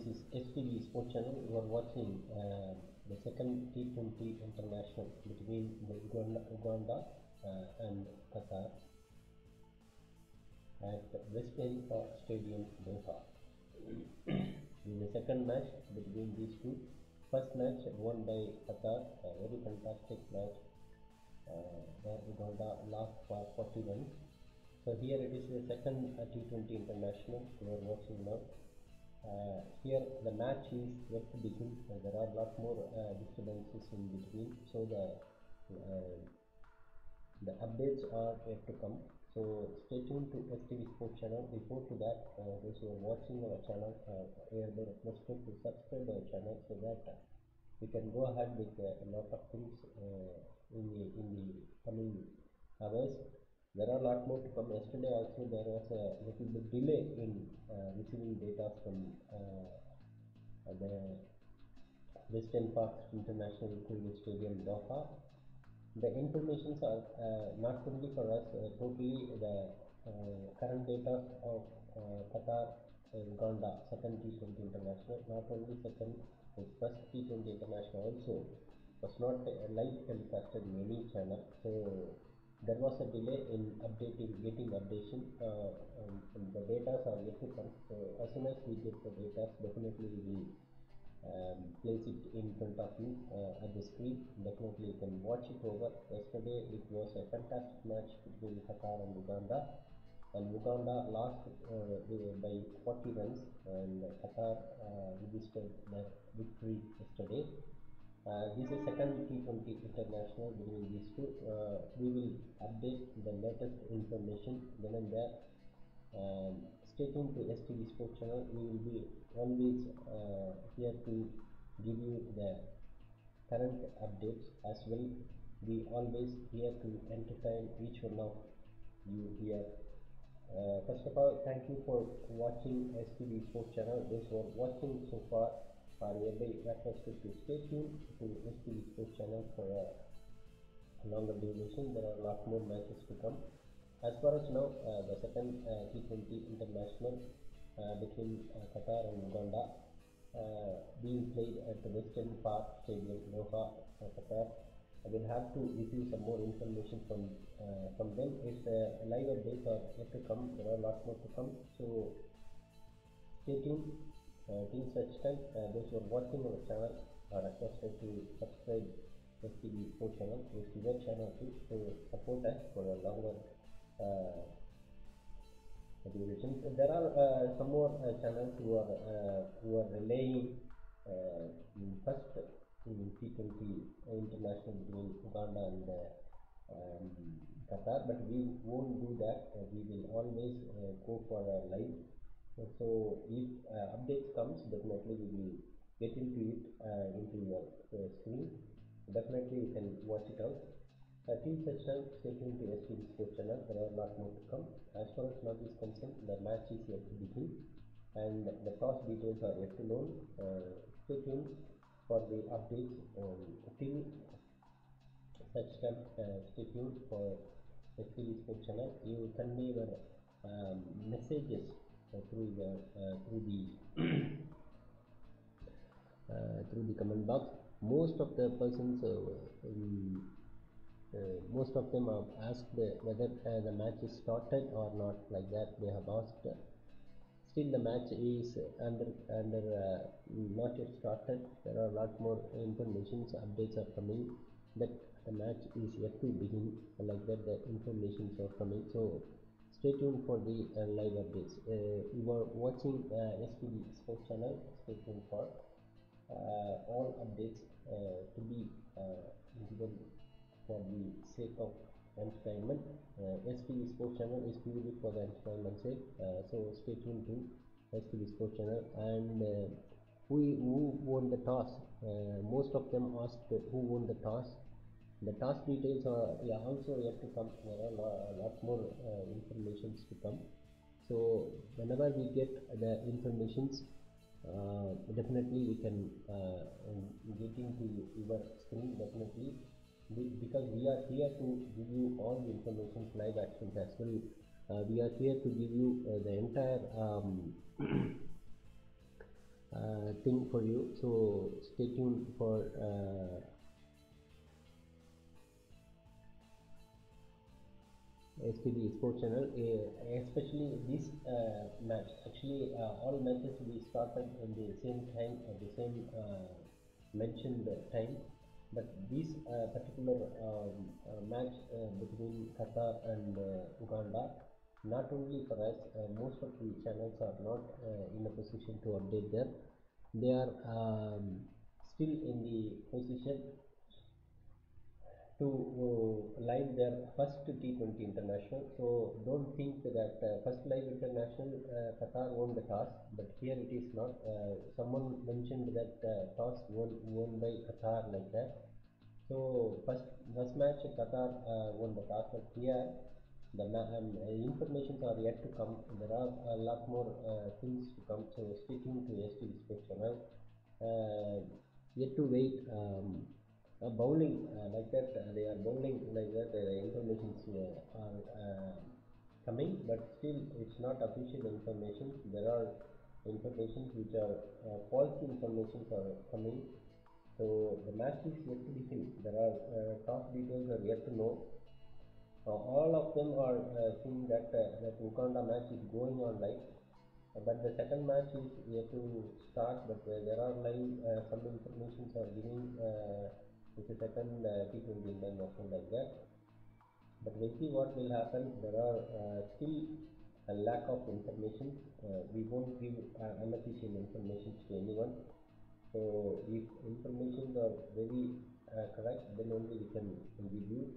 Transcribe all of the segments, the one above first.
This is STV Sports Channel. You are watching uh, the second T20 international between the Uganda, Uganda uh, and Qatar at West End Park Stadium, Doha. this is the second match between these two. First match won by Qatar, a very fantastic match uh, where Uganda lost for 40 runs. So here it is the second uh, T20 international you are watching now. Uh, here the match is yet to begin. Uh, there are a lot more uh, disturbances in between, so the uh, the updates are yet to come. So stay tuned to STV Sports channel. Before to that, uh, those who are watching our channel, uh, they requested to subscribe our channel so that we can go ahead with uh, a lot of things in the in the coming hours. There are a lot more to come. Yesterday also there was a little bit delay in uh, receiving data from uh, the West End Park International Cricket Stadium, Doha. The informations are uh, not only for us, uh, totally the uh, current data of uh, Qatar, uh, Uganda, second T20 international, not only second, the first T20 international also was not uh, live telecasted in any channel. So there was a delay in updating, getting updation. Uh, um, the data are yet to come. So as soon as we get the data, definitely we um, place it in front of you uh, at the screen. Definitely you can watch it over. Yesterday it was a fantastic match between Qatar and Uganda. And Uganda lost uh, by 40 runs and Qatar uh, registered their victory yesterday. Uh, this is second T20 international between these two. Uh, we will update the latest information then and there. Um, stay tuned to STV Sports channel. We will be always uh, here to give you the current updates as well. We always here to entertain each one of you here. Uh, first of all, thank you for watching STV Sports channel. Who are watching so far hereby requested to stay tuned to STV Sports channel for a longer duration. There are a lot more matches to come. As far as now, uh, the second uh, T20 international uh, between uh, Qatar and Uganda uh, being played at the West End Park Stadium, Doha, uh, Qatar. I will have to receive some more information from from them. If uh, live updates are yet to come, there are a lot more to come. So stay tuned. Uh, till such time, uh, those who are watching our channel are requested to subscribe STV Sports channel, channel too, to support us for a longer uh, duration. There are uh, some more uh, channels who are uh, who are relaying in first in T20 international between Uganda and um, Qatar, but we won't do that. We will always go for a live. So if uh, updates comes, definitely we will get into it uh, into your uh, screen. Definitely you can watch it out. Uh, till such time, stay tuned to STV Sports channel. There are a lot more to come. As far as now is concerned, the match is yet to begin, and the toss details are yet to known. Uh, stay tuned for the updates. Um, till such time, uh, stay tuned for STV Sports channel. You convey your um, messages through the uh, through the uh, through the comment box. Most of the persons. Uh, uh, most of them have asked whether uh, the match is started or not like that they have asked still the match is under under uh, not yet started there are a lot more informations updates are coming that the match is yet to begin like that the informations are coming so stay tuned for the uh, live updates uh, you are watching uh, SPD sports channel stay tuned for uh, all updates uh, to be uh, given for the sake of entertainment. Uh, STV Sports Channel is purely for the entertainment sake. Uh, so stay tuned to STV Sports Channel. And uh, who, who won the toss? Uh, most of them asked who won the toss. The task details are yeah, also yet to come. There are a lot, more uh, informations to come. So whenever we get the informations, uh, definitely we can uh, get into your screen definitely because we are here to give you all the information live actions as well uh, we are here to give you uh, the entire um, uh, thing for you. So stay tuned for STV Sports Channel, uh, especially this uh, match. Actually, uh, all matches we started in the same time at the same uh, mentioned time, but this particular um, match between Qatar and Uganda, not only for us, most of the channels are not in a position to update them. They are um, still in the position to uh, live their first T20 international. So don't think that uh, first live international uh, Qatar won the toss, but here it is not. Uh, someone mentioned that uh, toss won won by Qatar like that. So first first match Qatar uh, won the toss, but here the um, are yet to come. There are a lot more things to come. So stay to STV Channel. Uh, yet to wait. Um, bowling uh, like that uh, they are bowling like that uh, the informations uh, are uh, coming but still it's not official information. There are informations which are uh, false informations are coming. So the match is yet to begin there are uh, top details are yet to know. Uh, all of them are uh, seeing that uh, that Uganda match is going on live uh, but the second match is yet to start but uh, there are live uh, some informations are giving uh, it's a second uh, T20 international like that. But we'll see what will happen. There are uh, still a lack of information. Uh, we won't give uh, unofficial information to anyone. So if informations are very correct, then only we can give you.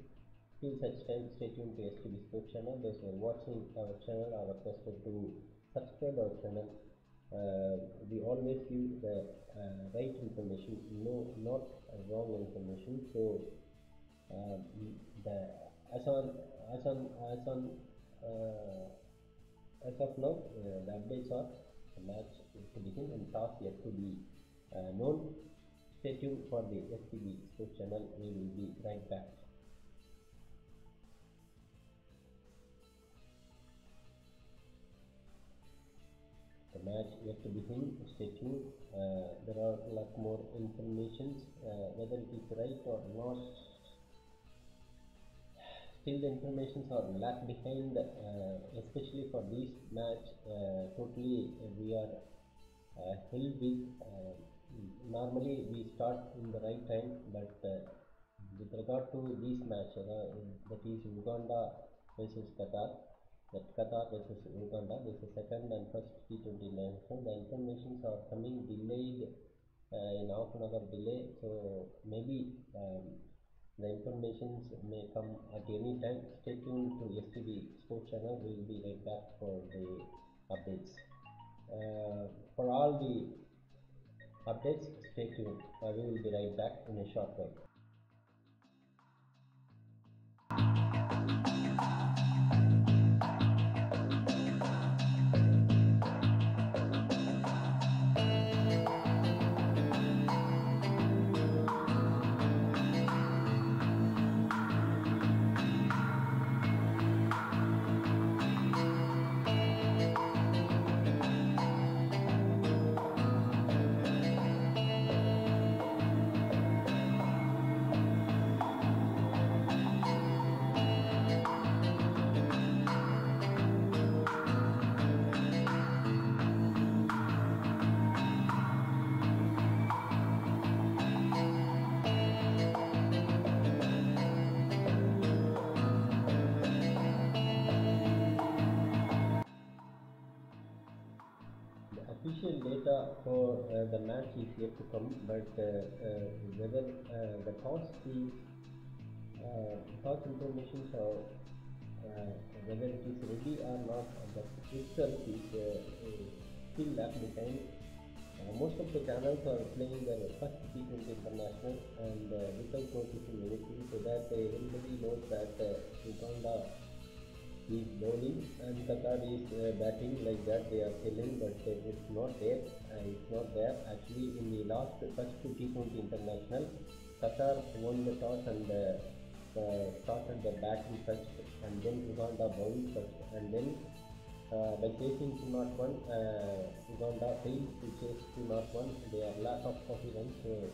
Till such time, stay tuned to STV Sports channel. Those who are watching our channel are requested to subscribe our channel we always give the uh, right information, no, not wrong information. So uh, the as on as on as on uh, as of now, uh, the updates are match to begin and task yet to be uh, known. Stay tuned for the STV Sports channel. We will be right back. Match yet to begin. Stay tuned. Uh, there are a lot more informations, uh, whether it is right or not. Still, the informations are lag behind, uh, especially for this match. Uh, totally, uh, we are held with. Normally, we start in the right time, but with regard to this match, that is Uganda versus Qatar that Qatar versus Uganda. This is second and first T20 international. The informations are coming delayed uh, in half an hour delay. So maybe um, the informations may come at any time. Stay tuned to STV Sports Channel. We will be right back for the updates. Uh, for all the updates, stay tuned. Uh, we will be right back in a short while. Whether uh, the toss is uh, toss information or uh, whether it is ready or not, that itself is uh, uh, still lag behind. Uh, most of the channels are playing their first T20 international and uh, without noticing anything, so that uh, everybody knows that uh, Uganda is bowling and Qatar is uh, batting like that they are killing but uh, it's not there it's not there actually in the last first T20 international Qatar won the toss and uh, started the batting first and then Uganda bowled first and then uh, by chasing 201, uh, Uganda failed to chase 201. They are lack of confidence, so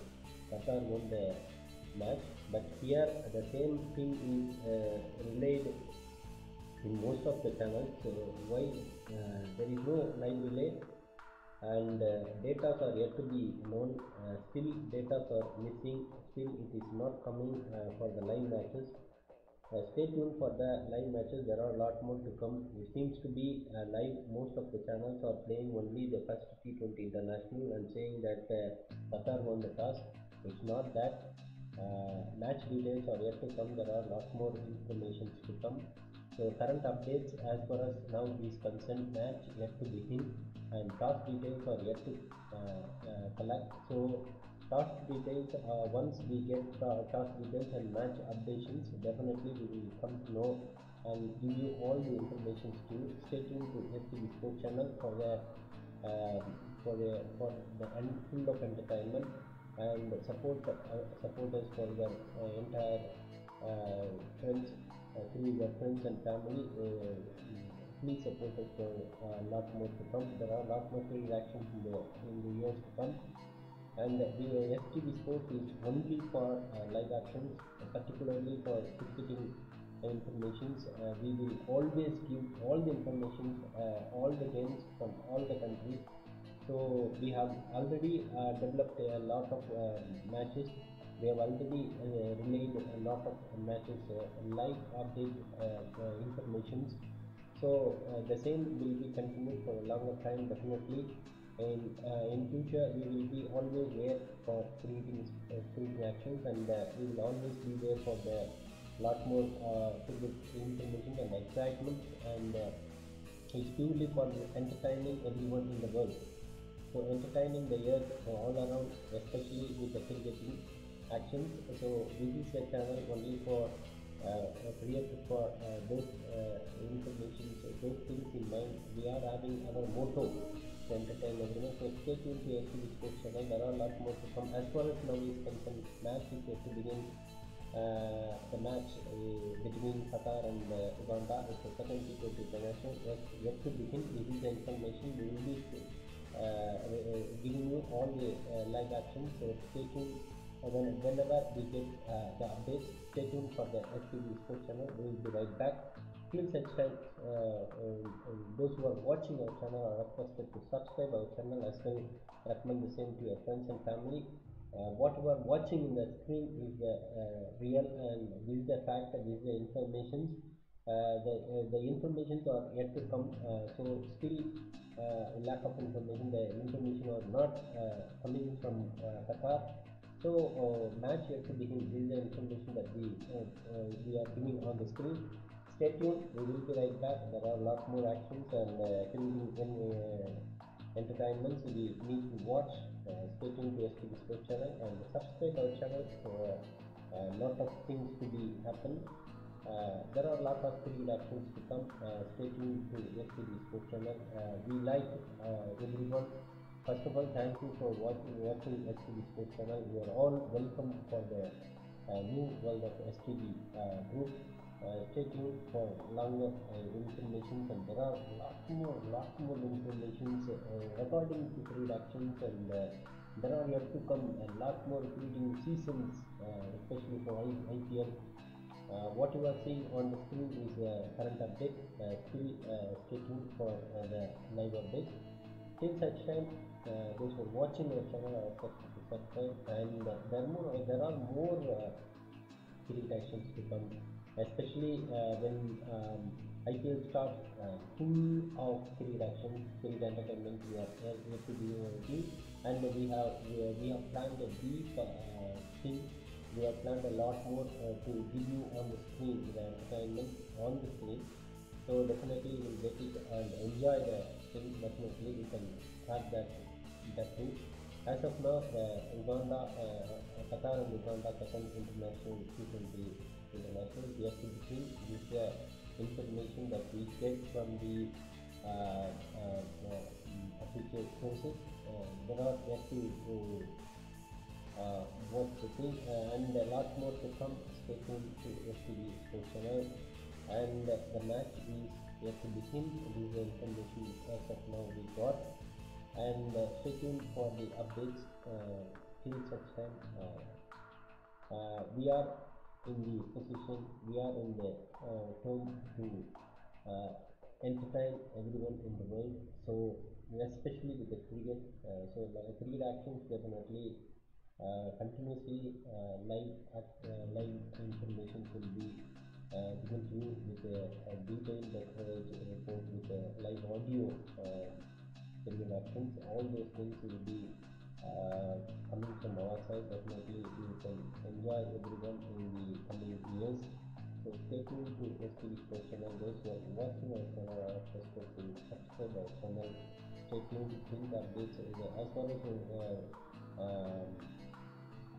Qatar won the match. But here, the same thing is uh, relayed in most of the channels. So why uh, there is no live relay and uh, data are yet to be known. Uh, still, data are missing. Still, it is not coming uh, for the live matches. Uh, stay tuned for the live matches. There are a lot more to come. It seems to be uh, live. Most of the channels are playing only the first T20 international and saying that uh, Qatar won the toss. It's not that. Uh, match details are yet to come. There are a lot more informations to come. So current updates as far as now is concerned, match yet to begin and toss details are yet to uh, uh, collect. So toss details uh, once we get uh, toss details and match updations, definitely we will come to know and give you all the information too. Stay tuned to STV Sport channel for the uh, for the for the full of entertainment and support uh, support us for your uh, entire friends through your friends and family. Uh, please support us for a lot more to come. There are a lot more reactions in the in the years to come. And the STV Sport is only for uh, live actions, particularly for cricketing informations. Uh, we will always give all the information, uh, all the games from all the countries. So we have already uh, developed a lot of uh, matches. We have already uh, relayed a lot of matches, uh, live update uh, uh, informations. So uh, the same will be continued for a longer time, definitely. And uh, in future, we will be always there for creating uh, creating actions, and uh, we will always be there for the lot more uh, information and excitement. And uh, it's purely for entertaining everyone in the world. So entertaining the earth all around, especially with the cricketing actions. So this is a channel only for uh, created for uh, those uh, information, so those things in mind. We are having our motto to entertain everyone. So stay tuned to STV Sports channel. There are a lot more to come. As far as now is concerned, match is yet to begin. Uh, the match uh, between Qatar and uh, Uganda is the second T20 international yet, to begin. This is the information we will be giving you all the live action. So stay tuned. And when, whenever we get uh, the updates, stay tuned for the STV Sports channel. We will be right back. please time, uh, um, um, those who are watching our channel are requested to subscribe our channel as well. Recommend the same to your friends and family. Uh, what you are watching in the screen is the uh, real and this is the fact this is the information. Uh, the uh, the informations are yet to come. Uh, so still uh, lack of information. The information are not uh, coming from Qatar. So uh, match yet to begin. This is the information that we uh, uh, we are giving on the screen. Stay tuned. We will be right back. There are a lot more actions and uh, creating uh, entertainments we need to watch. Uh, stay tuned to STV Sports channel and subscribe our channel for a lot of things to be happen. Uh, there are a lot of field actions to come. Uh, stay tuned to STV Sports channel. Uh, we like uh, everyone. First of all, thank you for watching, watching STV Sports channel. You are all welcome for the uh, new world of STV uh, group. Uh, stay tuned for longer uh, information and there are lot more, lot more information uh, according to field actions and uh, there are yet to come a lot more creating seasons, uh, especially for IPL. Uh, what you are seeing on the screen is uh, current update. Uh, still uh, stay tuned for uh, the live update. Till such time, uh, those who are watching our channel are to subscribe and uh, there, are more, there are more uh, actions to come, especially uh, when um, IPL starts uh, full of cricket action, cricket entertainment. We are here to with and we have we, have- we have planned a deep uh, thing. We have planned a lot more uh, to give you on the screen, the entertainment on the screen. So definitely you will get it and enjoy the thing. Definitely you can have that As of now, uh, Uganda, uh, Qatar and Uganda second international T20 international yet to begin. This is the information that we get from the uh, uh, uh, official sources. Uh, there are yet to, to uh, what to think uh, and a lot more to come. Stay tuned to STV Sports and the match is yet to begin. This is the information as of now we got, and uh, stay tuned for the updates till such time. We are in the position, we are in the uh, home to uh, entertain everyone in the world. So especially with the cricket, uh, so the cricket actions definitely uh, continuously uh, live at, uh, live information will be given to you with a, a detailed coverage report with a live audio cricket actions. All those things will be uh, coming from our side. Definitely you can enjoy everyone in the coming years. So stay tuned to STV channel. Those who are watching our channel are requested to subscribe our channel. Stay tuned the updates. As far as uh, uh,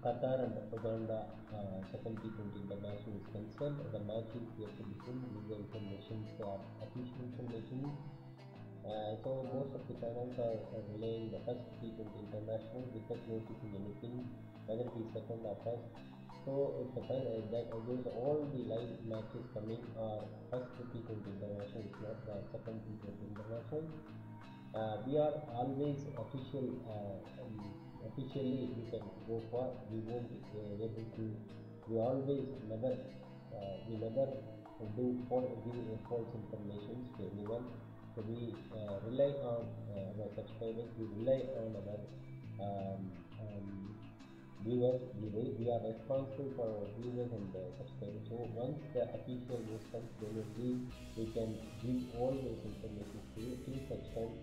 Qatar and Uganda uh, second T20 international is concerned, the match is yet to begin. These are information are official information. Uh, so most of the channels are, are relaying the first T20 international without noticing anything, whether it is second or first. So if the first, uh, that uh, those all the live matches coming are first T20 international, is not the second T20 international. Uh, we are always official. Uh, um, officially we can go for. We won't uh, able to. We always never. Uh, we never do false, give uh, false information to anyone. So we uh, rely on uh, our subscribers. We rely on our um, um, viewers. We, we are responsible for our viewers and uh, subscribers. So once the official news comes, we can give all those information to you till such time.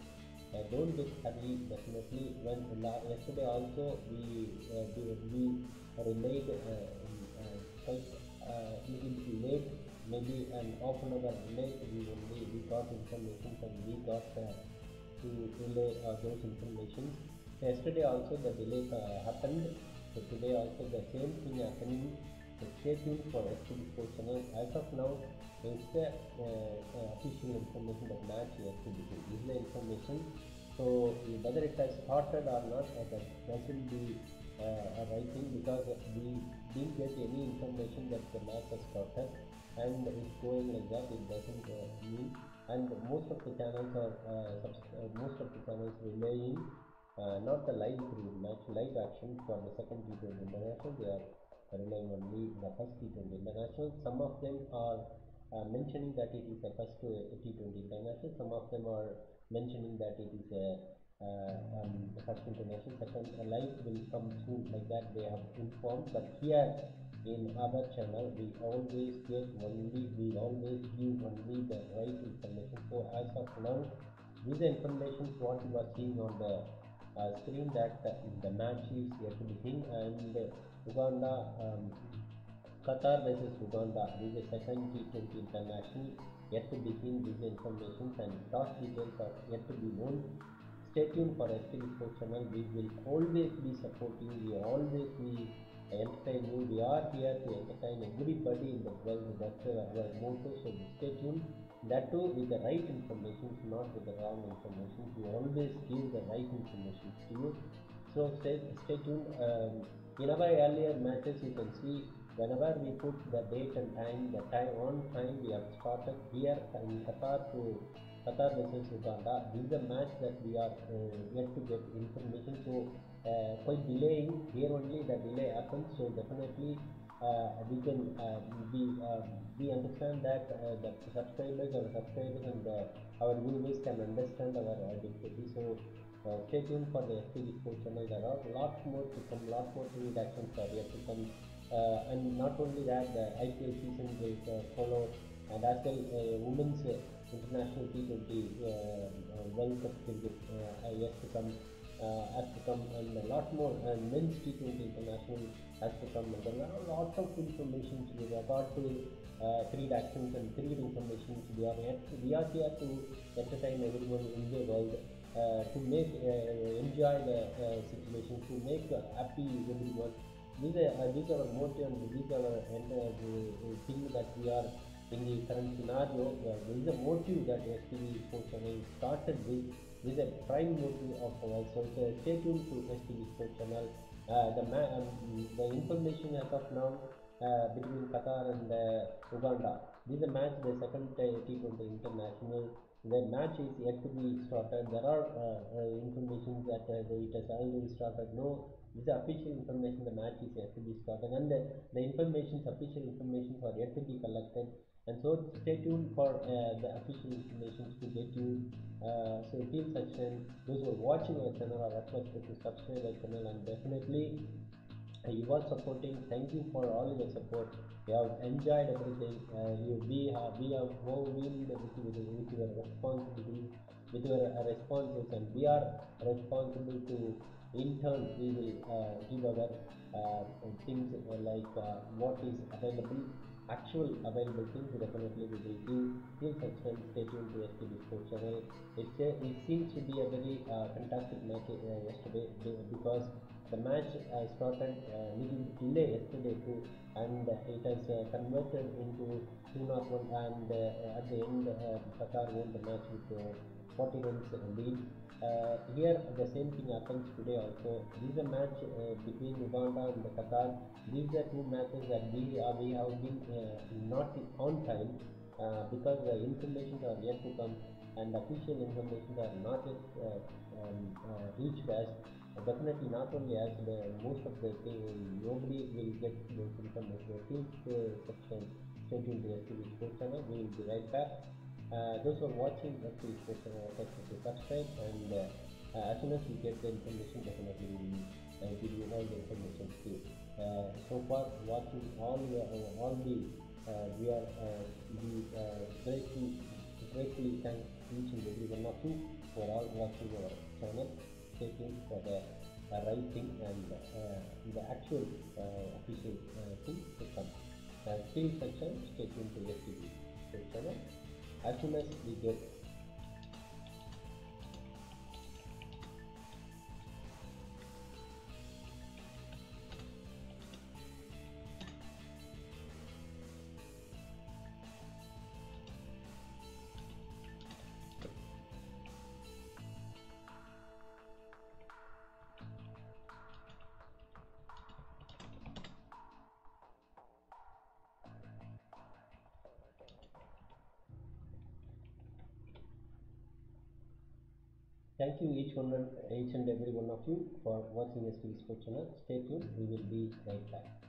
Uh, don't get hurry. Definitely, when la- yesterday also we uh, we, we relayed uh, uh, quite uh, late, maybe an an hour late. We we got information and we got uh, to relay uh, those information. Yesterday also the delay uh, happened. So today also the same thing happening. So stay tuned for STV Sports channel. As of now, it's the uh, uh, official information that match yet to begin. This is information. So whether it has started or not, uh, that doesn't be uh, thing because we didn't get any information that the match has started and it's going like that. It doesn't mean. And most of the channels are uh, uh, most of the channels relaying uh, not the live cricket match, live action for the second T20 international. They are relying only the first T20 international. Some of them are mentioning that it is the first uh, T20 international. Some of them are mentioning that it is a uh, um, first international. Second, live will come soon like that. They have informed. But here in our channel, we always get only, we always give only the right information. So as of now, these are information what you are seeing on the uh, screen that uh, the match is yet to begin and uh, Uganda um, Qatar versus Uganda this is the second T20 international. Yet to begin these information and toss details are yet to be known. Stay tuned for STV Sports channel. We will always be supporting we always be entertain you we are here to entertain everybody in the world that's our motto so stay tuned that too with the right information not with the wrong information we always give the right information to you so stay, stay tuned um, in our earlier matches you can see whenever we put the date and time the time on time we have started here in qatar to qatar versus uganda this is a match that we are uh, yet to get information so uh, quite delaying here only the delay happens so definitely uh, we can uh, we uh, we understand that uh, the subscribers or subscribers and uh, our viewers can understand our uh, difficulty. So uh, stay tuned for the STV Sports channel. There are lots more to come, lot more to actions are yet to come. Uh, and not only that, the IPL season will uh, follow, and as well uh, women's uh, international T20 uh, uh, World Cup cricket uh, yet to come uh, has to come and a lot more men's T20 international has to come and there are lots of information with regard to uh, actions and cricket information we are yet we are here to entertain everyone in the world uh, to make uh, enjoy the uh, situation to make uh, happy everyone these are uh, these are motto and these are our and, uh, the thing that we are in the current scenario. Uh, there is a motive that Sports Channel started with with a prime motive of our so stay tuned to STV Sports Channel. Uh, the um, the information as of now uh, between Qatar and uh, Uganda This is a match, the second uh, T20 international. The match is yet to be started. There are uh, uh, information that uh, it has already started. No, this is official information. The match is yet to be started, and the, the information, official information, are yet to be collected. And so stay tuned for uh, the official information to get you. Uh, so team section, those who are watching our channel are requested to subscribe our channel and definitely uh, you are supporting. Thank you for all your support. We have enjoyed everything. Uh, you, we have we have overwhelmed with, with, your responsibility, with your responses, and we are responsible to. In turn, we will uh, give our uh, things like what is available actual available things definitely we will give such section stay tuned to STV Sports channel. It's a, it seems to be a very uh, fantastic match uh, yesterday because the match uh, started uh, little delay yesterday too and it has uh, converted into 2 not 1 and uh, at the end Qatar won the match with uh, 40 runs lead uh, here the same thing happens today also. This is a match uh, between Uganda and Qatar. These are two matches that we are, we have been uh, not on time uh, because the information are yet to come and official information are not yet uh, um, uh, reached us. definitely not only us, the most of the nobody will get this information. Please uh, section stay tuned to STV Sports channel. We will be right back. Uh, those who are watching the please press the subscribe and uh, uh, as soon as we get the information definitely we will give you all the information too. So far watching all the uh, all the we are we gratefully gratefully thank each and every one of you for all watching our channel. Stay tuned for the right thing and the actual official thing to come. Uh, still section, stay tuned to STV channel as we Thank you each one and each and every one of you for watching STV Sports channel. Stay tuned. We will be right back.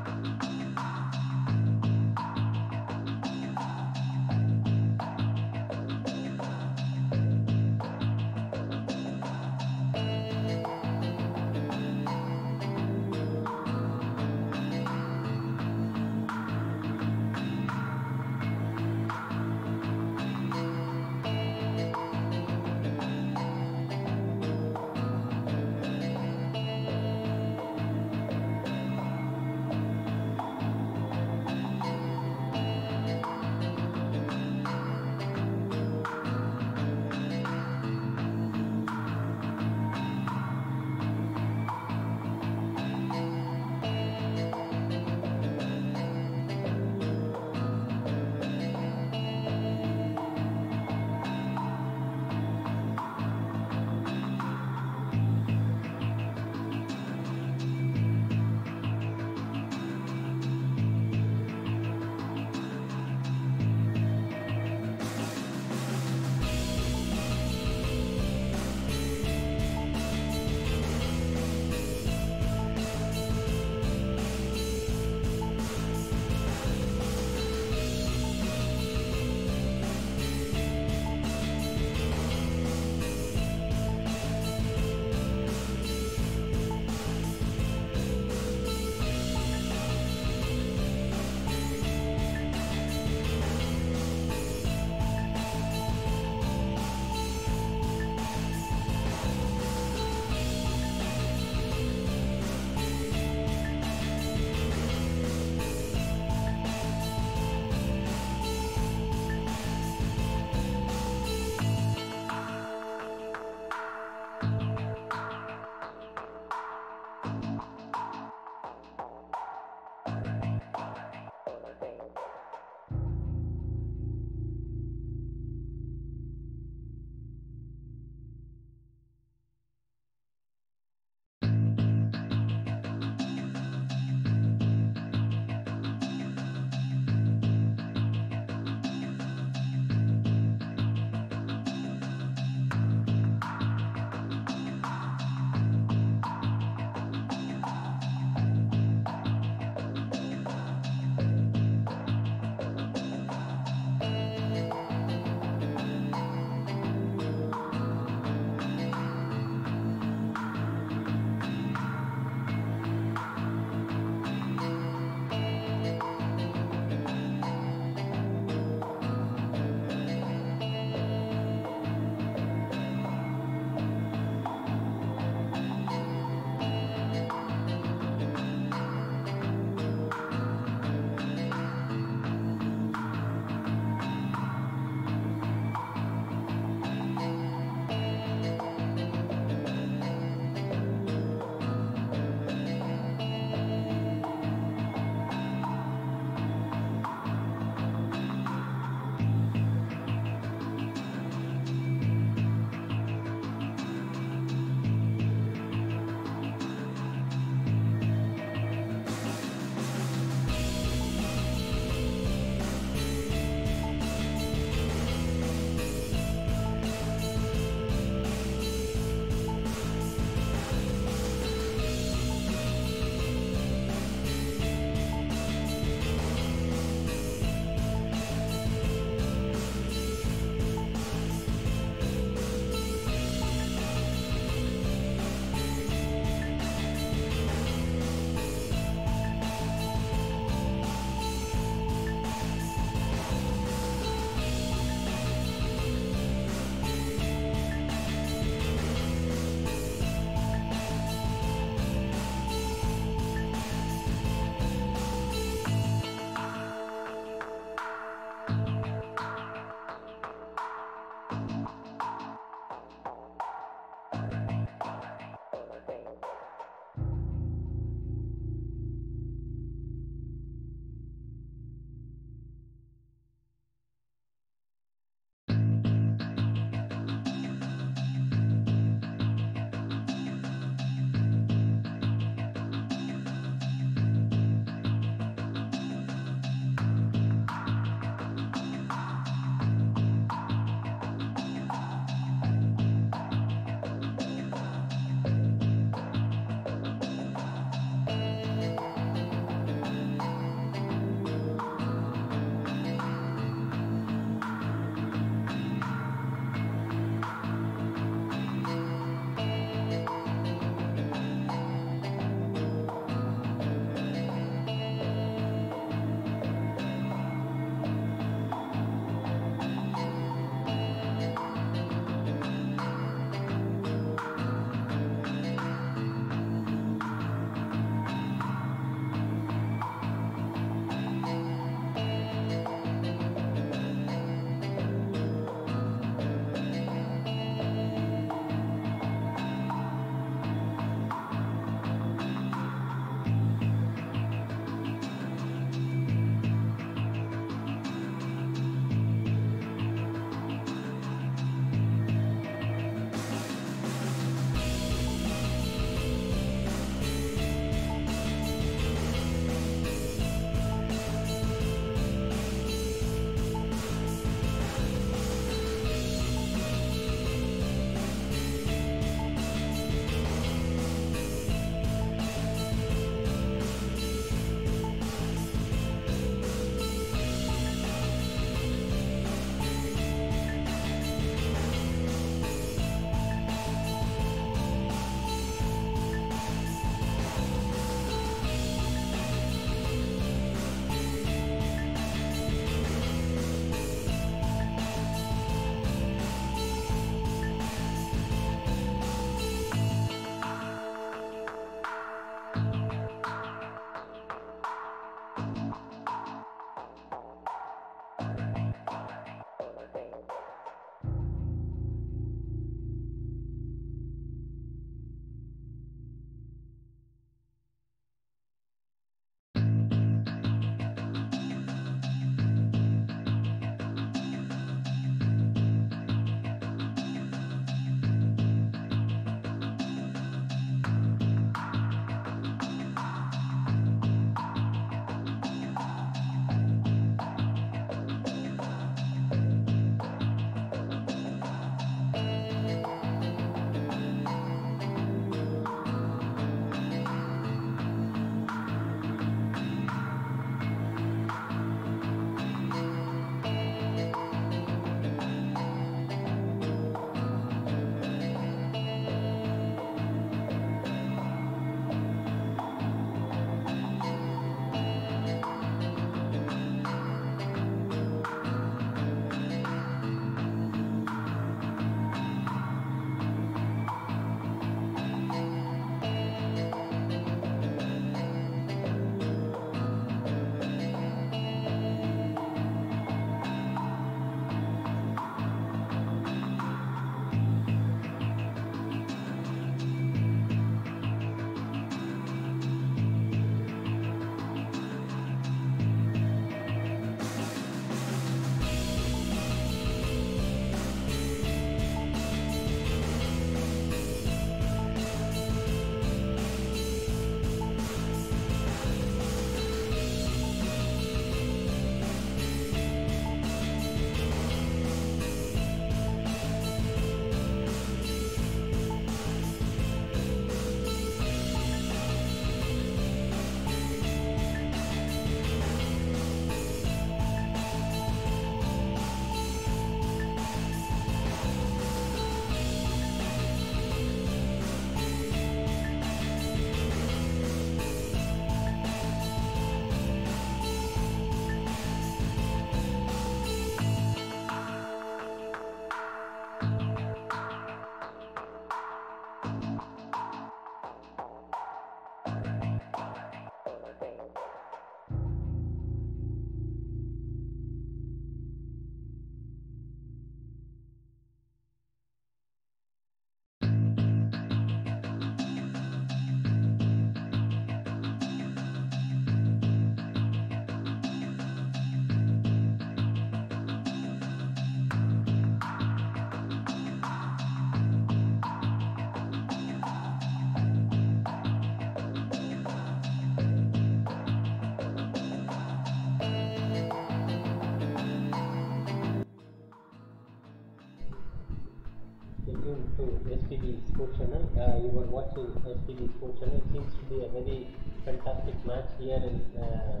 Seems a very fantastic match here in uh,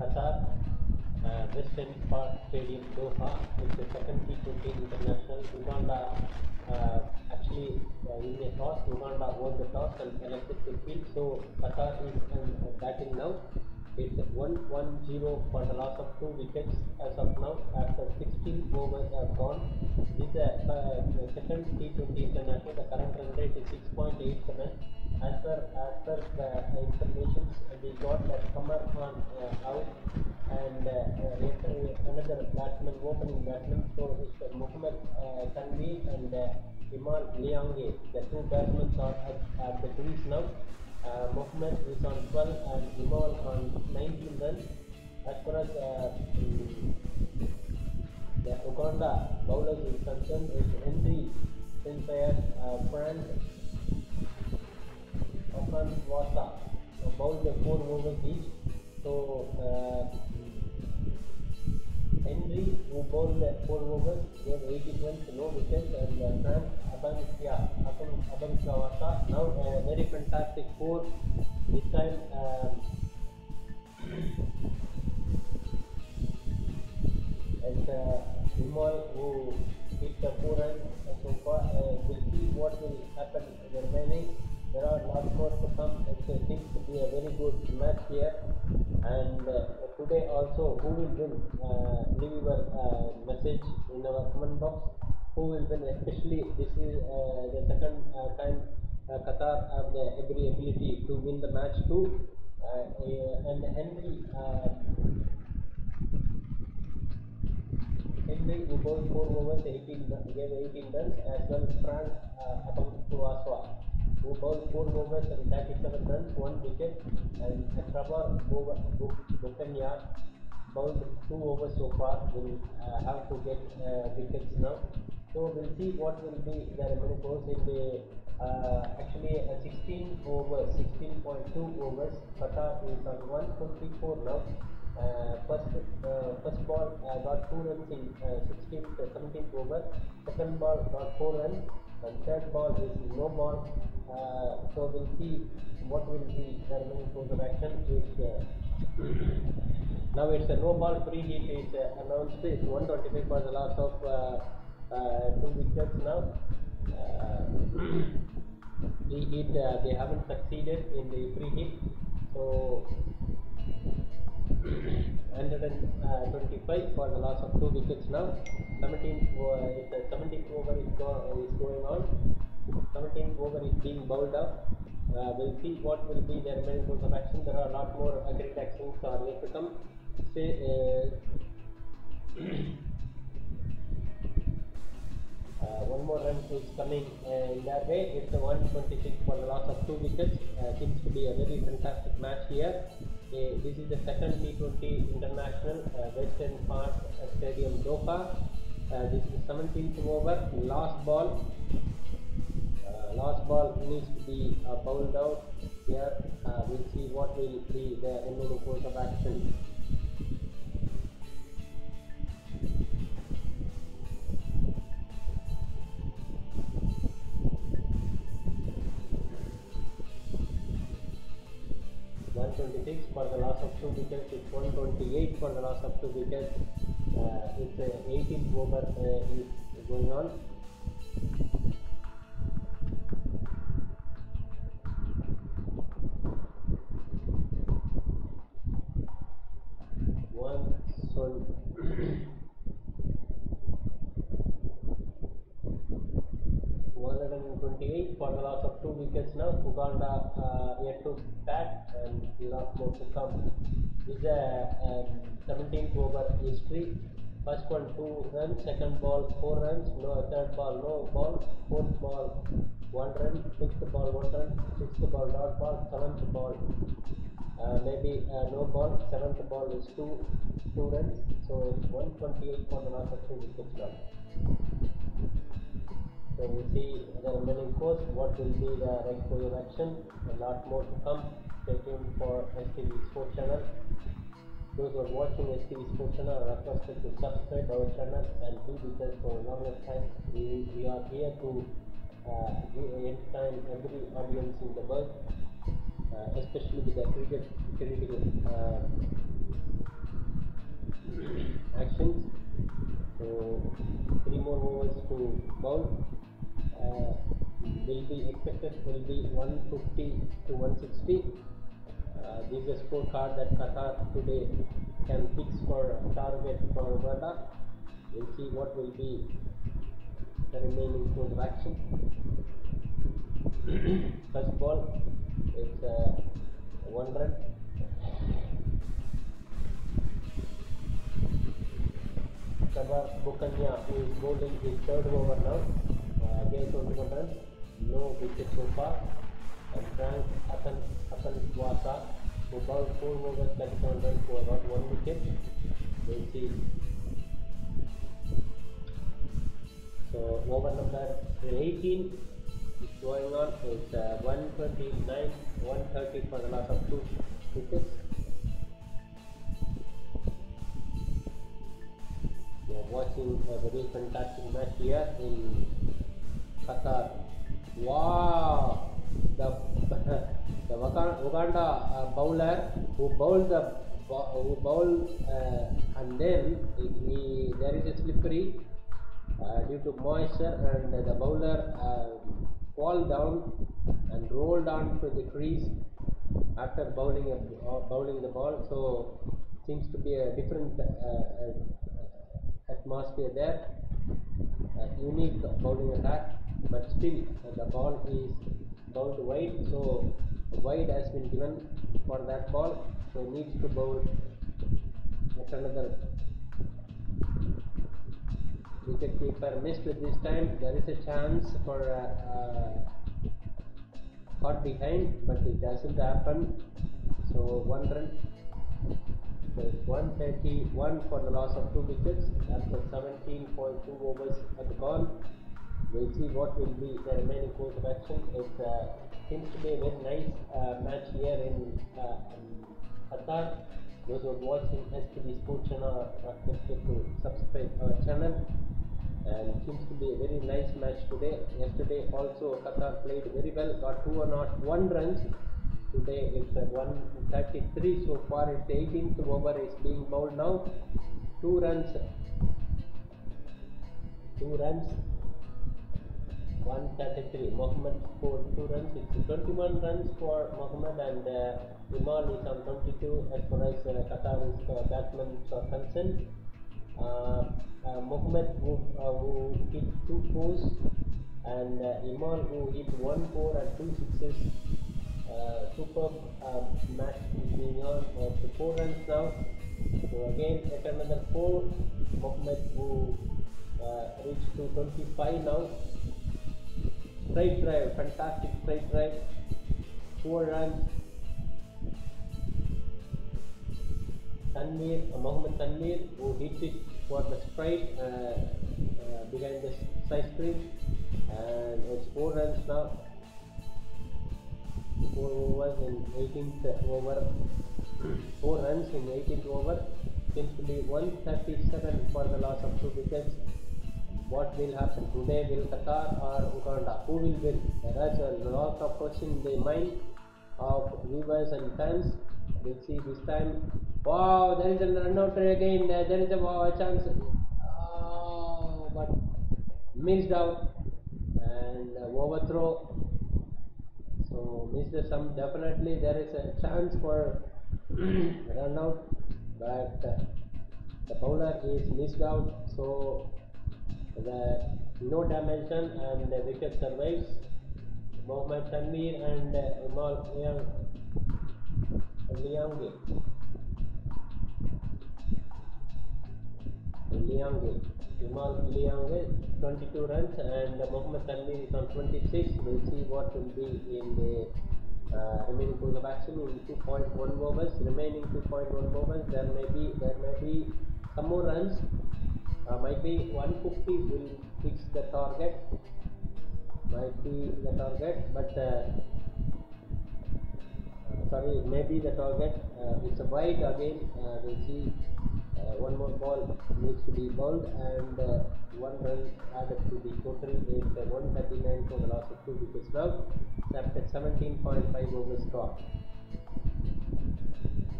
Qatar, uh, West End Park Stadium, Doha. It's the second T20 international. Uganda uh, actually uh, in the toss, Uganda won the toss and elected to field. So Qatar is um, batting now. It's 1-1-0 for the loss of two wickets as of now after 16 overs have gone. This is the uh, second T20 international. The current run rate is 6.87. As per as per the information we got that Kamran Khan uh, out and uh, uh, another batsman, opening batsman. So it's uh, Muhammad uh, and uh, Imal Liyanage. The two batsmen are at, at the crease now. Uh, Mohammed is on 12 and Imal on 19 runs. As far as uh, mm, the Uganda bowlers is concerned, is Henry Sinclair, uh, Frank Uh, bowled the four overs each. So uh, Henry, who bowled the four overs, gave 80 runs, no wickets, and uh, Frank Abansia, Aban- Abansiawasa, now a very fantastic four. This time, um, it's uh, Vimal who hit the four runs so far. Uh, we'll see what will happen in the remaining. There are lots more to come. It uh, seems to be a very good match here. And uh, today also, who will win? Uh, leave your uh, message in our comment box. Who will win? Especially this is uh, the second uh, time uh, Qatar have the every ability to win the match too. Uh, and Henry. Henry who bowled four overs, 18 run- gave 18 runs, as well as Frank uh, Abantuaswa who bowled four overs and 37 runs, one wicket, and Trevor Bukenya bowled two overs so far, will uh, have to get uh, wickets now. So we'll see what will be the remaining scores in the uh, actually uh, 16 overs, 16.2 overs. Qatar is on 124 now. Uh, first, uh, first ball uh, got two runs in uh, 16th, uh, 17th over. Second ball got four runs, and third ball is no ball. Uh, so we'll see what will be the remaining course of action. Uh, now it's a no ball free hit is uh, announced. It's 125 for the loss of uh, uh, two wickets now. Uh, they haven't succeeded in the free hit. So 125 for the loss of two wickets now. 17th over, a 17th over is, go, is going on. 17th over is being bowled up. Uh, we'll see what will be the remaining course of action. There are a lot more agreed actions are yet to come. Say, uh, uh, one more run is coming uh, in that way. It's a 126 for the loss of two wickets. Uh, seems to be a very fantastic match here. Uh, this is the second T20 International uh, West End Park uh, Stadium Doha. Uh, this is the 17th over, last ball. Uh, last ball needs to be uh, bowled out here. Uh, we'll see what will be the remaining course of action. One twenty six for the loss of two wickets. It's one twenty eight for the loss of two wickets. Uh, it's a 18th over uh, is going on. One so 128 for the loss of two wickets now. Uganda uh, yet to bat and lot more to come. This is a um, 17th over history. First one two runs, second ball four runs, no third ball no ball, fourth ball one run, fifth ball one run, sixth ball dot ball, seventh ball uh, maybe uh, no ball, seventh ball is two two runs, so it's 128 for the loss of two wickets now. So we see the remaining course, what will be the right course of action, a lot more to come. Stay tuned for STV Sports Channel. Those who are watching STV Sports Channel are requested to subscribe our channel and be with us for a longer time. We, we are here to uh, entertain every audience in the world, uh, especially with the cricket critical uh, actions. So three more overs to bowl. Uh, will be expected will be 150 to 160. Uh, this is a scorecard that Qatar today can fix for target for Uganda. We'll see what will be the remaining course of action. First ball is uh, one run. Sabar Bukenya is bowling his third over now. Uh, again 21 runs. No wicket so far. And Frank Hassan Hassan Wasa who bowled four overs 37 runs for about one wicket. We'll see. So over number 18 is going on. It's uh, 129, 130 for the loss of two wickets. We are watching a very fantastic match here in Qatar. Wow! The the Uganda uh, bowler who bowled the who bowled uh, and then he, he, there is a slippery uh, due to moisture and the bowler uh, fall down and rolled onto the crease after bowling a, uh, bowling the ball. So seems to be a different uh, atmosphere there. Uh, unique bowling attack, but still the ball is bowled wide. So wide has been given for that ball. So needs to bowl at another wicket keeper missed this time. There is a chance for uh, uh, caught behind, but it doesn't happen. So one run. So it's 131 for the loss of two wickets after 17.2 overs have gone. We'll see what will be the remaining course of action. It uh, seems to be a very nice uh, match here in, uh, in Qatar. Those who are watching STV Sports Channel are requested to subscribe our channel. And it seems to be a very nice match today. Yesterday also Qatar played very well, got two or not one runs. Today it's uh, 133 so far. It's 18th over is being bowled now. Two runs. Two runs. 133. Mohammed scored two runs. It's 21 runs for Mohammed and uh, Imal is on 22 as far as uh, Qatar's uh, batsmen are concerned. Uh, uh, who, uh, who hit two fours and uh, Imal who hit one four and two sixes. Uh, superb uh, match is being on. Uh, so four runs now. So again at another four. Mohammed who uh, reached to 25 now straight drive, fantastic straight drive, four runs. Tanveer, uh, Mohammed Tanveer, who hit it for the straight uh, uh, behind the side screen, and it's four runs now. Four overs in 18th over, four runs in 18th over. Seems to be 137 for the loss of two wickets what will happen today will Qatar or Uganda? Who will win? There is a lot of question in the mind of viewers and fans. We'll see this time. Wow there is a run out again. There is a wow, chance. Oh, but missed out and overthrow. So missed some definitely there is a chance for run out but the bowler is missed out so the no dimension and the wicket survives. Mohammed Tanveer and uh, Liang Liyanage. Liyanage. Imal Liyanage 22 runs and Mohammed Tanveer is on 26. We'll see what will be in the uh, remaining course of action in 2.1 overs. Remaining 2.1 overs, there may be there may be some more runs uh, might be 150 will fix the target might be the target but uh, uh, sorry maybe the target uh, it's a wide again uh, we'll see uh, one more ball needs to be bowled and uh, one run added to the total is uh, 139 for the loss of two wickets now. After 17.5 overs gone.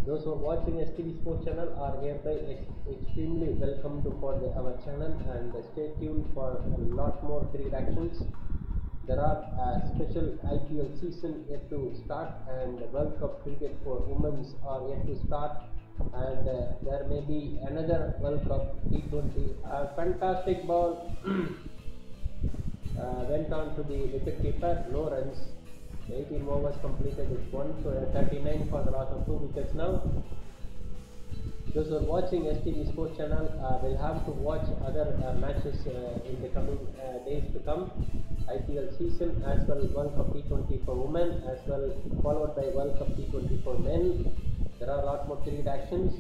Those who are watching STV Sports channel are hereby ex- extremely welcomed for the, our channel and stay tuned for a lot more cricket actions. There are a special IPL season yet to start and World Cup cricket for women's are yet to start and uh, there may be another World Cup T20. A fantastic ball uh, went on to the wicket keeper, no runs. 18 overs completed with 1, so uh, 39 for the loss of 2 wickets now. Those who are watching STV Sports channel uh, will have to watch other uh, matches uh, in the coming uh, days to come. IPL season as well World Cup T20 for women as well followed by World Cup T20 for men. There are a lot more cricket actions.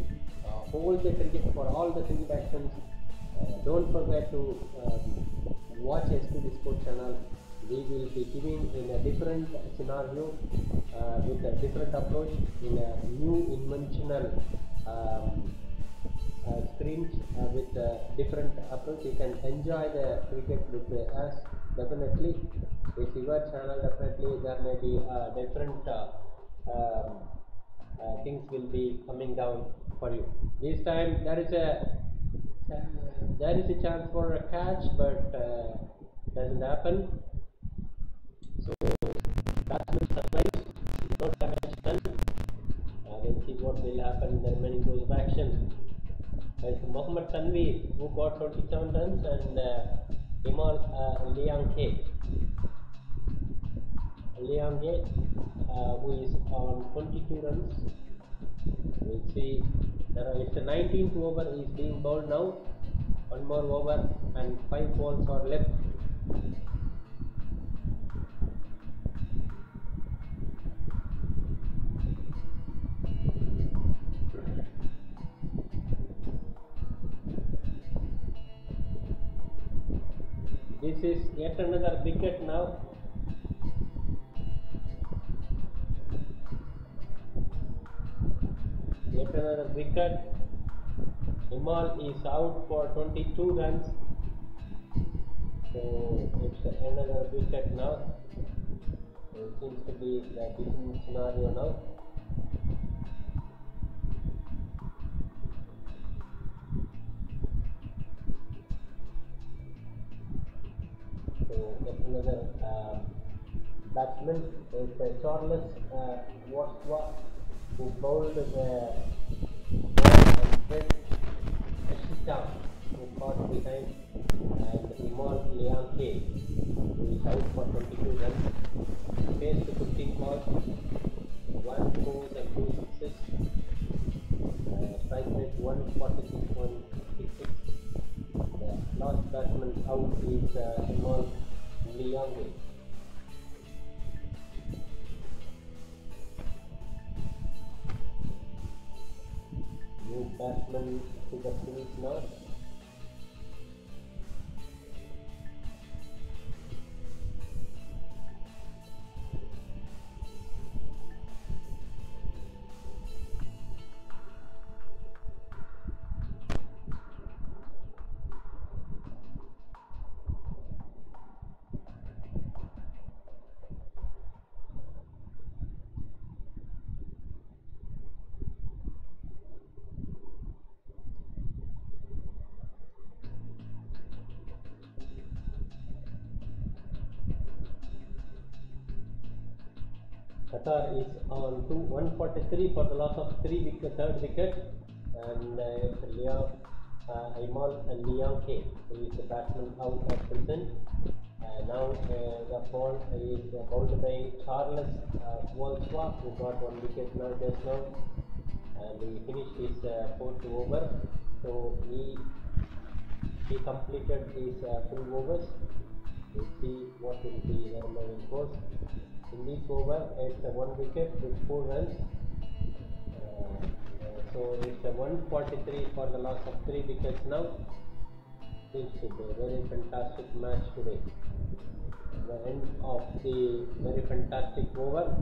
Uh, hold the cricket for all the cricket actions. Uh, don't forget to um, watch STV Sports channel. We will be giving in a different scenario uh, with a different approach in a new inventional um, uh, screens uh, with a different approach. You can enjoy the cricket with us definitely. It's your channel definitely. There may be uh, different uh, um, uh, things will be coming down for you. This time there is a there is a chance for a catch, but doesn't happen. So batsman survives, no damage done. Uh, we'll see what will happen in the remaining course of action. It's Mohammad Tanveer who got 27 runs and uh, Imal uh, Liyanage. Liang K uh, who is on 22 runs. We'll see. There are, it's the 19th over is being bowled now. One more over and five balls are left. This is yet another wicket now. Yet another wicket. Imal is out for 22 runs. So it's another wicket now. It seems to be the different scenario now. So yet another uh, batsman is uh, Charles uh, Waiswa who bowled the ball and Fred Ashita who caught behind and Imal Liyanage who is out for 22 runs. Faced to 15 balls, 1 fours and 2 sixes. Uh, strike rate 146.66. The last batsman out is uh, Imal Liyanage. New batsman to the crease now. Qatar is on two, 143 for the loss of three wicket, third wicket, and uh, Liam uh, Imal and Liyanage, who is the batsman out at present. Uh, now uh, the ball is bowled by Charles uh, Waiswa, who got one wicket now just now, and he finished his uh, fourth over. So he he completed his full overs. We'll see what will be the remaining course. In this over, it's one wicket with four runs. Uh, so it's a 143 for the loss of three wickets now. Be a very fantastic match today. The end of the very fantastic over.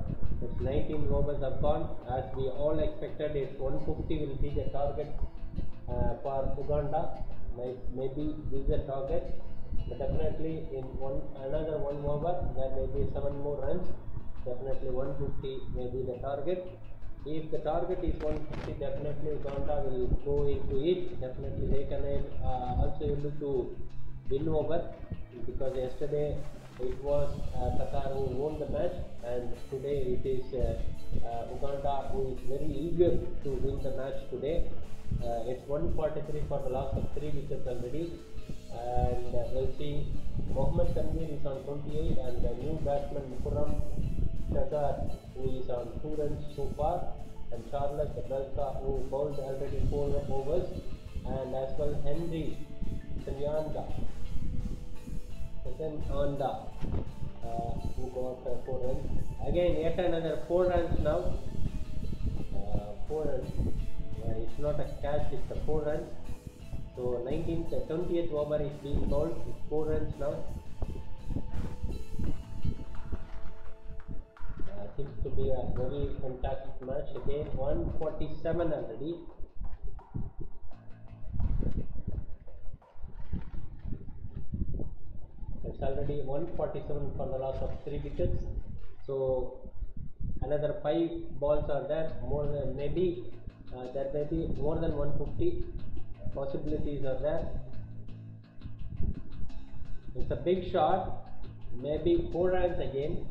It's 19 overs have gone. As we all expected, it's 150 will be the target uh, for Uganda. Maybe this is a target, definitely in one another one over there may be seven more runs. Definitely 150 may be the target. If the target is 150, definitely Uganda will go into it. Definitely they can uh, also able to win over because yesterday it was uh, Qatar who won the match and today it is uh, uh, Uganda who is very eager to win the match today. Uh, it's 143 for the loss of three wickets already and uh, we'll see. Mohammad Tanveer is on 28 and the new batsman Mukurram Shahzad who is on 2 runs so far. And Charles Belka who bowled already 4 overs. And as well Henry Ssenyondo second on the uh, who got uh, 4 runs. Again yet another 4 runs now. Uh, 4 runs. Uh, it's not a catch it's a 4 runs so 19th, uh, 20th over is being bowled, it's 4 runs now. Uh, seems to be a very fantastic match again, 147 already. It's already 147 for the loss of 3 wickets. So another 5 balls are there, more than maybe uh, there may be more than 150 possibilities are there. It's a big shot, maybe 4 runs again.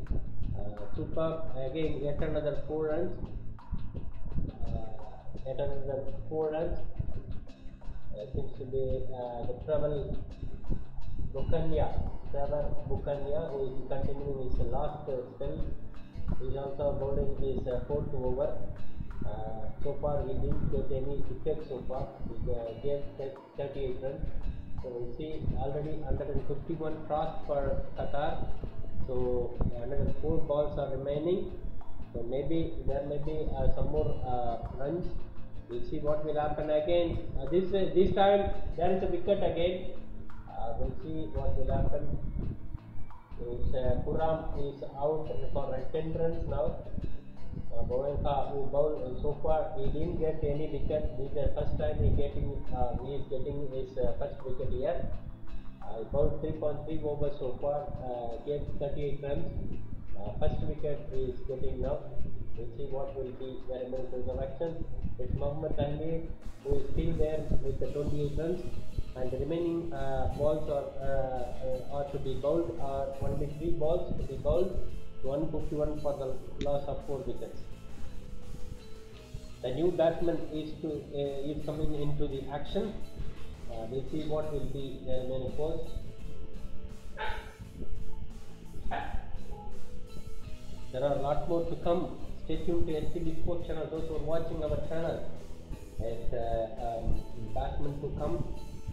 Uh, super, again, yet another 4 runs. Uh, yet another 4 runs. Uh, seems to be uh, the Trevor Bukenya, Trevor Bukenya, who is continuing his last spell. He is also bowling his uh, fourth over. Uh, so far he didn't get any wicket so far. Uh, gave 38 runs. So we see already 151 crossed for Qatar. So another four balls are remaining. So maybe there may be uh, some more uh, runs. We'll see what will happen again. Uh, this uh, this time there is a wicket again. Uh, we'll see what will happen. Is uh, Khurram is out for uh, 10 runs now. Uh, Bukenya who bowled uh, so far he didn't get any wicket. This is the first time he getting uh, he is getting his uh, first wicket here. Uh, bowled 3.3 overs so far, uh, gave 38 runs. Uh, first wicket he is getting now. We'll see what will be the remaining of action. It's Mohammad Tanveer who is still there with the 28 runs and the remaining uh, balls are, uh, uh, are to be bowled are only three balls to be bowled 151 for the loss of 4 wickets. The new batsman is to uh, is coming into the action. Uh, we'll see what will be the remaining course. There are a lot more to come. Stay tuned to STV Sports channel. Those who are watching our channel, as uh, um, to come.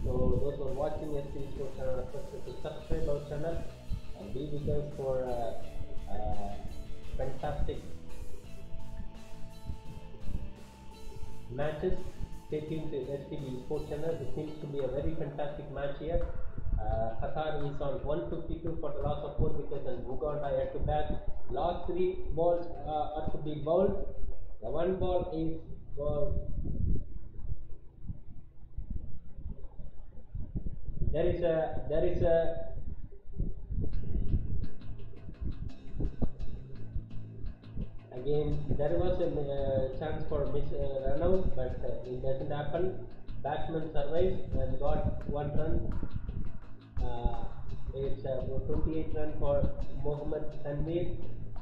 So those who are watching STV Sports channel, requested to subscribe our channel and be with us for uh, uh, fantastic matches. Stay tuned to STV Sports channel. It seems to be a very fantastic match here. Uh, Qatar is on 152 for the loss of 4 wickets and Uganda yet to bat. Last three balls uh, are to be bowled. The one ball is bowled. There is a there is a again there was a uh, chance for miss uh, run out but uh, it doesn't happen. Batsman survives and got one run. Uh, it's uh, 28 run for Mohammad Tanveer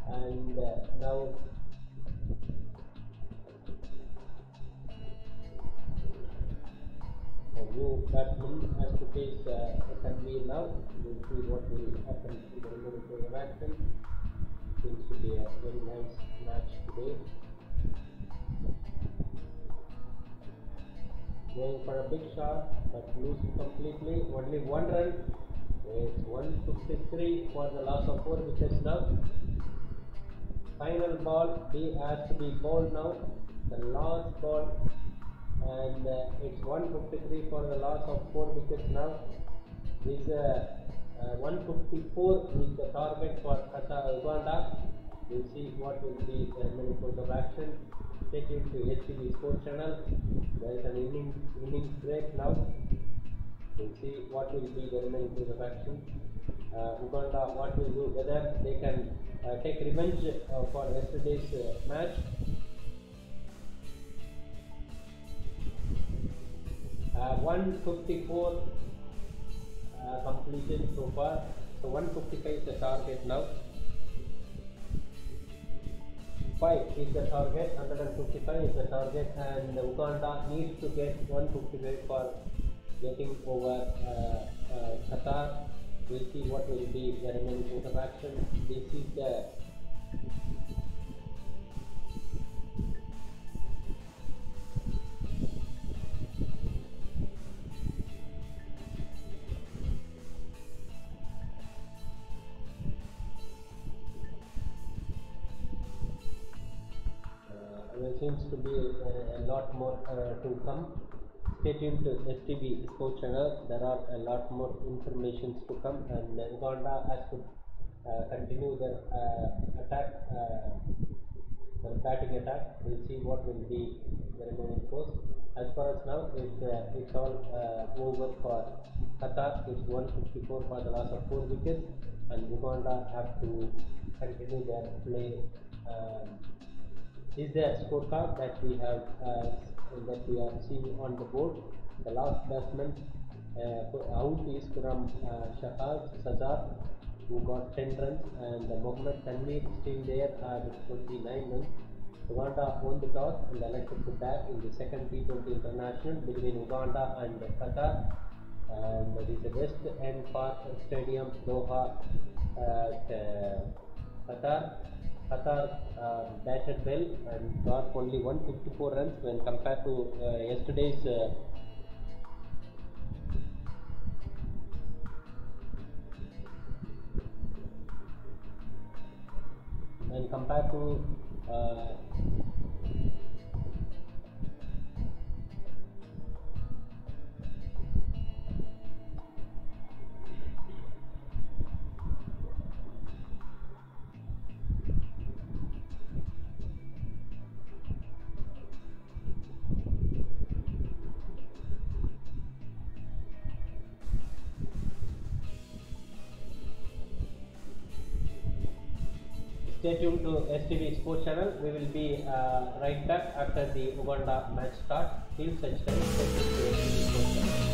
and uh, now a new batsman has to face uh, Tanveer now. We'll see what will happen in the action seems to be a very nice match today. Going for a big shot, but lose completely. Only one run. It's 153 for the loss of four wickets now. Final ball be has to be bowled now. The last ball, and uh, it's 153 for the loss of four wickets now. This uh, 154 is the target for Qatar Uganda. We'll see what will be the remaining course of action. stay tuned to STV Sports Channel. There is an inning, innings break now. We'll see what will be the remaining course of action. Uh, Uganda, what will do, whether they can uh, take revenge uh, for yesterday's uh, match. Uh, 154 uh, completion so far. So 155 is the target now. 5 is the target, 155 is the target, and Uganda needs to get 155 for getting over uh, uh, Qatar. We'll see what will be the remaining course of action. This is the there seems to be uh, a lot more uh, to come. Stay tuned to STV Sports Channel. There are a lot more informations to come, and Uganda has to uh, continue their uh, attack, their batting attack. We'll see what will be the remaining course. As far as now, it's, uh, it's all uh, over for Qatar. It's 154 for the loss of four wickets, and Uganda have to continue their play. Is the scorecard that we have uh, that we are seeing on the board. The last batsman uh, out is from uh, Shahaz Sazar who got 10 runs and uh, Mohammad Tanveer still there uh, with 29 runs. Uganda won the toss and elected to bat in the second T20 international between Uganda and Qatar. And it is the West End Park Stadium, Doha, at uh, Qatar. Qatar uh, batted well and got only 154 runs when compared to uh, yesterday's uh, when compared to Stay tuned to STV Sports Channel. We will be uh, right back after the Uganda match start. Till such time,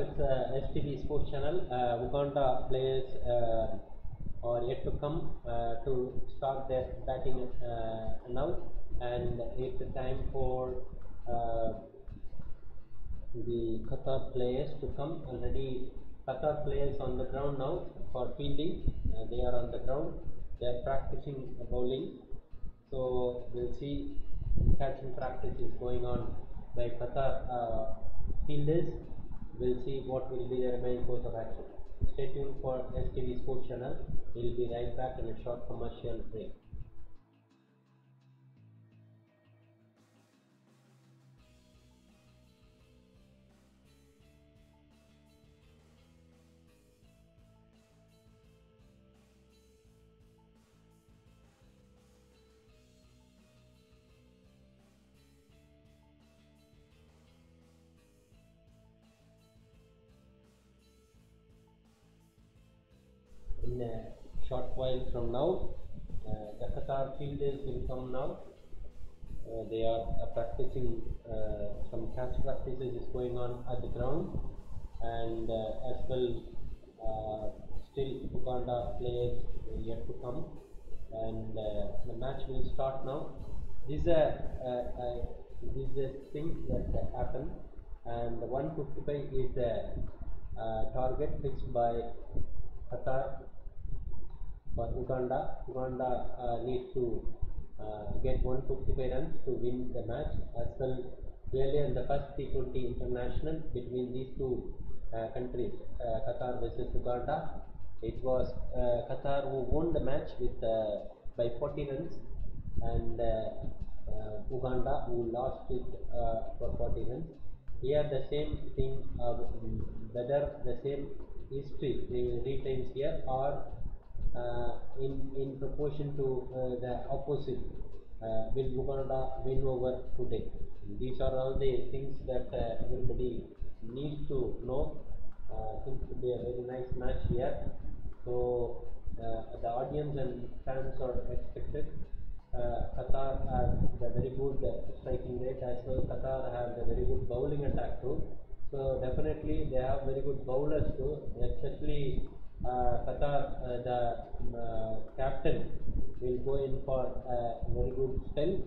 It's uh, STV Sports Channel. Uh, Uganda players uh, are yet to come uh, to start their batting uh, now, and it's the time for uh, the Qatar players to come. Already, Qatar players on the ground now for fielding. They are on the ground. They are practicing bowling. So we'll see catching practice is going on by Qatar fielders. We'll see what will be the remaining course of action. Stay tuned for STV Sports Channel. We'll be right back in a short commercial break. In a short while from now. Uh, the Qatar fielders will come now. Uh, they are uh, practicing uh, some catch practices is going on at the ground, and uh, as well, uh, still Uganda players yet to come, and the match will start now. This is a, this is a thing that uh, happened, and 155 is the target fixed by Qatar for Uganda. Uganda uh, needs to uh, get 155 runs to win the match. As well, earlier in the first T20 international between these two uh, countries, uh, Qatar versus Uganda, it was uh, Qatar who won the match with uh, by 40 runs, and Uganda who lost it for 40 runs. Here the same thing, whether the same history retains here or in in proportion to uh, the opposite uh, will Uganda win over today. These are all the things that uh, everybody needs to know. Uh, seems to be a very nice match here. So uh, the audience and fans are expected. Uh, Qatar has a very good uh, striking rate as well. Qatar has a very good bowling attack too. So definitely they have very good bowlers too, especially uh, Qatar, uh, the uh, captain will go in for a very good spell,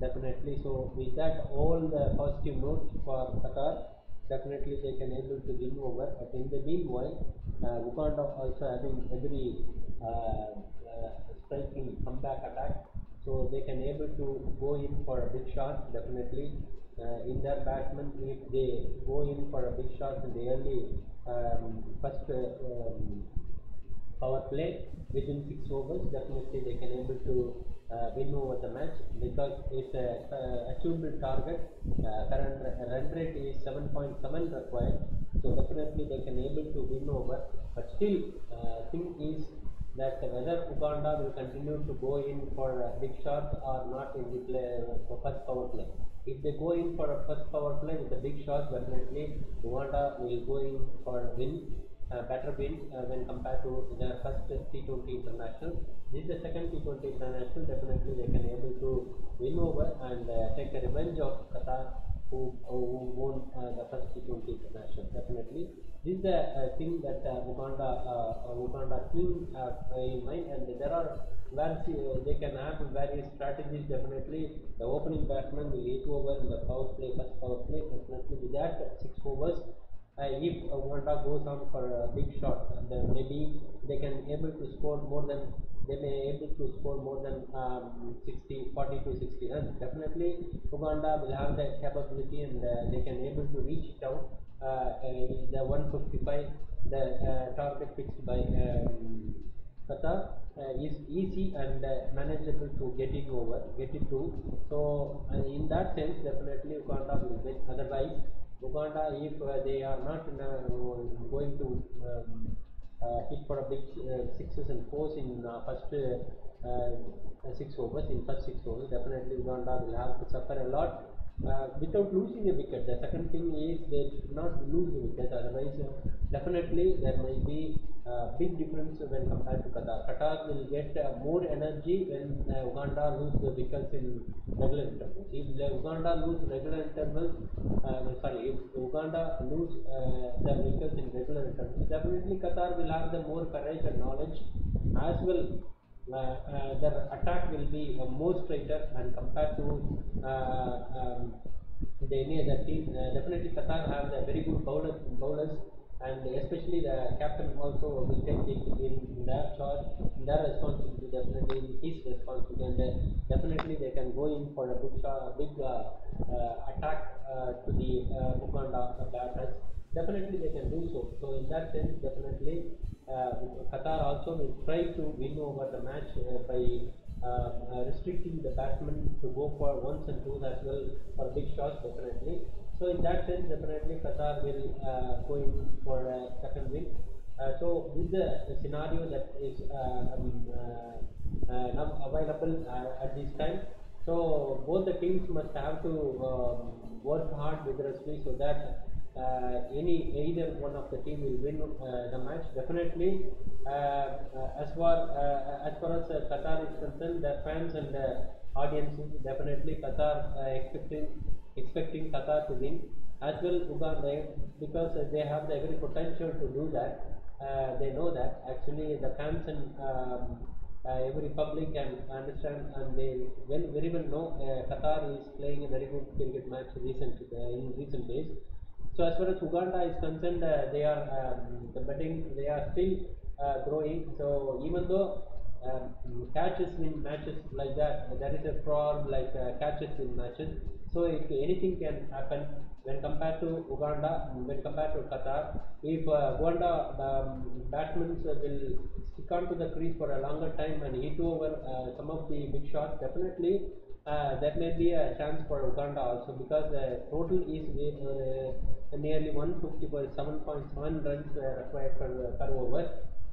definitely. So with that, all the positive notes for Qatar, definitely they can able to win over. But in the meanwhile, uh, Uganda also having a very uh, uh, striking comeback attack, so they can able to go in for a big shot, definitely. Uh, in their batsmen, if they go in for a big shot in the early um, first uh, um, power play within six overs, definitely they can able to uh, win over the match because it's a uh, achievable target. Current run rate is 7.7 required, so definitely they can able to win over. But still, thing is that whether Uganda will continue to go in for big shots or not in the play, first power play. If they go in for a first power play with a big shot, definitely Uganda will go in for a win, uh, better win uh, when compared to their first T20 international. This is the second T20 international. Definitely they can able to win over and uh, take a revenge of Qatar who, who won uh, the first T20 international. Definitely, this is the uh, thing that uh, Uganda Uganda team have in mind, and there are uh, they can have various strategies. Definitely, the opening batsman will eight over in the power play, first power play. Definitely, with that six overs. Uh, if Uganda goes on for a big shot, and then maybe they can able to score more than they may able to score more than um, 60, 40 to 60 runs. Definitely, Uganda will have that capability and uh, they can able to reach it out. Uh, the 155, the uh, target fixed by um, Qatar uh, is easy and uh, manageable to get it over, get it to. So, in that sense, definitely Uganda will win. Otherwise, Uganda, if they are not going to um, hit for a big uh, sixes and fours in uh, first uh, uh, six overs, in first six overs, definitely Uganda will have to suffer a lot uh, without losing a wicket. The second thing is they should not lose the wicket, otherwise uh, definitely there may be uh, big difference when compared to Qatar. Qatar will get uh, more energy when uh, Uganda lose the wickets in regular intervals. If Uganda lose regular intervals, uh, sorry, if Uganda lose uh, their wickets in regular intervals, definitely Qatar will have the more courage and knowledge as well. Uh, uh, their attack will be uh, more straighter and compared to uh, um, the any other team. Uh, definitely Qatar have the very good bowler, bowlers and especially the captain also will take it in their charge, in their responsibility, definitely in his responsibility, and uh, definitely they can go in for a big shot, big uh, uh, attack uh, to the uh, Uganda batters. Definitely they can do so. So in that sense, definitely uh, Qatar also will try to win over the match uh, by uh, uh, restricting the batsmen to go for ones and twos as well for big shots definitely. So in that sense, definitely Qatar will uh, go in for a second win. Uh, so with the, the scenario that is uh, um, uh, uh, now available uh, at this time, so both the teams must have to um, work hard vigorously so that any either one of the team will win the match. Definitely, as far as far as Qatar is concerned, the fans and the audiences definitely Qatar expecting expecting Qatar to win as well Uganda because uh, they have the every potential to do that. Uh, they know that actually the fans and um, uh, every public can understand and they well, very well know uh, Qatar is playing a very good cricket match recent uh, in recent days. So as far as Uganda is concerned, uh, they are um, the betting they are still growing. So even though um, catches win matches like that, there is a fraud like catches win matches. So it, anything can happen when compared to Uganda, when compared to Qatar. If uh, Uganda um, batsmen will stick on to the crease for a longer time and hit over uh, some of the big shots, definitely uh, there may be a chance for Uganda also because the total is uh, nearly 150 for 7.7 runs uh, required per, per over.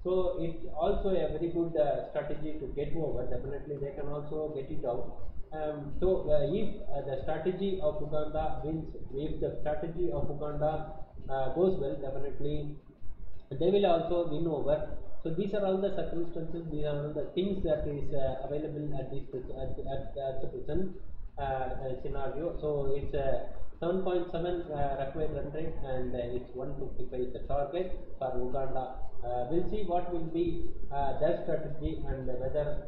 So it's also a very good uh, strategy to get over. Definitely they can also get it out. Um, so uh, if uh, the strategy of Uganda wins, if the strategy of Uganda uh, goes well, definitely they will also win over. So these are all the circumstances, these are all the things that is uh, available at this at, at, at the present uh, uh, scenario. So it's a 7.7 uh, required run rate and it's 155 is the target for Uganda. We'll see what will be their strategy and whether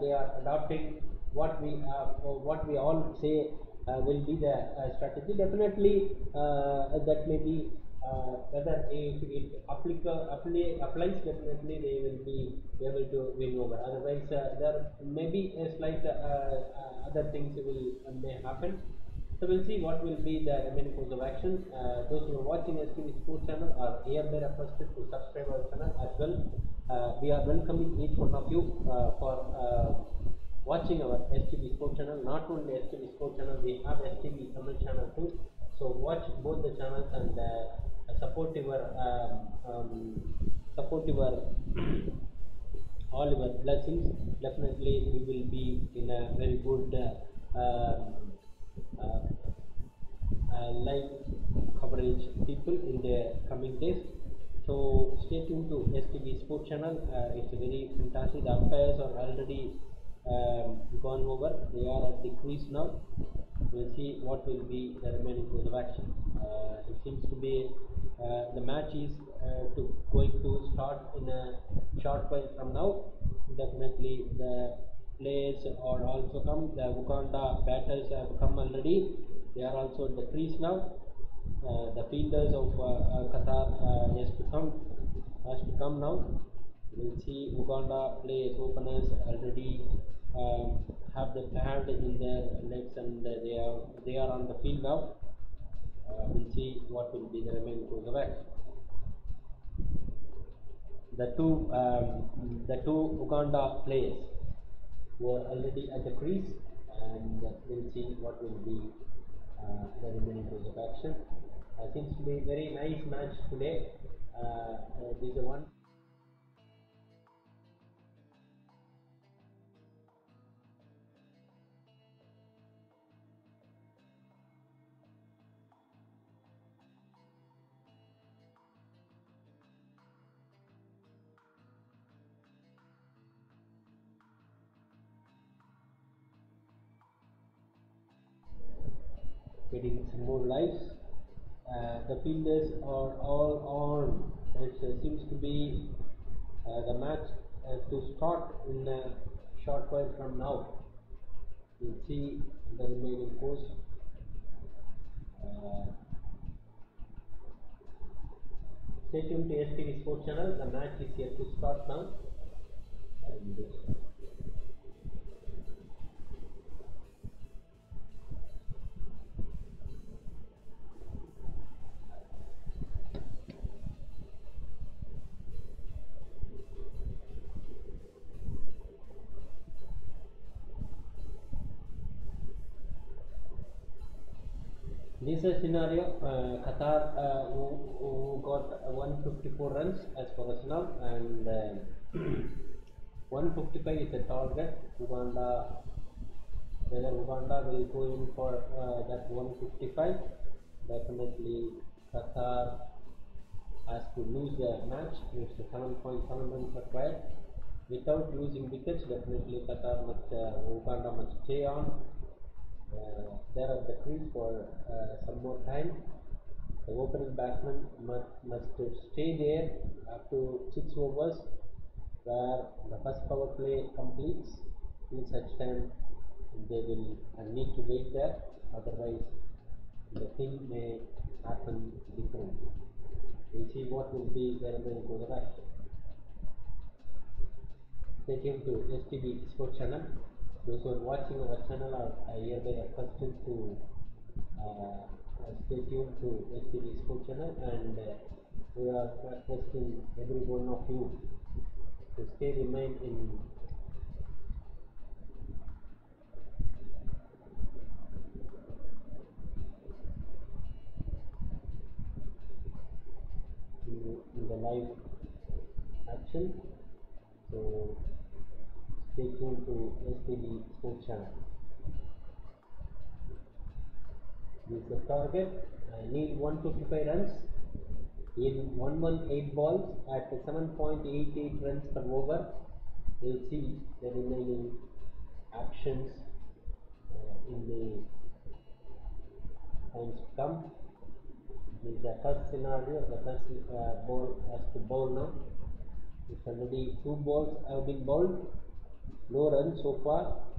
they are adopting what we uh, what we all say uh, will be the uh, strategy. Definitely, that may be uh, whether if it applica- apply, applies, definitely they will be able to win over. Otherwise, uh, there may be a slight uh, other things will may happen. So we'll see what will be the remaining course of action. Those who are watching STV Sports channel are here. hereby requested to subscribe our channel as well. We are welcoming each one of you for watching our STV Sport channel. Not only STV Sport channel, we have STV Tamil channel too. So watch both the channels and uh, support your um, um, support your all your blessings. Definitely, we will be in a very good uh, um, uh, uh, live coverage people in the coming days. So stay tuned to STV Sport channel. Uh, it's very fantastic. The umpires are already um, gone over. They are at the crease now. We'll see what will be the remaining course of action. Uh, it seems to be uh, the match is uh, to going to start in a short while from now. Definitely the players are also come. The Uganda batters have come already. They are also in the crease now. Uh, the fielders of uh, uh, Qatar uh, has come has to come now. We'll see Uganda players openers already um, have the pad in their legs and they are they are on the field now. Uh, we'll see what will be the remaining course of action. The two um, the two Uganda players were already at the crease and we'll see what will be uh, the remaining course of action. Uh, seems to be very nice match today. Uh, uh, this is the one. Getting some more lives. uh, the fielders are all on. It uh, seems to be uh, the match uh, to start in a short while from now. We'll see the remaining course. Uh, stay tuned to STV Sports Channel. The match is here to start now. This is a scenario. Uh, Qatar uh, who, who got 154 runs as per Arsenal and uh, 155 is the target. Uganda, whether Uganda will go in for uh, that 155, definitely Qatar has to lose the match. It's 7.7 runs required. Without losing wickets, definitely Qatar must, uh, Uganda must stay on there at the crease for uh, some more time. The opening batsman must, must stay there up to six overs where the first power play completes. In such time, they will uh, need to wait there, otherwise, the thing may happen differently. We'll see what will be the remaining course of action. Stay tuned to STV Sports Channel. Those who are watching our channel are are hereby requested to uh, uh, stay tuned to STV Sports Channel and uh, we are requesting every one of you to stay remain in in, in the live action. So stay tuned to STV Sports Channel. This is the target. I need 155 runs in 118 balls at 7.88 runs per over. We'll see the remaining actions uh, in the times to come. This is the first scenario. The first uh, ball has to bowl now. It's already two balls have been bowled. No runs so far.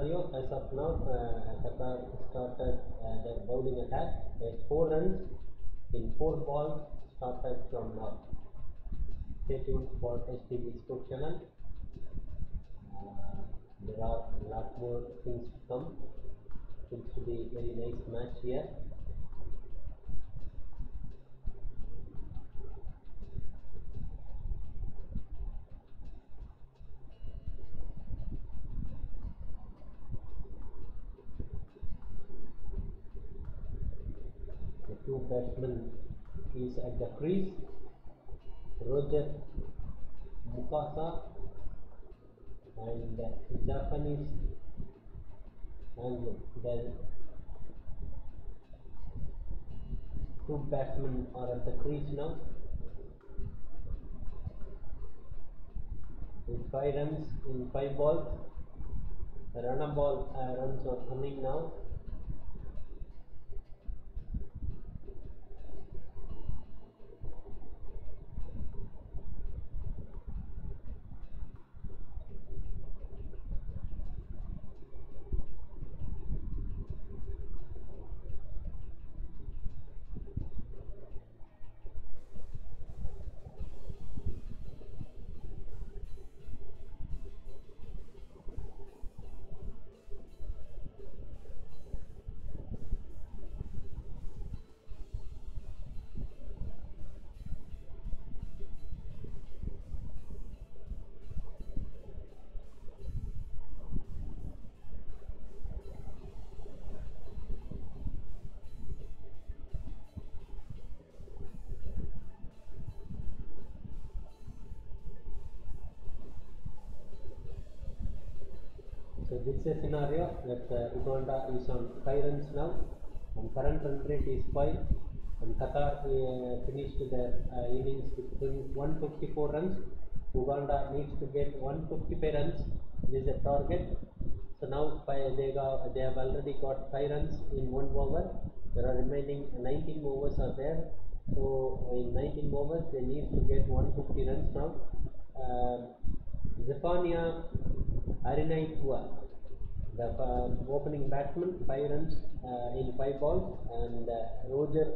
As of now. Uh, Qatar started uh, their bowling attack. There's four runs in four balls started from now. Stay tuned for STV Sports Channel. Uh, there are a lot more things to come. Seems to be a very nice match here. The two batsmen is at the crease. Roger Mukasa and the Japanese and the two batsmen are at the crease now. With five runs in five balls. The run ball uh, runs are coming now. Is a scenario that uh, Uganda is on 5 runs now and current run rate is 5 and Qatar uh, finished their uh, innings with 154 runs. Uganda needs to get 155 runs. This is a target. So now five, they, got, they have already got 5 runs in 1 over. There are remaining 19 overs are there. So in 19 overs they need to get 150 runs now. Uh, Zephania Arinaitwe, the uh, opening batsman, 5 runs uh, in 5 balls and uh, Roger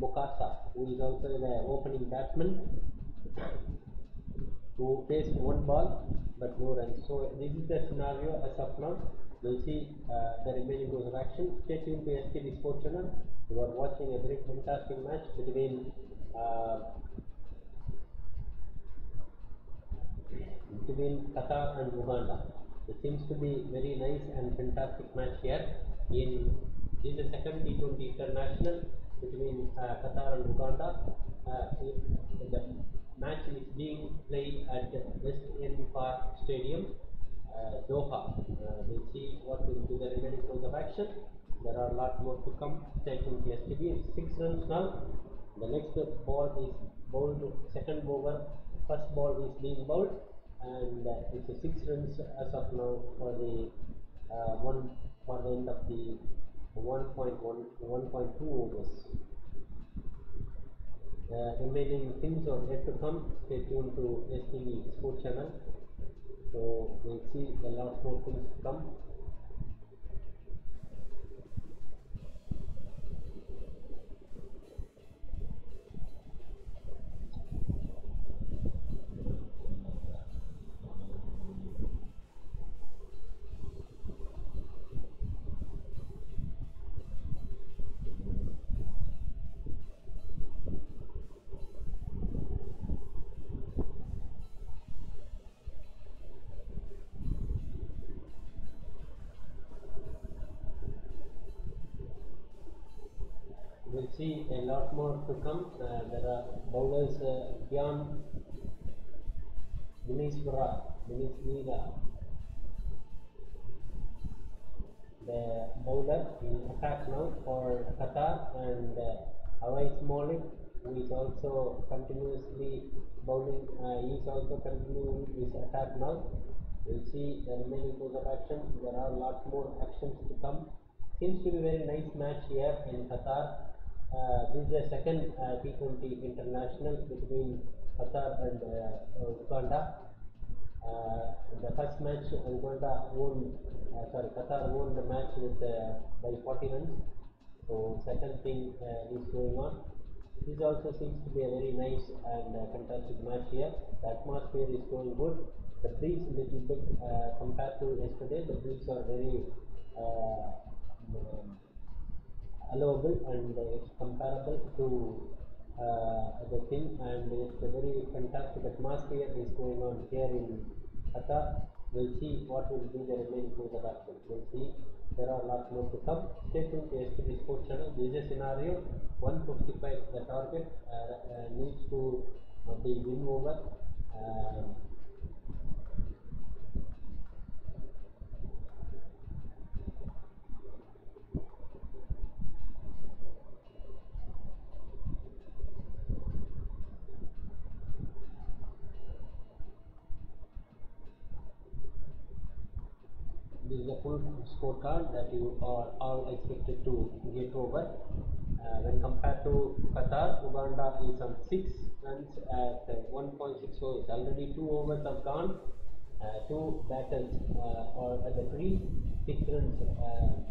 Mukasa, who is also the opening batsman, who faced one ball but no runs. So this is the scenario as of now. We'll see uh, the remaining course of action. Stay tuned to STV Sports Channel. You are watching a very fantastic match between uh, between Qatar and Uganda. It seems to be very nice and fantastic match here. In this is the second T20 international between uh, Qatar and Uganda. Uh, the match is being played at the West End Park Stadium, uh, Doha. Uh, we'll see what will be the remaining course of action. There are a lot more to come. Stay tuned to. It's six runs now. The next ball is bowled second over. First ball is being bowled and uh, it's a six runs as of now for the uh, one for the end of the 1.1 1.2 overs. Uh, remaining things are yet to come. Stay tuned to STV Sports Channel. So we'll see a lot more things to come. More to come. There are bowlers Gayan Dinesh Dinesh Veera, the bowler in attack now for Qatar and uh, Awais Malik who is also continuously bowling, uh, he is also continuing his attack now. We'll see the remaining course of action. There are a lot more actions to come. Seems to be very nice match here in Qatar. Uh, this is the second uh, T20 international between Qatar and uh, Uganda. Uh, the first match Uganda won, uh, sorry, Qatar won the match with uh, by 40 runs. So second thing is going on. This also seems to be a very nice and fantastic match here. The atmosphere is going good. The breeze little bit compared to yesterday. The breeze are very allowable and it's comparable to uh, the thing and it's a very fantastic atmosphere is going on here in Qatar. We'll see what will be the remaining course of action. We'll see. There are lots more to come. Stay tuned to STV Sports Channel. This is a scenario 155. The target uh, uh, needs to uh, be win over. This is a full scorecard that you are all expected to get over. Uh, when compared to Qatar, Uganda is on 6 runs at uh, 1.6 overs. Already 2 overs have gone. Uh, two batters uh, are at the crease. 6 runs. Uh,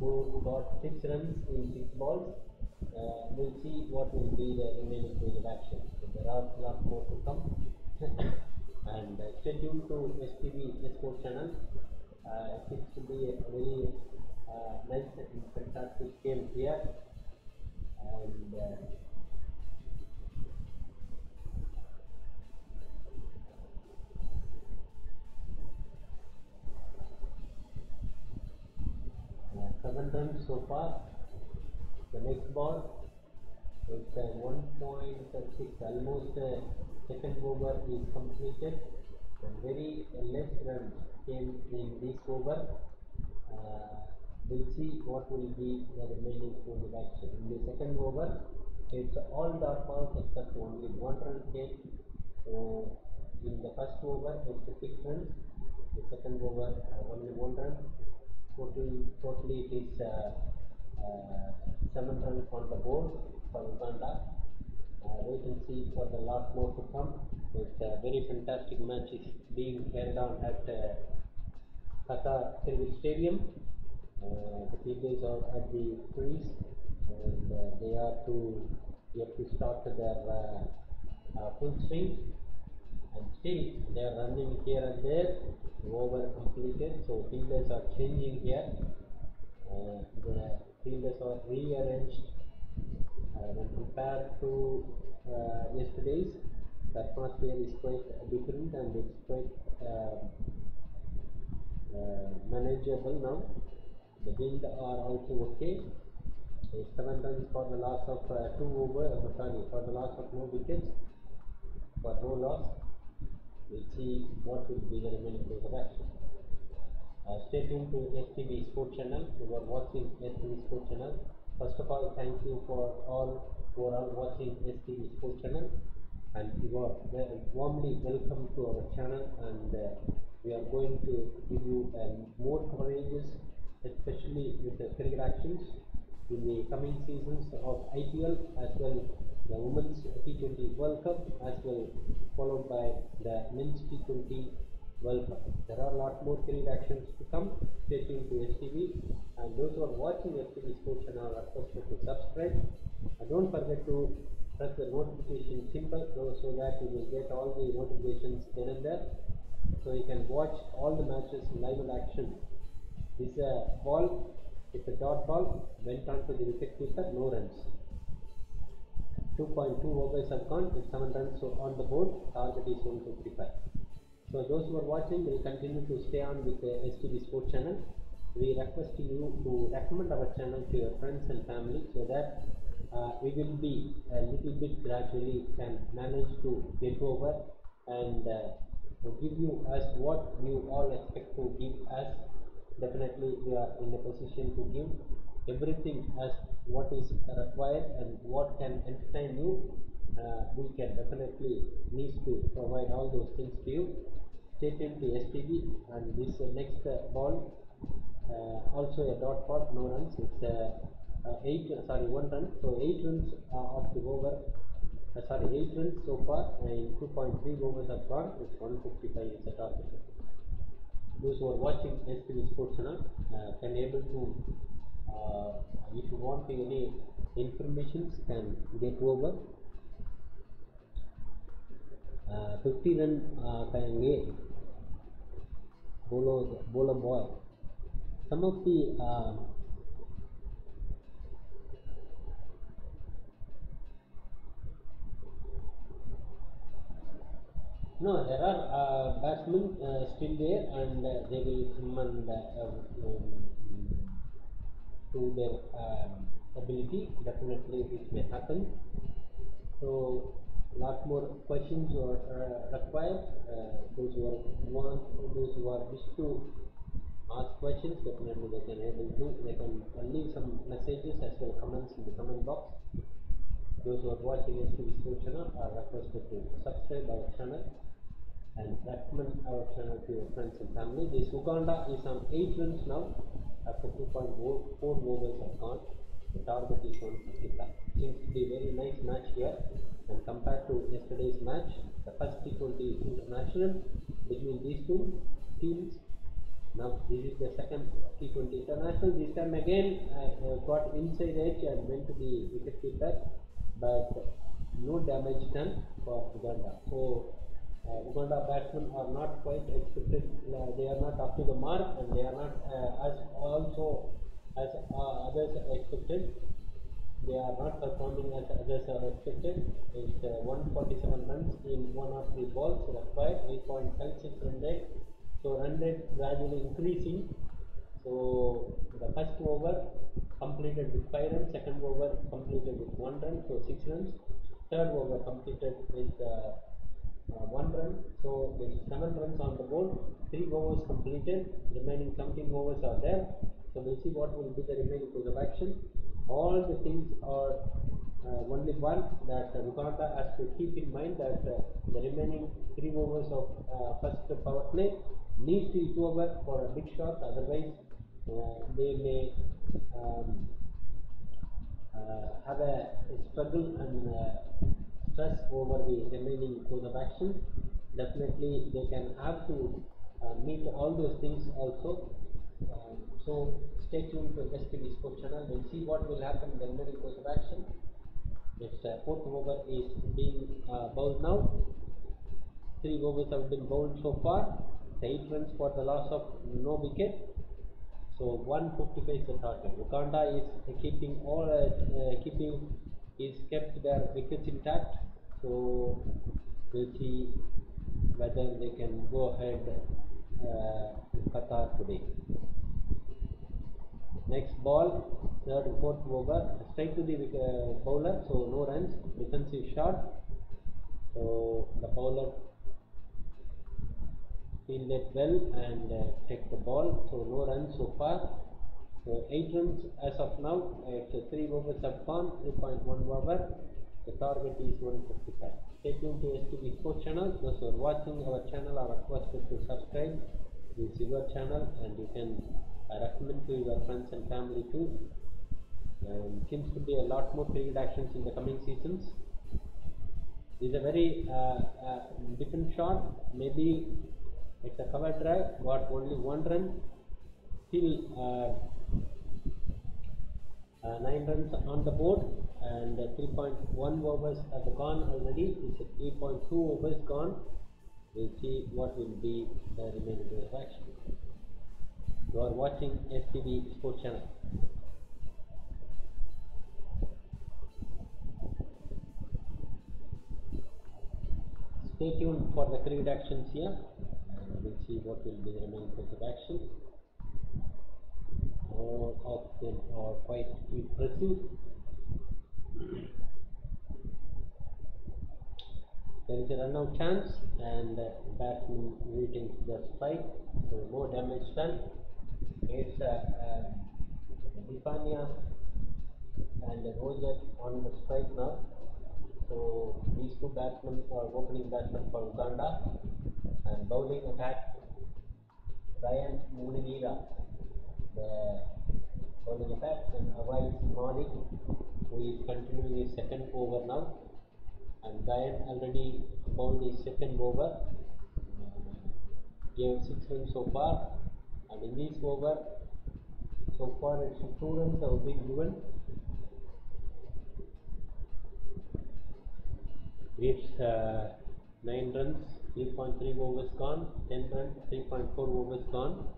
who got 6 runs in 6 balls. Uh, we'll see what will be the remaining course of action. So there are a lot more to come. and uh, stay tuned to STV Sports channel. Uh, it to be a very uh, nice and fantastic game here. And uh, uh, seven runs so far. The next ball it's uh, 1.6 almost uh, second over is completed and very less runs came in this over. Uh, we'll see what will be the remaining course of. In the second over, it's all dot balls except only one run came. So in the first over, it's six runs. The second over, uh, only one run. Total, totally it is uh, uh, seven runs on the board for Uganda. Uh, wait and see for the lot more to come. It's a very fantastic match is being held on at uh, Qatar Cricket Stadium. Uh, the people are at the crease and uh, they are to yet to start their uh, uh, full swing and still they are running here and there over completed so fielders are changing here uh, the fielders are rearranged uh, when compared to uh, yesterday's the atmosphere is quite different and it's quite uh, uh, manageable now the wind are also okay it's seven runs for the loss of uh, two over uh, sorry for the loss of no wickets for no loss we'll see what will be the remaining course of action uh, stay tuned to STV Sport Channel. You are watching STV Sport Channel. First of all, thank you for all who are watching STV Sport Channel, and you are warmly welcome to our channel. And uh, we are going to give you um, more coverages, especially with the cricket actions in the coming seasons of IPL as well the Women's T20 World Cup as well followed by the Men's T20 Cup. There are a lot more cricket actions to come. Stay tuned to STV. And those who are watching STV Sports Channel are requested to subscribe. And don't forget to press the notification symbol so, that you will get all the notifications then and there. So you can watch all the matches live in action. This is a ball, it's a dot ball, went on to the wicket keeper, no runs. 2.2 overs have gone with 7 runs so on the board, target is 155. So those who are watching will continue to stay on with the STV Sport channel. We request you to recommend our channel to your friends and family so that uh, we will be a little bit gradually can manage to get over and uh, give you as what you all expect to give us. Definitely we are in a position to give everything as what is required and what can entertain you uh, we can definitely need to provide all those things to you take him to STV and this uh, next uh, ball uh, also a dot for no runs. It's a, eight sorry one run. So eight runs of the over sorry 8 runs so far in 2.3 overs are gone. It's 155 is the target those who are watching STV Sports Channel uh, can able to uh, if you want any information can get over. Uh, 50 run uh, can Bowler, bowler boy. Some of the uh, no, there are uh, batsmen uh, still there, and uh, they will come and uh, um, to their um, ability. Definitely, it may happen. So lot more questions are uh, required. Uh, those who are want, those who are wish to ask questions, definitely they can able to. They can leave some messages as well comments in the comment box. Those who are watching STV Sports channel are requested to subscribe our channel and recommend our channel to your friends and family. This Uganda is on 8 runs now after 2.4 overs have gone. The target is 155. Seems to be a very nice match here and compared to yesterday's match, the first T20 international between these two teams. Now this is the second T20 international. This time again uh, uh, got inside edge and went to the wicket keeper, but no damage done for Uganda. So uh, Uganda batsmen are not quite expected. Uh, they are not up to the mark, and they are not uh, as also as uh, others expected they are not performing as others are expected. It's uh, 147 runs in 103 balls required, 8.56 run rate. So run rate gradually increasing. So the first over completed with 5 runs, second over completed with 1 run, so 6 runs. Third over completed with uh, uh, one run. So there's seven runs on the board. Three overs completed. Remaining 17 overs are there. So we'll see what will be the remaining course of action. All the things are uh, only one that uh, Uganda has to keep in mind that uh, the remaining three overs of uh, first power play needs to be over for a big shot. Otherwise, uh, they may um, uh, have a struggle and stress over the remaining course of action. Definitely, they can have to meet all those things also. So, stay tuned to STV Sports Channel. We'll see what will happen in the remaining course of action. This uh, fourth over is being uh, bowled now. Three overs have been bowled so far. Eight runs for the loss of no wicket. So 155 is the target. Uganda is keeping all uh, uh, keeping is kept their wickets intact. So we'll see whether they can go ahead Qatar today. Next ball, third and fourth over, straight to the uh, bowler, so no runs, defensive shot. So the bowler fielded well and uh, take the ball, so no runs so far. So 8 runs as of now, at uh, 3 overs have gone, 3.1 over. The target is 155. Tuned to STV Sports channel. Those who are watching our channel are requested to subscribe. This is your channel and you can uh, recommend to your friends and family too. And seems to be a lot more cricket actions in the coming seasons. This is a very uh, uh, different shot. Maybe it's a cover drive, got only one run. Still uh, 9 runs on the board and uh, 3.1 overs have gone already. It's a 3.2 overs gone. We'll see what will be the remaining of action. You are watching STV Sports Channel. Stay tuned for the cricket actions here and we'll see what will be the remaining course of action. All of them are quite impressive. There is a run out chance and batsman waiting the strike, so no damage done. It's uh, uh, and Roger on the strike now. So these two batsmen are opening batsmen for Uganda and bowling attack Gayan Munaweera the bowling and Malik who is continuing his second over now. And Gayan already bowled his second over. Uh, gave six runs so far. And in this over so far it's two runs have been given. It's uh, 9 runs 3.3 overs gone. 10 runs 3.4 overs gone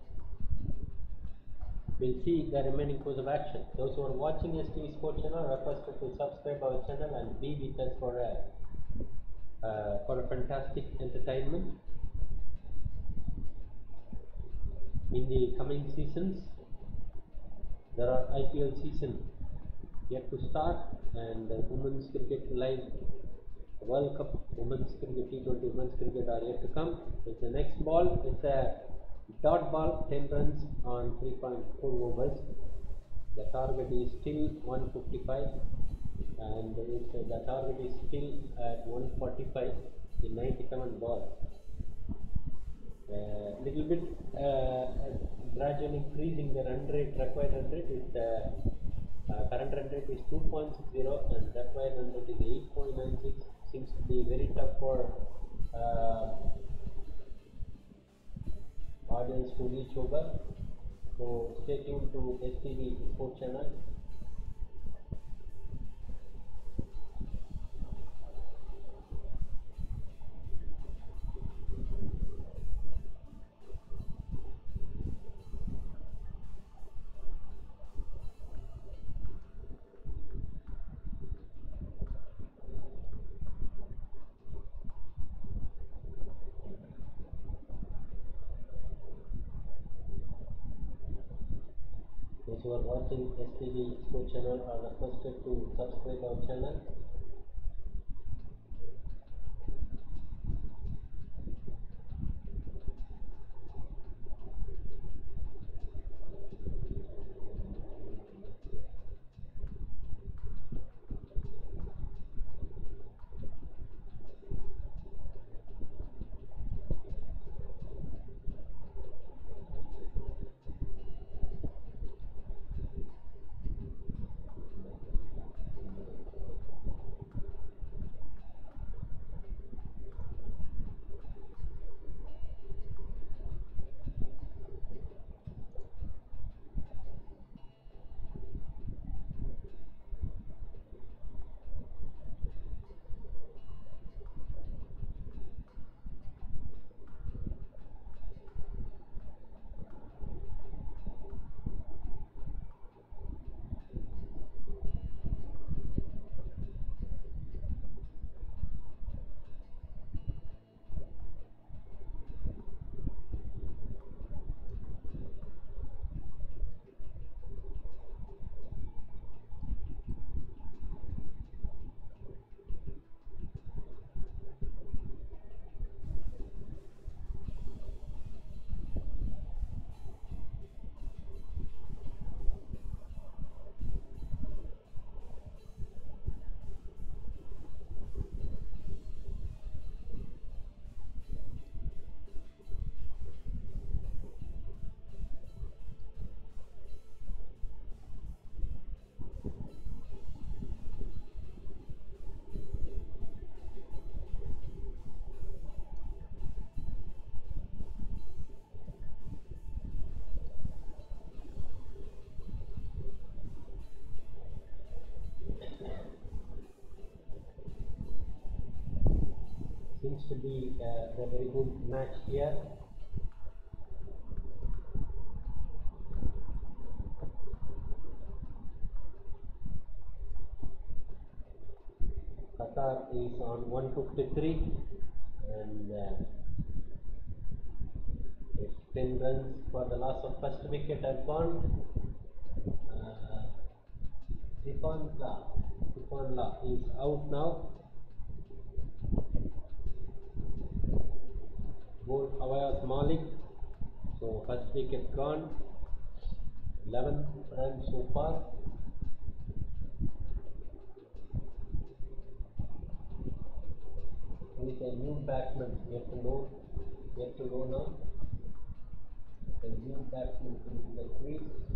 we'll see the remaining course of action those who are watching STV Sports channel are requested to subscribe our channel and be with us for a uh, for a fantastic entertainment in the coming seasons there are IPL season yet to start and uh, women's cricket live World Cup Women's Cricket T20 Women's Cricket are yet to come. It's the next ball. It's a dot ball, 10 runs on 3.4 overs. The target is still 155 and uh, the target is still at 145 in 97 balls. Uh, little bit uh, gradually increasing the run rate, required run rate is uh, uh, current run rate is 2.60 and required run rate is 8.96 seems to be very tough for uh, audience to reach over. So stay tuned to STV Sports channel. Watching STV Sports channel are requested to subscribe our channel. Seems to be uh, a very good match here. Qatar is on 153 and uh, it's 10 runs for the loss of first wicket have gone. Uh, Zephania is out now. Bowled Awais Malik. So first wicket gone. 11 runs so far. With a new batsman, yet to know, yet to know now. A new batsman into the crease.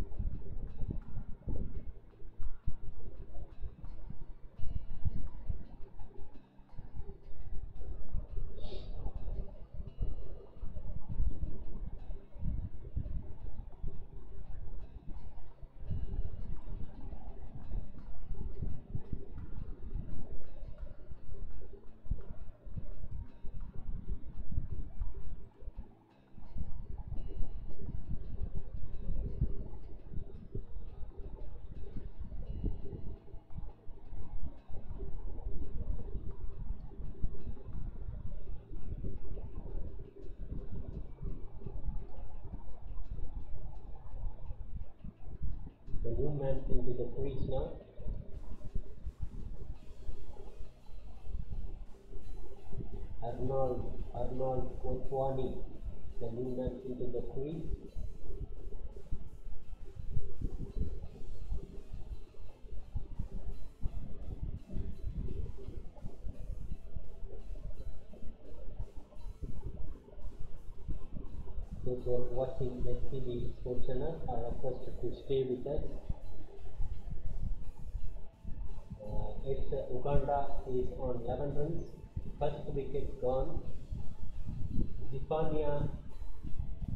The new man into the crease now. Arnold, Arnold Otwani, the new man into the crease. STV Sports Channel are requested to stay with us. Uh, it's uh, Uganda is on 11 runs. First wicket gone. Zipania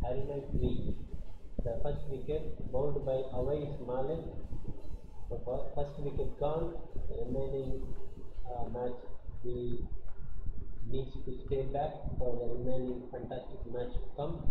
Harina 3. The first wicket bowled by Awais Malik. The first wicket gone. The remaining uh, match we needs to stay back for the remaining fantastic match to come.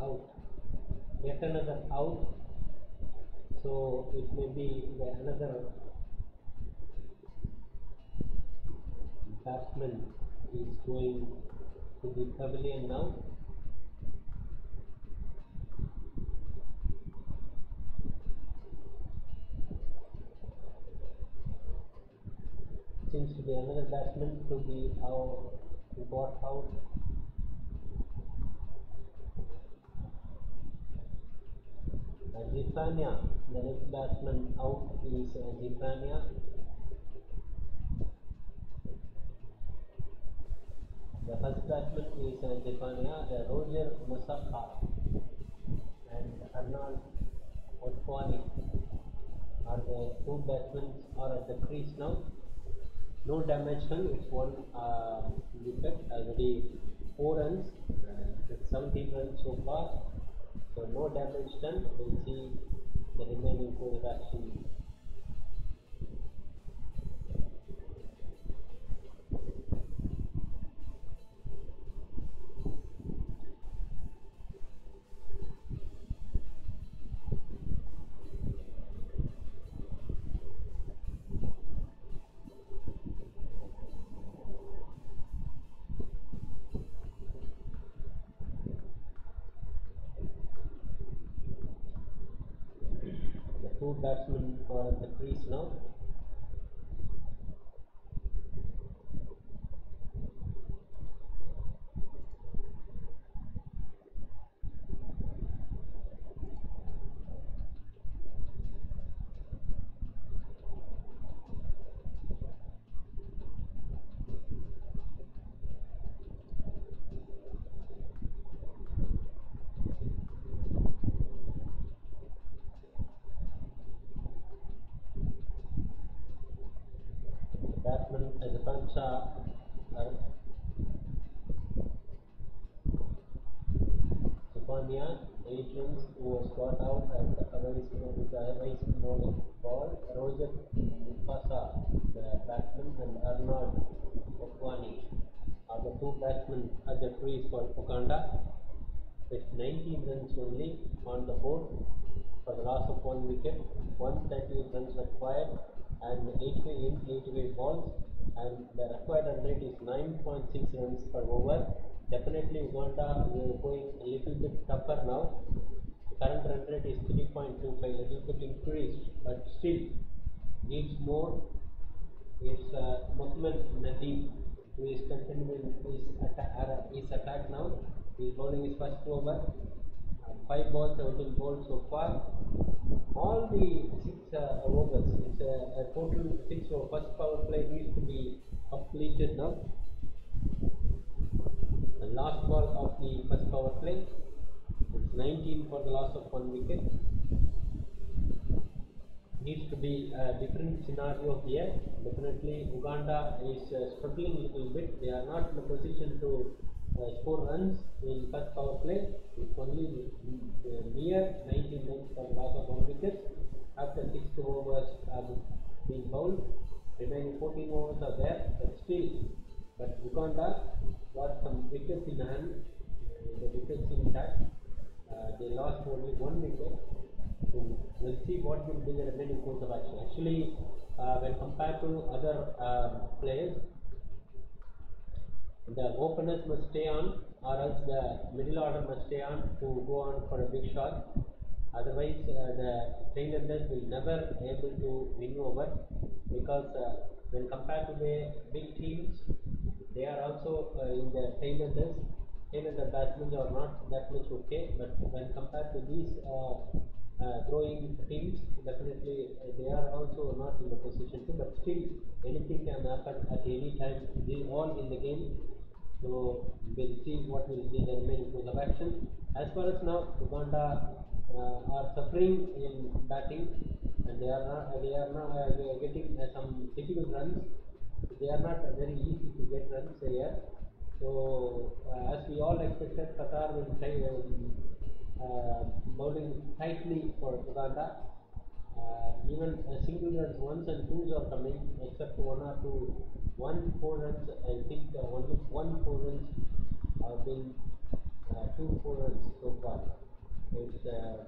out. Another out. So it may be another batsman is going to the pavilion now. Seems to be another batsman to be out, to got out. Uh, Zephania, the next batsman out is uh, Zephania. The first batsman is uh, Zephania, uh, Roger Mukasa and Arnold Otwani are the two batsmen are at the crease now. No damage done, it's one uh, wicket, already four runs, with 17 runs so far. So no damage done. We'll see the remaining course of. The two batsmen are at the crease now. batsman Azafan Shah uh, Sophania, 8 runs, who was got out at a very small, with a very small Roger Mukasa, the uh, batsman, and Arnold Otwani are the two batsmen at the crease for Uganda. With 19 runs only on the board for the loss of one wicket, 138 runs required, and 88, 88 balls, and the required run rate is 9.6 runs per over. Definitely Uganda will going a little bit tougher now. The current run rate is 3.25, little bit increased, but still needs more. It's uh, Muhammad Nadeem who is continuing his attack, uh, attack now. He is bowling his first over. Uh, five balls have been bowled so far. All the six uh, overs, it's a, a total six over first power play needs to be completed now. The last ball of the first power play. It's 19 for the loss of one wicket. Needs to be a different scenario here. Definitely, Uganda is uh, struggling a little bit. They are not in a position to uh, score runs in first power play. It's only uh, near 19 runs for the of one. After six overs have been bowled, remaining 14 overs are there, but still, but Uganda got some wickets in hand. The wickets intact. Uh, they lost only one wicket. We'll see what will be the remaining course of action. Actually, uh, when compared to other um, players, the openers must stay on, or else the middle order must stay on to go on for a big shot. Otherwise, uh, the tailenders will never able to win over because uh, when compared to the big teams, they are also uh, in the tailenders. Tailender batsmen are not that much okay, but when compared to these uh, uh, throwing teams, definitely uh, they are also not in the position to, but still anything can happen at any time. They all in the game. So we'll see what will be the remaining course of action. As far as now, Uganda uh, are suffering in batting, and they are not. They are not uh, they are getting uh, some difficult runs. They are not very easy to get runs here. So uh, as we all expected, Qatar will try um, bowling tightly for Uganda. Uh, even uh, single ones and twos are coming, except one or two. One four runs, I think uh, only one four runs have been uh, two four runs so far. It's uh,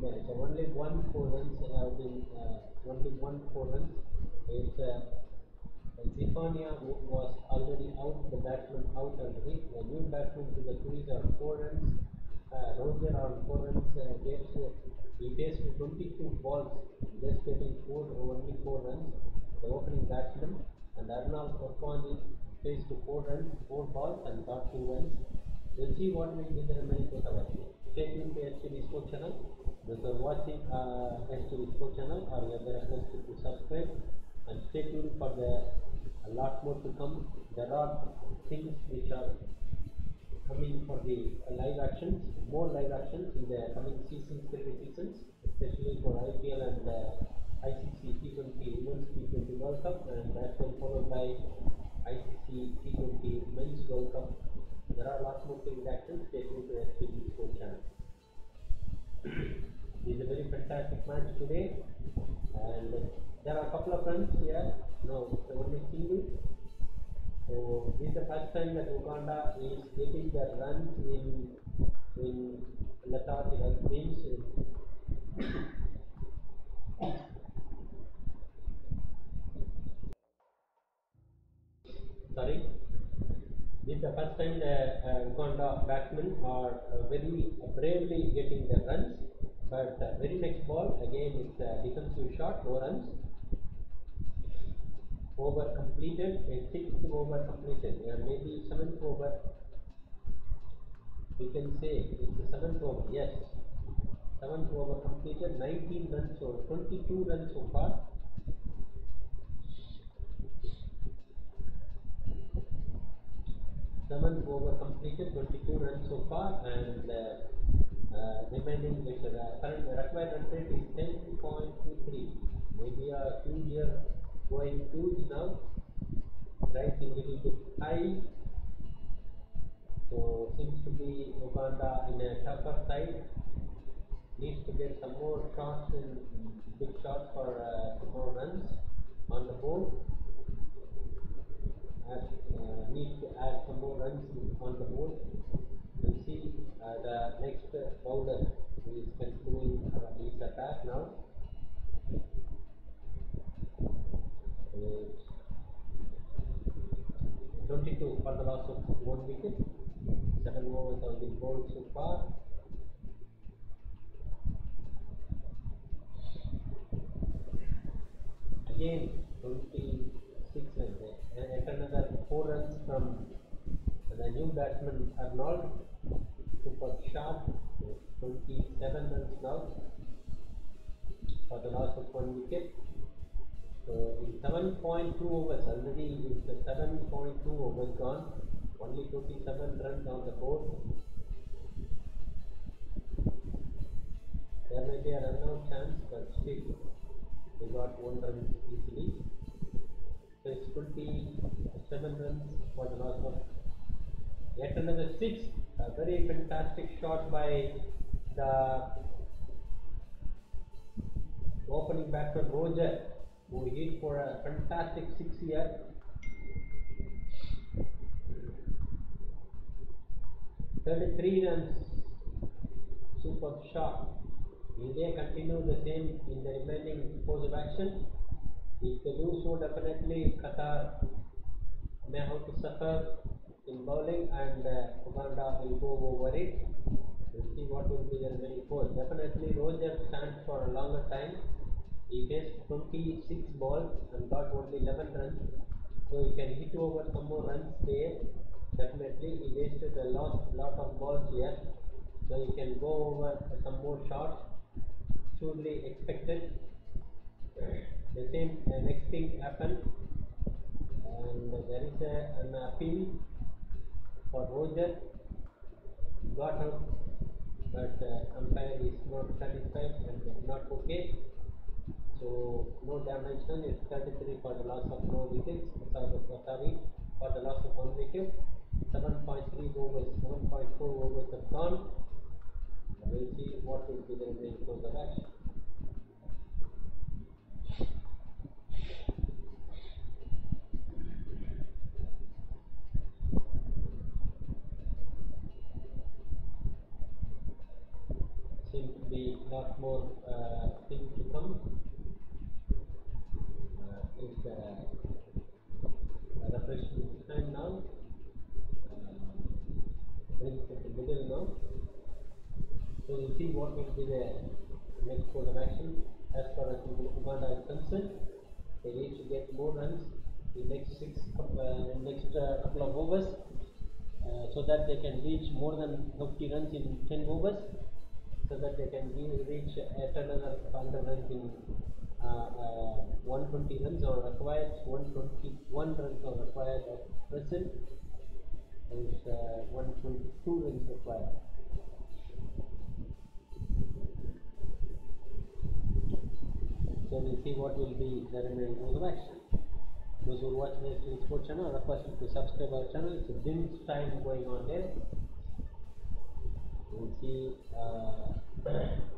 yeah, so only one four runs have been uh, only one four runs. It's uh, Zephania was already out, the batsman out already. The new batsman to the crease are four runs. Uh, Roger on four runs uh, gets uh, he faced 22 balls, just getting four only four runs. The opening batsman and Arnold Otwani faced four runs, four balls and got two runs. We'll see what will be the remaining of action. Stay tuned to STV Sport channel. If you are watching uh, STV Sport channel, or you are requested to subscribe and stay tuned for the a lot more to come. There are things which are coming for the live actions, more live actions in the coming seasons, cricket seasons, especially for IPL and uh, ICC T20 Women's T20 World Cup, and that will followed by ICC T20 Men's World Cup. There are lots more cricket actions. Stay tuned to STV Sport channel. This is a very fantastic match today, and there are a couple of runs here. No, it's only single. So this is the first time that Uganda is getting the runs in in lethargy, that sorry. This is the first time the uh, Uganda batsmen are uh, very bravely getting the runs. But uh, very next ball again it's a defensive shot, no runs over completed, a sixth over completed, uh, maybe seventh over. We can say it's a seventh over, yes. Seventh over completed, 19 runs or 22 runs so far. Seventh over completed, 22 runs so far, and uh, uh, remaining with the current required rate is 10.23. maybe a huge year going huge now, a little bit high. So seems to be Uganda in a tougher side. Needs to get some more shots in big shots for uh, more runs on the board. Add, uh, needs to add some more runs on the board. We'll see uh, the next bowler who is continuing his attack now. It's 22 for the loss of one wicket. Seven overs have been bowled so far. Again, 26 runs. And yet another four runs from the new batsman Arnold. Super shot. 27 runs now for the loss of one wicket. So in 7.2 overs, already is the 7.2 overs gone. Only 27 runs on the board. There may be a run out chance, but still they got one run easily. So it's 27 runs for the loss of yet another six. A very fantastic shot by the opening batsman Roger, hit for a fantastic six here. Thirty-three runs, super shot. Will they continue the same in the remaining course of action? If they do so, definitely Qatar may have to suffer in bowling and uh, Uganda will go over it. We'll see what will be the remaining course. Definitely Roger stands for a longer time. He faced 26 balls and got only 11 runs. So he can hit over some more runs there. Definitely he wasted a lot, lot of balls here. So he can go over some more shots. Surely expected. The same uh, next thing happened. And there is a, an appeal for Roger. Got out, but uh, umpire is not satisfied and not okay. So no damage done. It's 33 for the loss of no wickets. Sorry, for the loss of one wicket. 7.3 overs, 7.4 overs have gone. We'll see what will be the remaining course of action. Seem to be lot more uh, things to come. Uh, it's uh, a refreshing time now. Uh, the middle now. So we'll see what will be the next course of action as far as Uganda is concerned. They need to get more runs in next six uh, next uh, couple of overs uh, so that they can reach more than 50 runs in 10 overs so that they can re- reach at another 100 runs in uh, uh, 120 runs are required 121 runs are required at present is uh, 122 runs required so we'll see what will be the remaining course of action. Those who watch the Wrestling Sport channel, I request you to subscribe our channel. It's a dim time going on there. We'll see. Uh,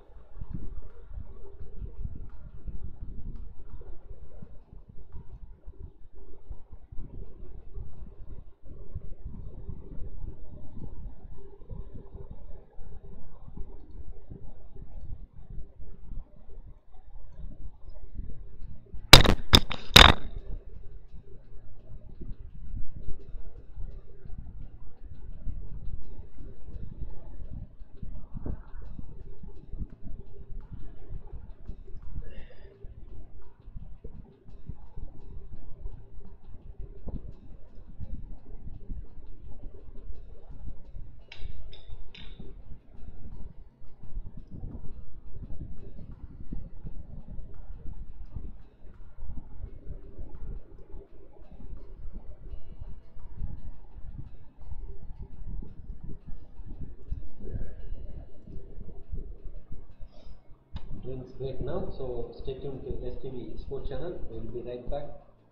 Doing great now, so stay tuned to STV Sport Channel. We'll be right back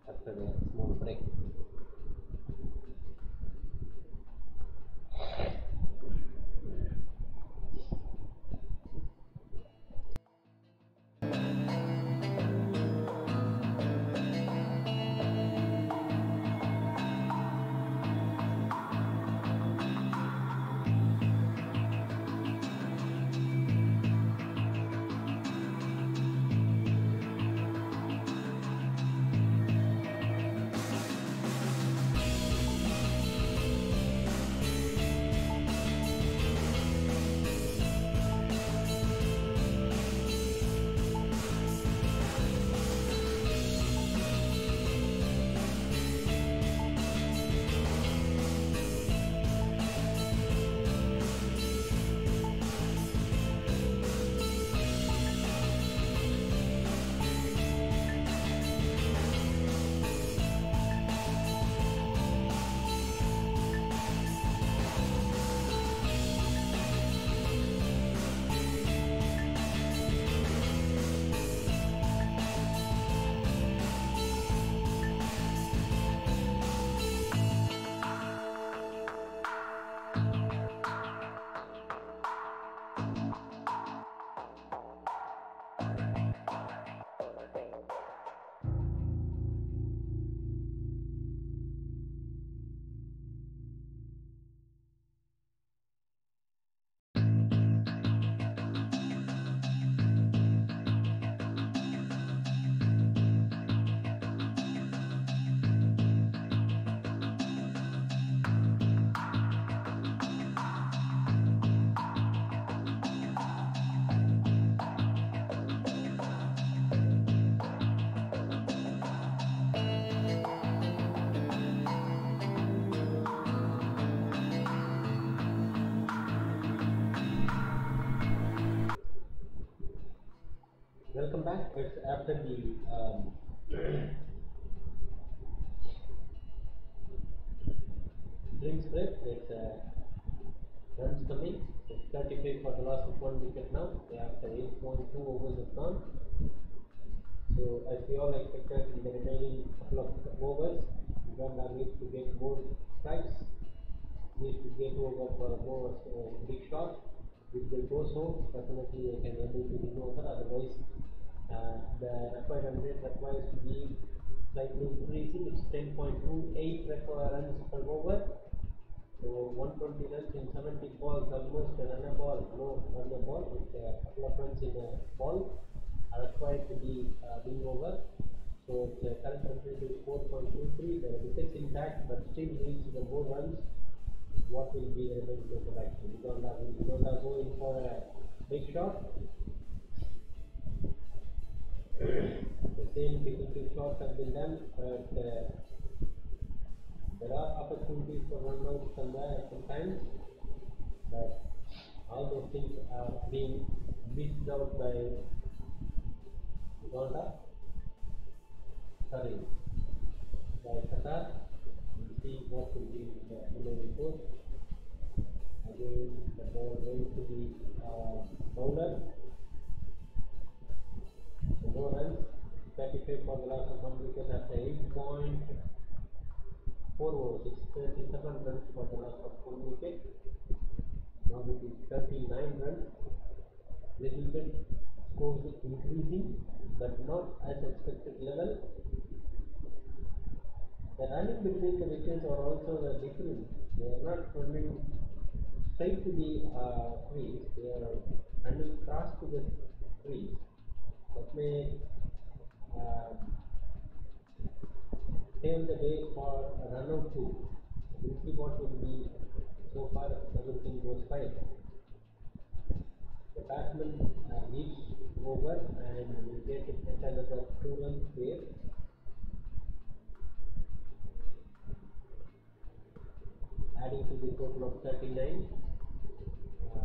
after a small break. So as we all expected in the remaining couple of overs, Uganda needs to get more strikes, needs to get over for more uh, big shots. If they go so, definitely they can able to win over. Otherwise, uh, the required run rate requires to be slightly increasing. It's 10.28 required runs per over. So 120 runs in 70 balls, almost a runner ball, no runner ball, with a couple of runs in a ball are required to be uh, being over. So uh, current rate is 4.23. The wickets intact, but still needs the more runs. What will be the remaining course of action? Uganda will Uganda go in for a big shot. the same defensive shots have been done, but uh, there are opportunities for run outs somewhere sometimes, but all those things are being missed out by What will be the remaining course. Again, the ball going to the uh, bowler. So no runs. 35 for the loss of one wicket after 8.4 overs. It's 37 runs for the loss of one wicket. Now it is 39 runs. Little bit scores increasing, but not as expected level. The running between the wickets are also the different. They are not running straight to the uh, crease. They are running cross to the crease. That may pave the way for a run out too. We'll see what will be so far everything goes fine. Batsman uh, leads over and we get another two runs there. Adding to the total of 39 uh,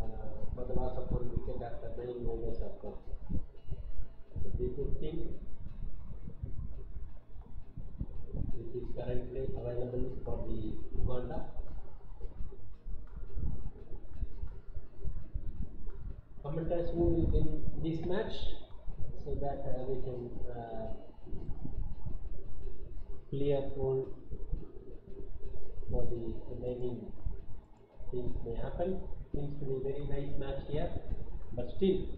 for the loss of wicket after 9 overs of gone. So the good thing which is currently available for the Uganda. Commenters who will win this match so that uh, we can uh, clear all for the remaining things may happen. Seems to be a very nice match here, but still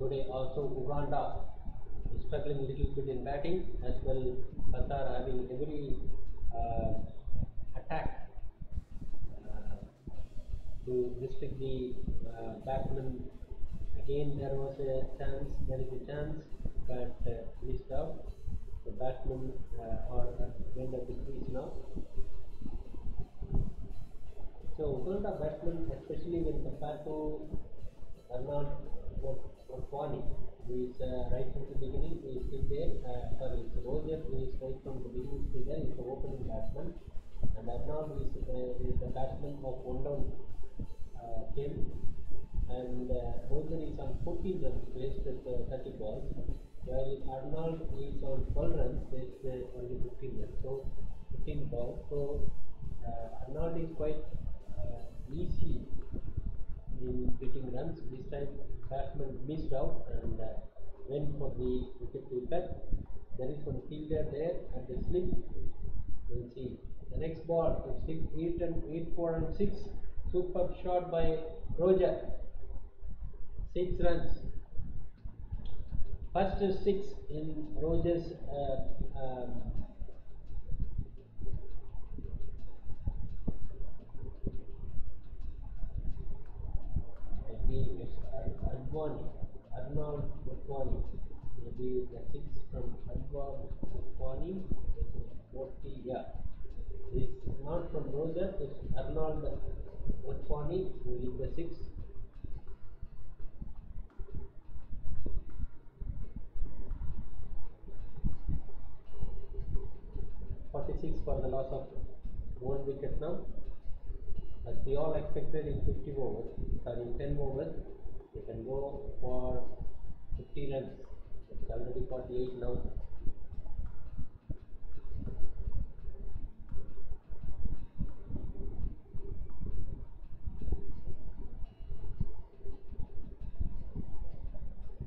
today also Uganda is struggling a little bit in batting as well. Qatar having every uh, attack to restrict the uh, batsman. Again, there was a chance, there is a chance, but uh, missed out. The batsman uh, are at the the crease now. So, Uganda batsman, especially when compared to Arnold Otwani, who is uh, right from the beginning, is still there. Uh, sorry, it's Roger, who is right from the beginning, still there. He's the opening batsman. And Arnold is, uh, is the batsman of one down uh, team. And uh, Roger is on 14 runs based with uh, 30 balls, while Arnold is on 12 runs with only 15 runs. So, 15 balls. So, uh, Arnold is quite uh, easy in getting runs. This time batsman missed out and uh, went for the wicket keeper. There is one fielder there at the slip. We'll see. The next ball is six, eight and eight, four and six. Superb shot by Roger. Six runs. First six in Roger's uh, um, maybe it's Ad- Advani, Arnold Advani. Maybe the six from Advani, Advani, forty, yeah. It's not from Roger, it's Arnold Who is the six. Forty-six for the loss of one wicket now. As we all expected in 50 overs, sorry, in 10 overs, they can go for 50 runs. It's already 48 now.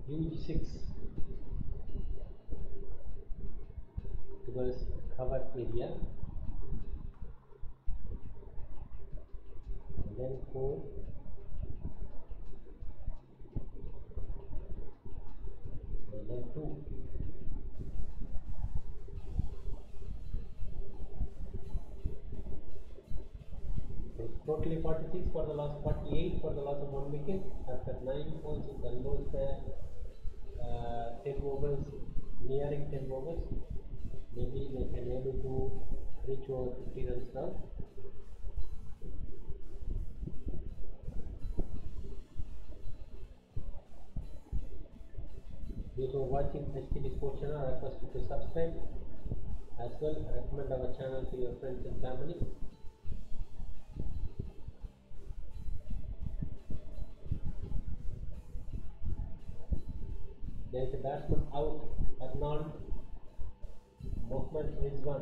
Huge six towards covered area. and then four and then two it's totally 46 for the last 48 for the loss of one wicket after nine balls it's almost uh, uh, Uh, 10 overs nearing 10 overs maybe they can able to reach over 50 runs now Those who are watching HTV Sports channel are requested to subscribe. As well recommend our channel to your friends and family. There is a batsman out, Arnold Mohammad Rizlan,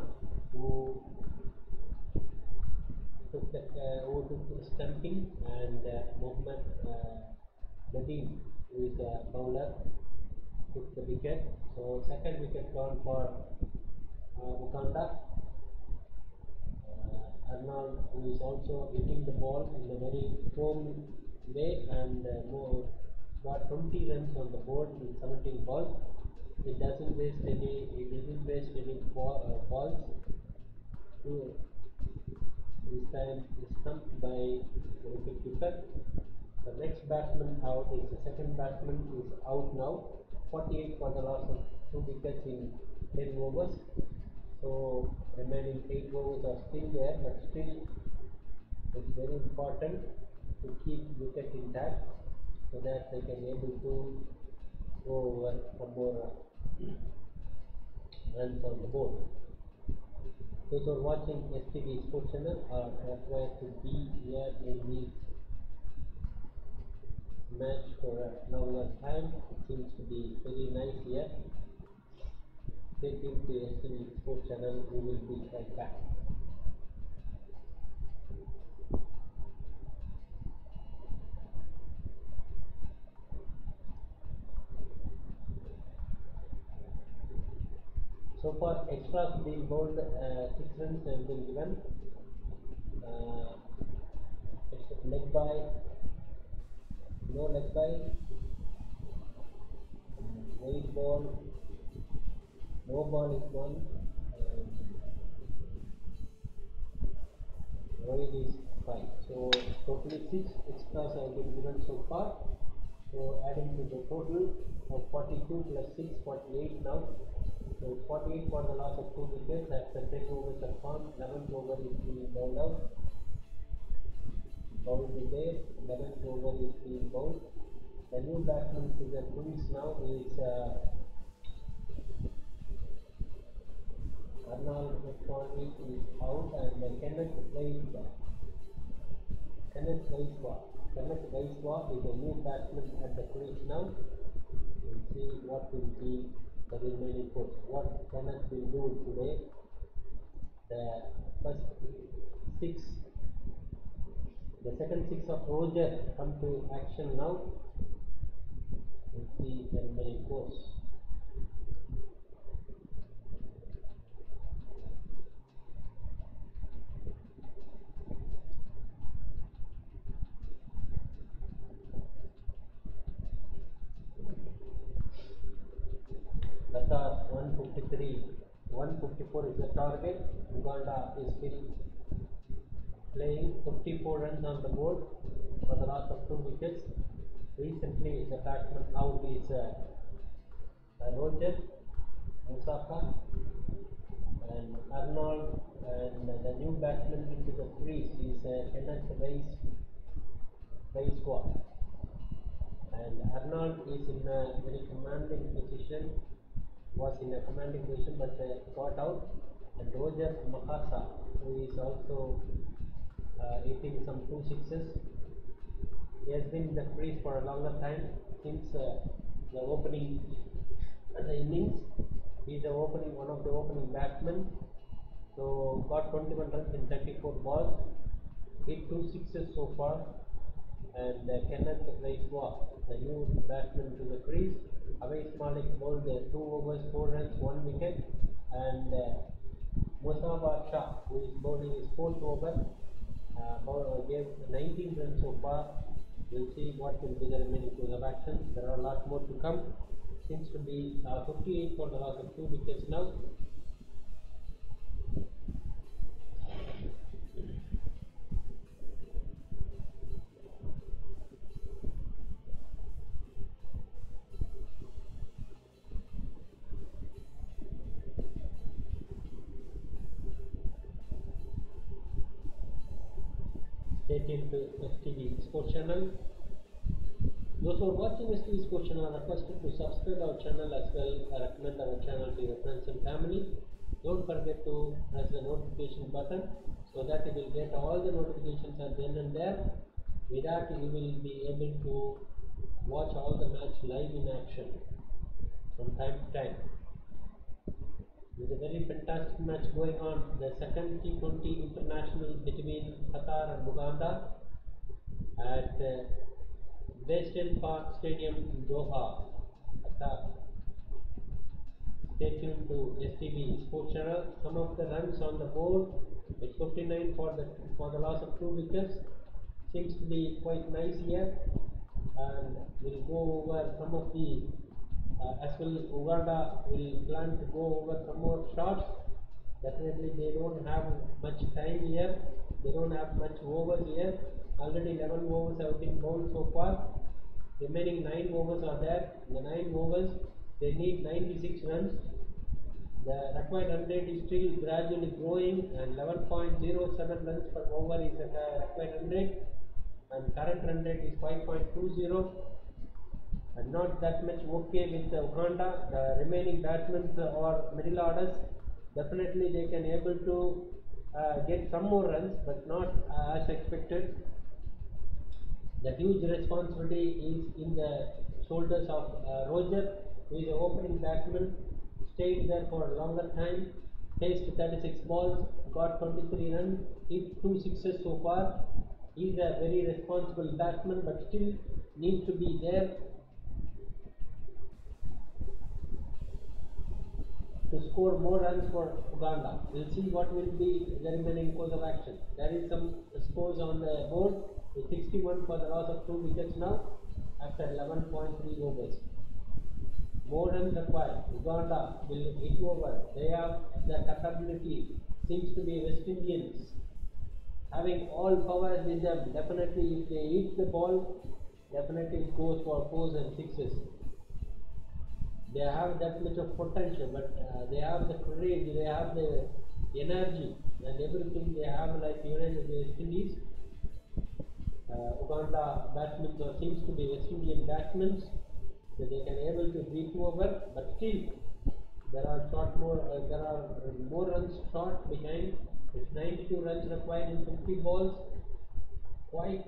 who took the uh, who took the stumping, and uh, Mohammad uh, Nadeem, who is a bowler, took the wicket. So second wicket gone for uh, Mukanda. Uh, Arnold, who is also hitting the ball in a very firm way and uh, more, got 20 runs on the board in 17 balls. It doesn't waste any. It didn't waste any ball, uh, balls. This time stumped by the wicketkeeper. The next batsman out is the second batsman is out now. 48 for the loss of two wickets in 10 overs. So remaining 8 overs are still there, but still it's very important to keep wicket intact so that they can able to go over for more uh, runs on the board. Those who are watching STV Sports Channel are required to be here in this match for a longer time. It seems to be very nice here. Stay tuned to STV Sports Channel. We will be right back. So far, extras been bowled, uh, six runs have been given. Uh, leg by, no leg by, weight ball, no ball is and wide is five. So totally six extras have been given so far. So adding to the total of 42 plus 6, 48 now. So 48 for the loss of 2 wickets after 10 overs are gone. 11th over is being bowled out. Bowled is there. 11th over is being bowled. The new batsman the crease now is uh, Arnold McCormick is out and uh, Kenneth Waiswa. Kenneth Waiswa. Kenneth Waiswa is a new batsman at the crease now. We'll see what will be the remaining course. What Kenneth will do today. The first six, the second six of Roger come to action now. We'll see the remaining course. Qatar 153, 154 is the target. Uganda is still playing 54 runs on the board for the loss of two wickets. Recently, the batsman out is uh, Roger Mukasa and Arnold, and uh, the new batsman into the crease is uh, Kenneth Rice Waiswa. And Arnold is in a very commanding position was in a commanding position but uh, got out. And Roger Mukasa who is also uh, hitting some two sixes he has been in the crease for a longer time since uh, the opening the innings. He is the opening one of the opening batsmen. So got 21 runs in 34 balls hit two sixes so far. And uh, Kenneth Waiswa the new batsman to the crease Awais Malik bowled uh, two overs, four runs, one wicket, and uh, Musaba Shah, who is bowling his fourth over, uh, uh, gave 19 runs so far. We'll see what will be the remaining course of action. There are a lot more to come. Seems to be uh, 58 for the loss of two wickets now. Tuned to STV Sports Channel. Those who are watching STV Sports Channel are requested to subscribe our channel as well as recommend our channel to your friends and family. Don't forget to press the notification button so that you will get all the notifications at then and there. With that, you will be able to watch all the match live in action from time to time. There's a very fantastic match going on. The second T20 international between Qatar and Uganda at uh, West End Park Stadium in Doha, Qatar. Stay tuned to STV Sports Channel. Some of the runs on the board. It's 59 for the for the loss of two wickets. Seems to be quite nice here. And we'll go over some of the Uh, as well Uganda will plan to go over some more shots. Definitely they don't have much time here. They don't have much overs here. Already 11 overs have been bowled so far. Remaining 9 overs are there. The 9 overs they need 96 runs. The required run rate is still gradually growing and 11.07 runs per over is the required run rate and current run rate is 5.20 not that much okay with uh, Uganda. The remaining batsmen or middle orders definitely they can able to uh, get some more runs, but not uh, as expected. The huge responsibility is in the shoulders of uh, Roger, who is the opening batsman, stayed there for a longer time, faced 36 balls, got 23 runs, hit two sixes so far. He is a very responsible batsman, but still needs to be there to score more runs for Uganda. We'll see what will be the remaining course of action. There is some scores on the board. With 61 for the loss of two wickets now after 11.3 overs. More runs required. Uganda will hit over. They have the capability. Seems to be West Indians having all powers with them. Definitely, if they hit the ball, definitely it goes for fours and sixes. They have that much of potential, but uh, they have the courage, they have the energy, and everything they have, like United West. Uh, Uganda batsmen or seems to be West Indian batsmen, so they can able to beat over, but still there are short more uh, there are more runs short behind. It's 92 runs required in 50 balls. Quite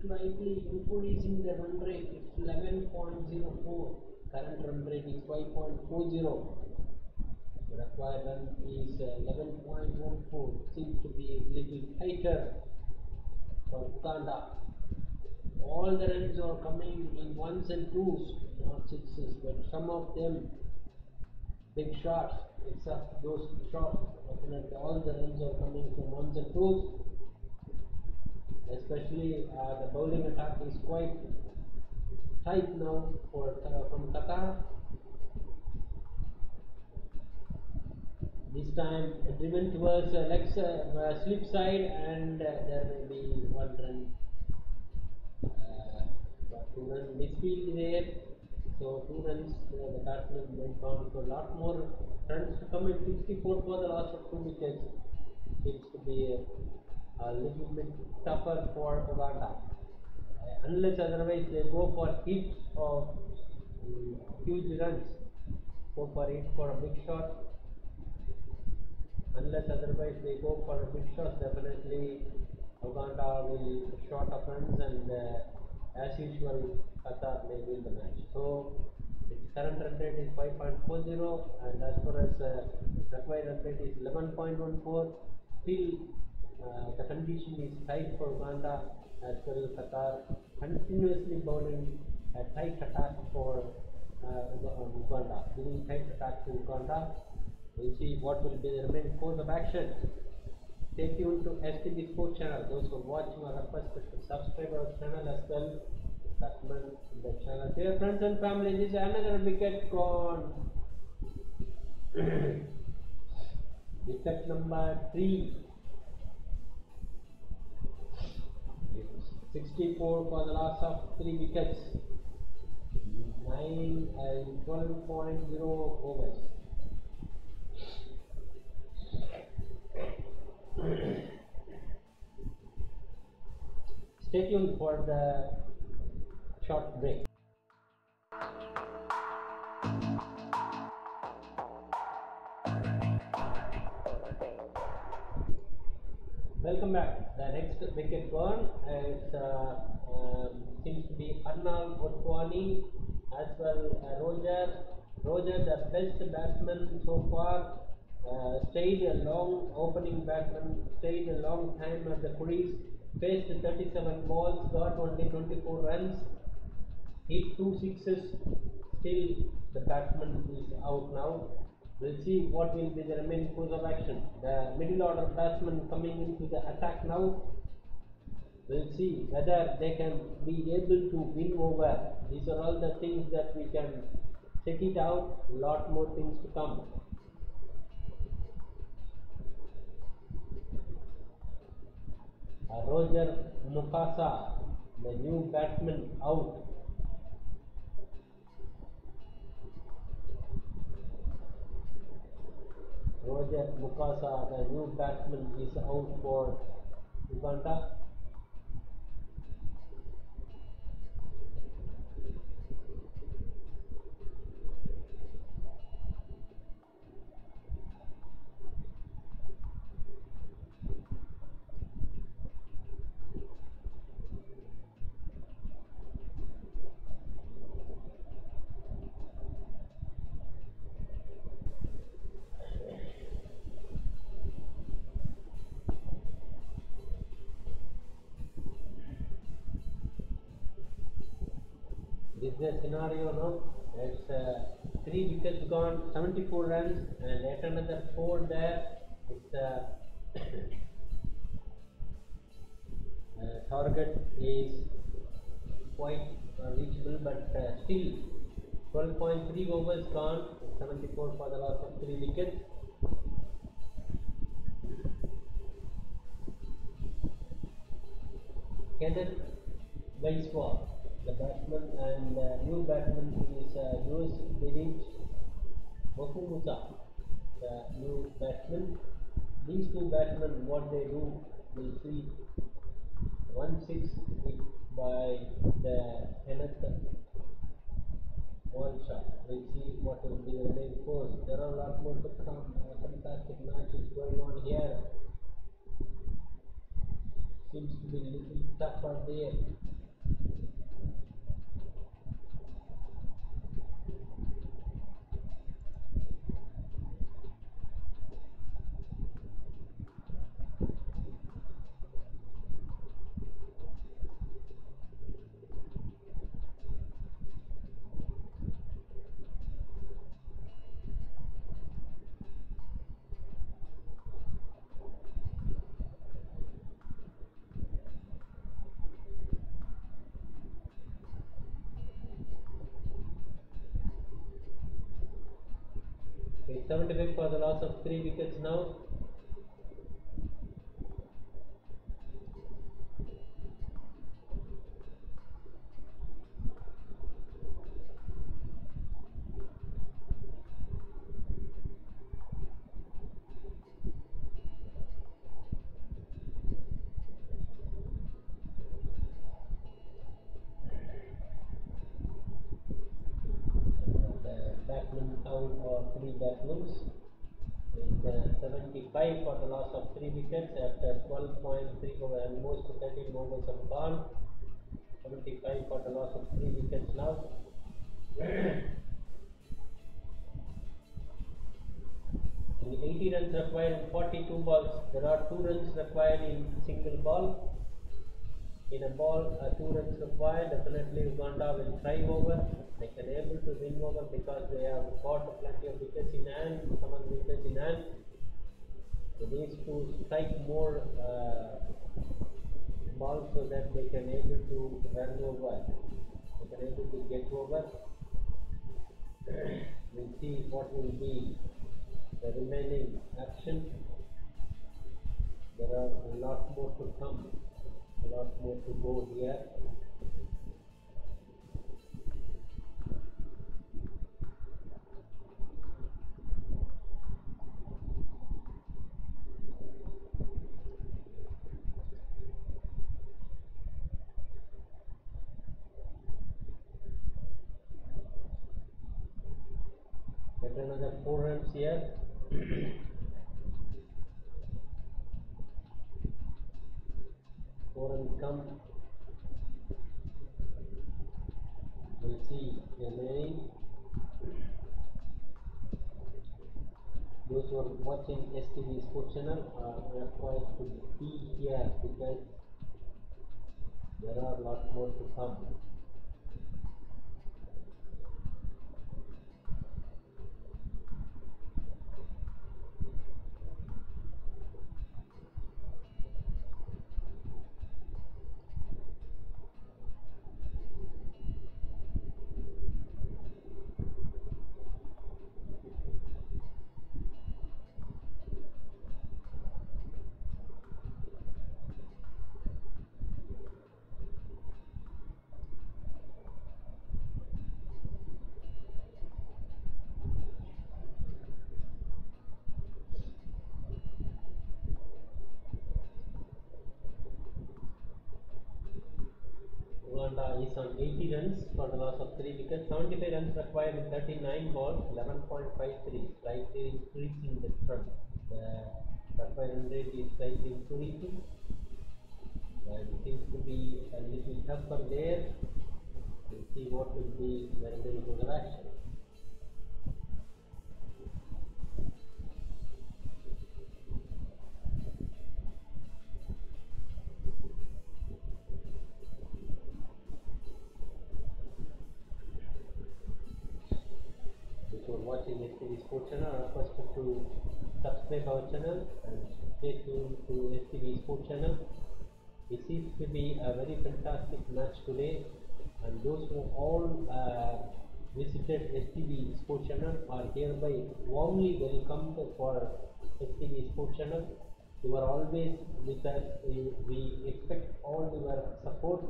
slightly increasing the run rate. It's 11.04. Current run rate is 5.40. The required run is uh, 11.14. Seems to be a little tighter for Uganda. All the runs are coming in ones and twos, not sixes, but some of them big shots, except those shots, definitely all the runs are coming from ones and twos. Especially uh, the bowling attack is quite tight now for from Qatar. This time driven towards uh, leg uh, slip side and uh, there may be one run uh, but two run misfield there. So two runs uh, the batsman went on. So a lot more runs to come in 64 for the last of two wickets. Seems to be a, a little bit tougher for Uganda. Unless otherwise they go for hit of um, huge runs. Go for it for a big shot. Unless otherwise they go for a big shot, definitely Uganda will short of runs and uh, as usual Qatar may win the match. So its current run rate is 5.40 and as far as uh, required run rate is 11.14. Still uh, the condition is tight for Uganda as well Qatar continuously bowling a tight attack for uh, Uga- Uganda, giving tight attack to Uganda. We'll see what will be the remaining course of action. Stay tuned to STV Sports channel. Those who are watching or request to subscribe our channel as well. Recommend the channel. Dear friends and family, this is another wicket gone. wicket number three. 64 for the loss of three wickets. 9 and 12.0 overs. Stay tuned for the short break. Welcome back. The next wicket gone is uh, um, seems to be Arnold Otwani as well uh, Roger. Roger, the best batsman so far, uh, stayed a long opening batsman, stayed a long time at the crease, faced 37 balls, got only 24 runs, hit two sixes. Still, the batsman is out now. We'll see what will be the remaining course of action. The middle order batsman coming into the attack now. We'll see whether they can be able to win over. These are all the things that we can check it out. Lot more things to come. Uh, Roger Mukasa, the new batsman, out. Roger Mukasa, the new batsman, is out for Uganda. Three wickets gone, 74 runs, and yet another four there. It's uh, uh, target is quite reachable, but uh, still 12.3 overs gone, 74 for the loss of three wickets. Kenneth Waiswa, the batsman, and uh, new batsman is uh, Louis Berich Muhumuza, the new batsman. These two batsmen, what they do, we'll see. One six hit by the Kenneth one shot. We'll see what will be the main course. There are a lot more to come. Uh, fantastic matches going on here. Seems to be a little tougher there. Okay, 75 for the loss of 2 required, definitely Uganda will thrive over. They can able to win over because they have got plenty of wickets in hand, seven wickets in hand. They need to strike more uh, balls so that they can able to run over. They can able to get over. we'll see what will be the remaining action. There are a lot more to come, a lot more to go here. Get another four runs here. Come. We'll see the remaining. Those who are watching STV Sports Channel are required to be here because there are a lot more to come. Is on 80 runs for the loss of 3 wickets. 75 runs required in 39 balls, 11.53, slightly increasing the front. The required run rate is slightly increasing. And it seems to be a little tougher there. We'll see what will be the course of action. STV Sports Channel are requested to subscribe our channel and stay tuned to STV Sports Channel. It seems to be a very fantastic match today, and those who all uh, visited STV Sports Channel are hereby warmly welcomed for STV Sports Channel. You are always with us. We, we expect all your support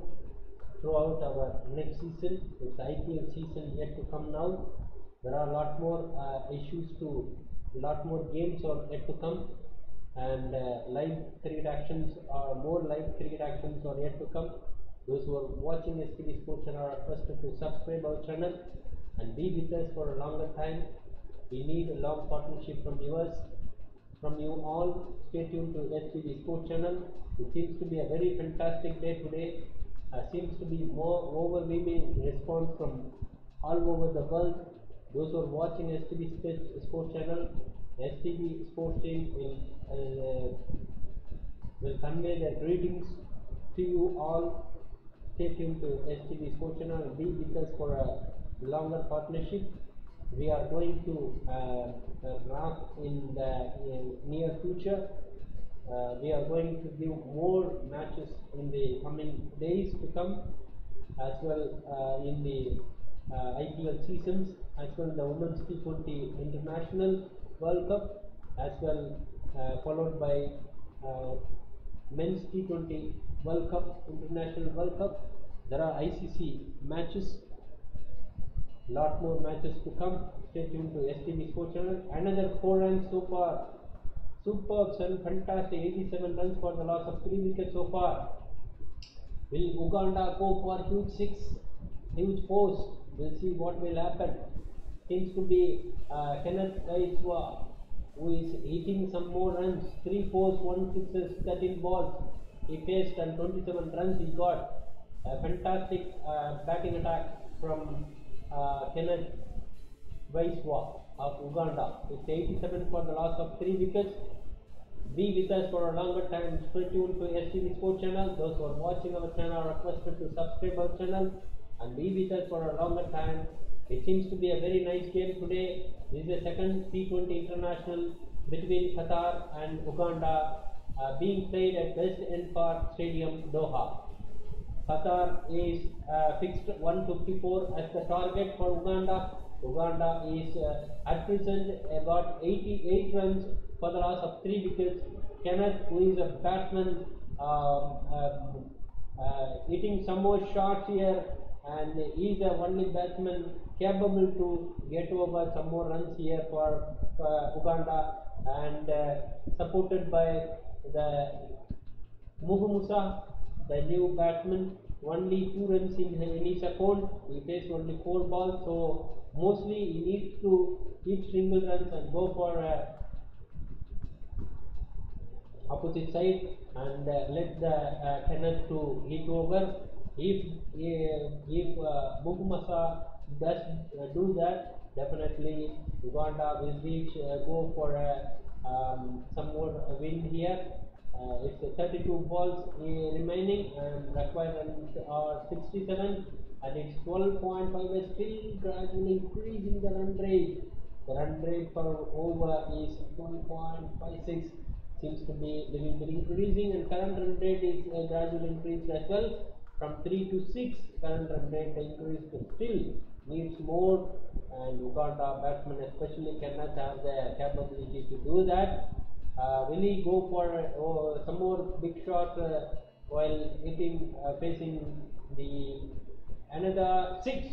throughout our next season. It's IPL season yet to come now. There are a lot more uh, issues to, a lot more games are yet to come, and uh, live cricket actions are more live cricket actions are yet to come. Those who are watching STV Sports Channel are requested to subscribe our channel and be with us for a longer time. We need a long partnership from yours from you all. Stay tuned to STV Sports Channel. It seems to be a very fantastic day today. Uh, seems to be more overwhelming response from all over the world. Those who are watching STV Sports- Channel, STV Sports team will uh, will convey their greetings to you all. Stay tuned to STV Sports Channel and be with us for a longer partnership. We are going to uh, uh, in the in near future. Uh, we are going to give more matches in the coming days to come, as well uh, in the IPL seasons, as well the Women's T20 International World Cup, as well uh, followed by uh, Men's T20 World Cup, International World Cup. There are ICC matches lot more matches to come. Stay tuned to STV Sports Channel. Another four runs so far. Superb, and fantastic. 87 runs for the loss of three wickets so far. Will Uganda go for huge six, huge fours? We'll see what will happen. Seems to be uh, Kenneth Waiswa who is hitting some more runs. Three fours, one sixes, 13 balls. He faced and 27 runs he got. A fantastic uh, batting attack from uh, Kenneth Waiswa of Uganda. It's 87 for the loss of three wickets. Be with us for a longer time. Stay tuned to STV Sports Channel. Those who are watching our channel are requested to subscribe our channel and be with us for a longer time. It seems to be a very nice game today. This is the second T20 international between Qatar and Uganda uh, being played at West End Park Stadium, Doha. Qatar is uh, fixed 154 as the target for Uganda. Uganda is uh, at present got 88 runs for the loss of three wickets. Kenneth, who is a batsman, um, um, uh, hitting some more shots here, and he is the only batsman capable to get over some more runs here for uh, Uganda, and uh, supported by the Muhumuza, the new batsman, only two runs in, his account. He faced only four balls, so mostly he needs to keep single runs and go for a opposite side and uh, let the uh, to hit over. If uh, if uh, Muhumuza does uh, do that, definitely Uganda will reach uh, go for a, um, some more uh, win here. Uh, it's uh, 32 balls uh, remaining and required are 67 and it's 12.5 is still gradually increasing the run rate. The run rate per over is 1.56 seems to be bit increasing and current run rate is uh, gradually increased as well from 3 to 6 current rate increased still needs more and Uganda batsmen especially cannot have the capability to do that. Uh, will he go for uh, some more big shots uh, while hitting uh, facing the another six?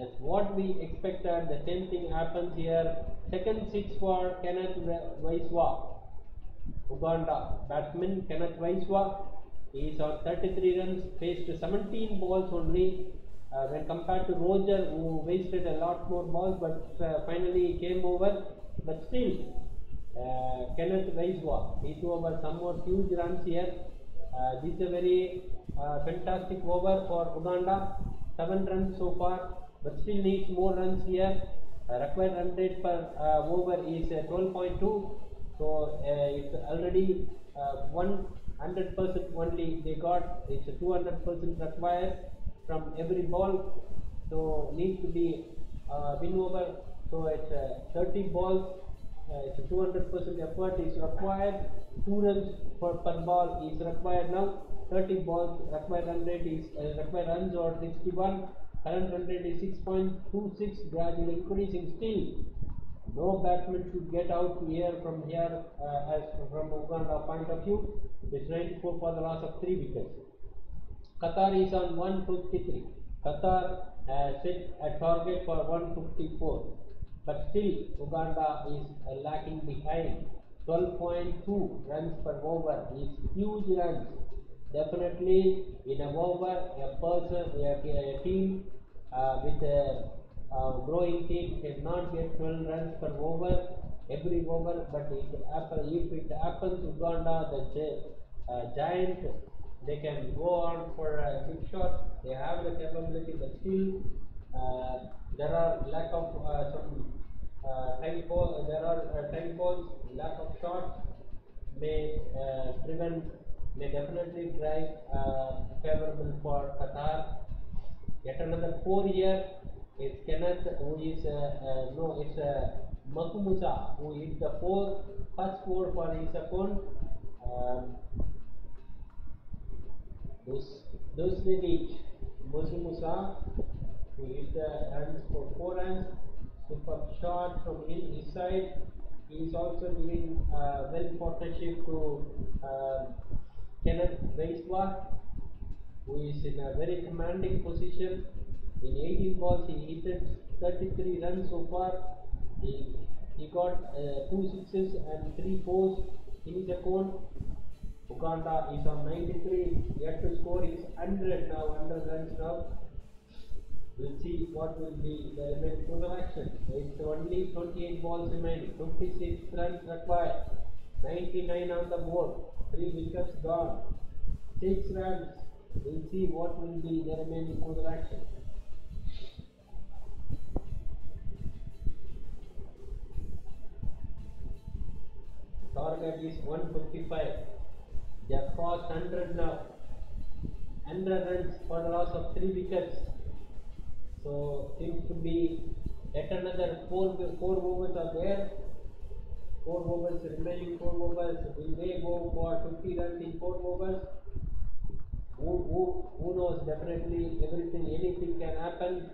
As what we expected the same thing happens here. Second six for Kenneth Waiswa Uganda batsman Kenneth Waiswa he on 33 runs faced 17 balls only. Uh, when compared to Roger who wasted a lot more balls but uh, finally came over. But still uh, Kenneth Waiswa he threw over some more huge runs here. Uh, this is a very uh, fantastic over for Uganda. 7 runs so far but still needs more runs here. Required run rate per uh, over is uh, 12.2 so it's already uh, 100% only they got it's a 200% required from every ball so needs to be uh, win over So it's uh, 30 balls, uh, it's a 200% effort is required. Two runs per, per ball is required now. 30 balls required run rate is uh, required runs or 61. Current run rate is 6.26, gradually increasing still. No batsman should get out here from here uh, as from Uganda point of view. It's 94 for the loss of 3 wickets. Qatar is on 153. Qatar has set a target for 154. But still, Uganda is uh, lacking behind. 12.2 runs per over is huge runs. Definitely, in a over, a person, a, a team uh, with a uh, growing team cannot get 12 runs per over every over. But it, if it happens, Uganda, the uh, giant they can go on for a big shot. They have the capability, but still uh, there are lack of uh, some uh, time ball. There are uh, time balls, lack of shots may uh, prevent, may definitely drive uh, favorable for Qatar. Yet another four year is Kenneth, who is uh, uh, no, it's uh, Muhumuza, who hit the four first four for his account. Um, each. Muhumuza, who the runs for four runs. Super shot from his side. He is also giving uh, well partnership to uh, Kenneth Waiswa, who is in a very commanding position. In 18 balls, he hit 33 runs so far. He, he got uh, two sixes and three fours in his account. Uganda is on 93, yet to score is 100 now, 100 runs now. We'll see what will be the remaining of action. It's only 28 balls remaining, 56 runs required, 99 on the board, 3 wickets gone, 6 runs. We'll see what will be the remaining of action. Target is 155. They have crossed 100 now. 100 runs for the loss of 3 wickets. So seems to be yet another 4, four overs are there. 4 overs, remaining 4 overs. Will they go for 50 runs in 4 overs? Who, who, who knows? Definitely everything, anything can happen.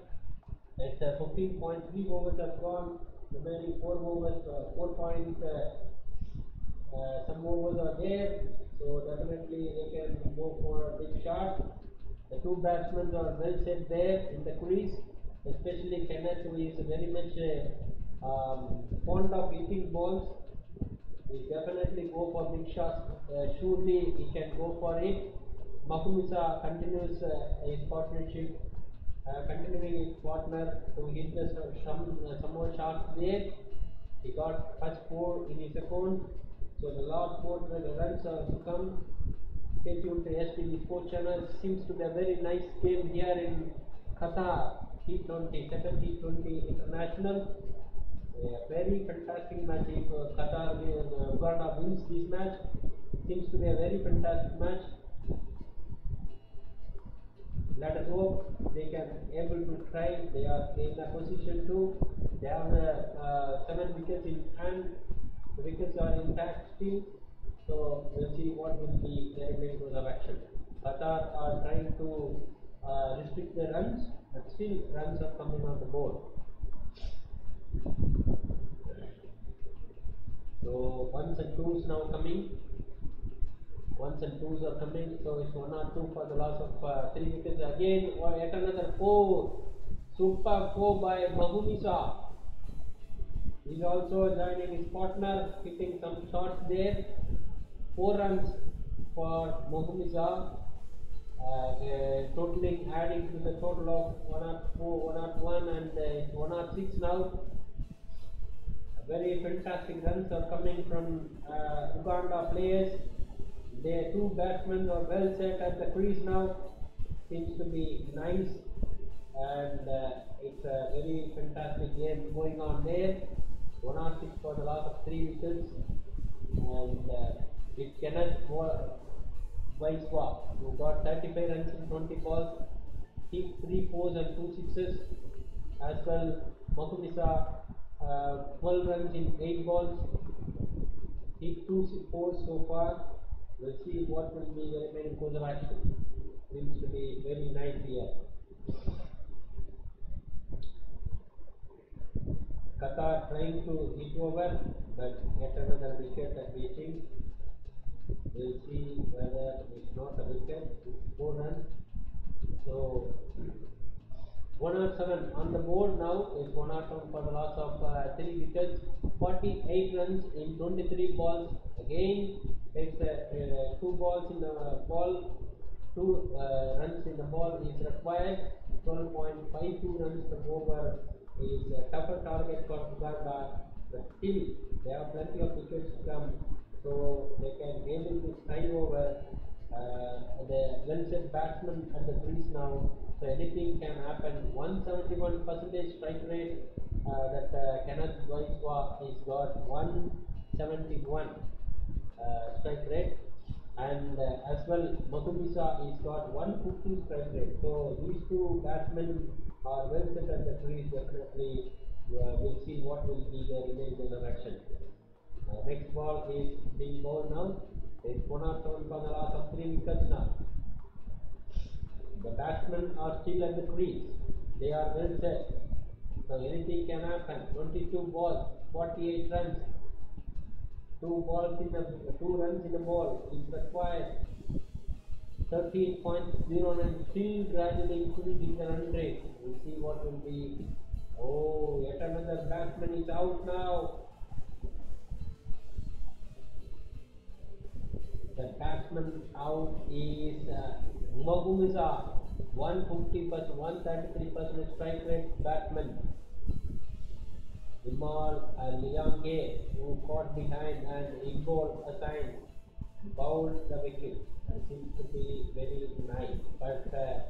It's uh, 15.3 overs have gone. Remaining 4 overs, uh, 4 point. Uh, uh, some overs are there, so definitely they can go for a big shot. The two batsmen are well set there in the crease, especially Kenneth, who is very much uh, um, fond of hitting balls. He definitely go for big shots. Uh, surely he can go for it. Muhumuza continues uh, his partnership, uh, continuing his partner to hit the, some, some more shots there. He got first four in his account. So the last four the runs are to come. Stay tuned to STV Sports Channel. Seems to be a very nice game here in Qatar T20, second T20 International. A very fantastic match if uh, Qatar uh, wins this match. Seems to be a very fantastic match. Let us hope they can able to try. They are in a position to. They have uh, seven wickets in hand. The wickets are intact still. So we'll see what will be the remaining course of action. Qatar are trying to uh, restrict the runs, but still runs are coming on the board. So ones and twos now coming. Ones and twos are coming, so it's one or two for the loss of uh, three wickets again. Or yet another four. Super four by Muhumuza. He's also joining his partner, hitting some shots there. Four runs for uh, uh, totaling, adding to the total of 104, 101 and uh, 106 now. Very fantastic runs are coming from uh, Uganda players. Their two batsmen are well set at the crease now. Seems to be nice and uh, it's a very fantastic game going on there. 106 for the loss of 3 wickets and uh, it cannot go Waiswa who got 35 runs in 20 balls, hit 3 fours and 2 sixes as well Muhumuza uh, 12 runs in 8 balls. Hit 2 s- fours so far. We'll see what will be the remaining course of action. Seems to be very nice here. Qatar trying to hit over, but yet another wicket at waiting. We'll see whether it's not a wicket, 4 runs. So 107 on the board now is 107 for the loss of uh, 3 wickets, 48 runs in 23 balls. Again, it's uh, uh, 2 balls in the ball, 2 uh, runs in the ball is required. 12.52 runs per over is a tougher target for Uganda, but still they have plenty of wickets to come, so they can able to time over uh, the set batsman at the crease now, so anything can happen. 171 percentage strike rate uh, that uh, Kenneth Waiswa has got 171 uh, strike rate, and uh, as well Muhumuza is got 150 strike rate. So these two batsmen are well set at the crease. Definitely, uh, we'll see what will be the remaining action. Uh, next ball is being bowled now. It's one or seven for the loss of three wickets now. The batsmen are still at the crease. They are well set. So anything can happen. 22 balls, 48 runs. Two balls in the two runs in the ball is required. 13.09 still gradually increasing the run rate. We'll see what will be. Oh, yet another batsman is out now. The batsman out is uh, Muhumuza, 150 percent, 133 percent strike rate batsman. Vimal uh, Liyanage, who caught behind and Iqbal Hussain, bowled the wicket. Uh, seems to be very nice, but uh,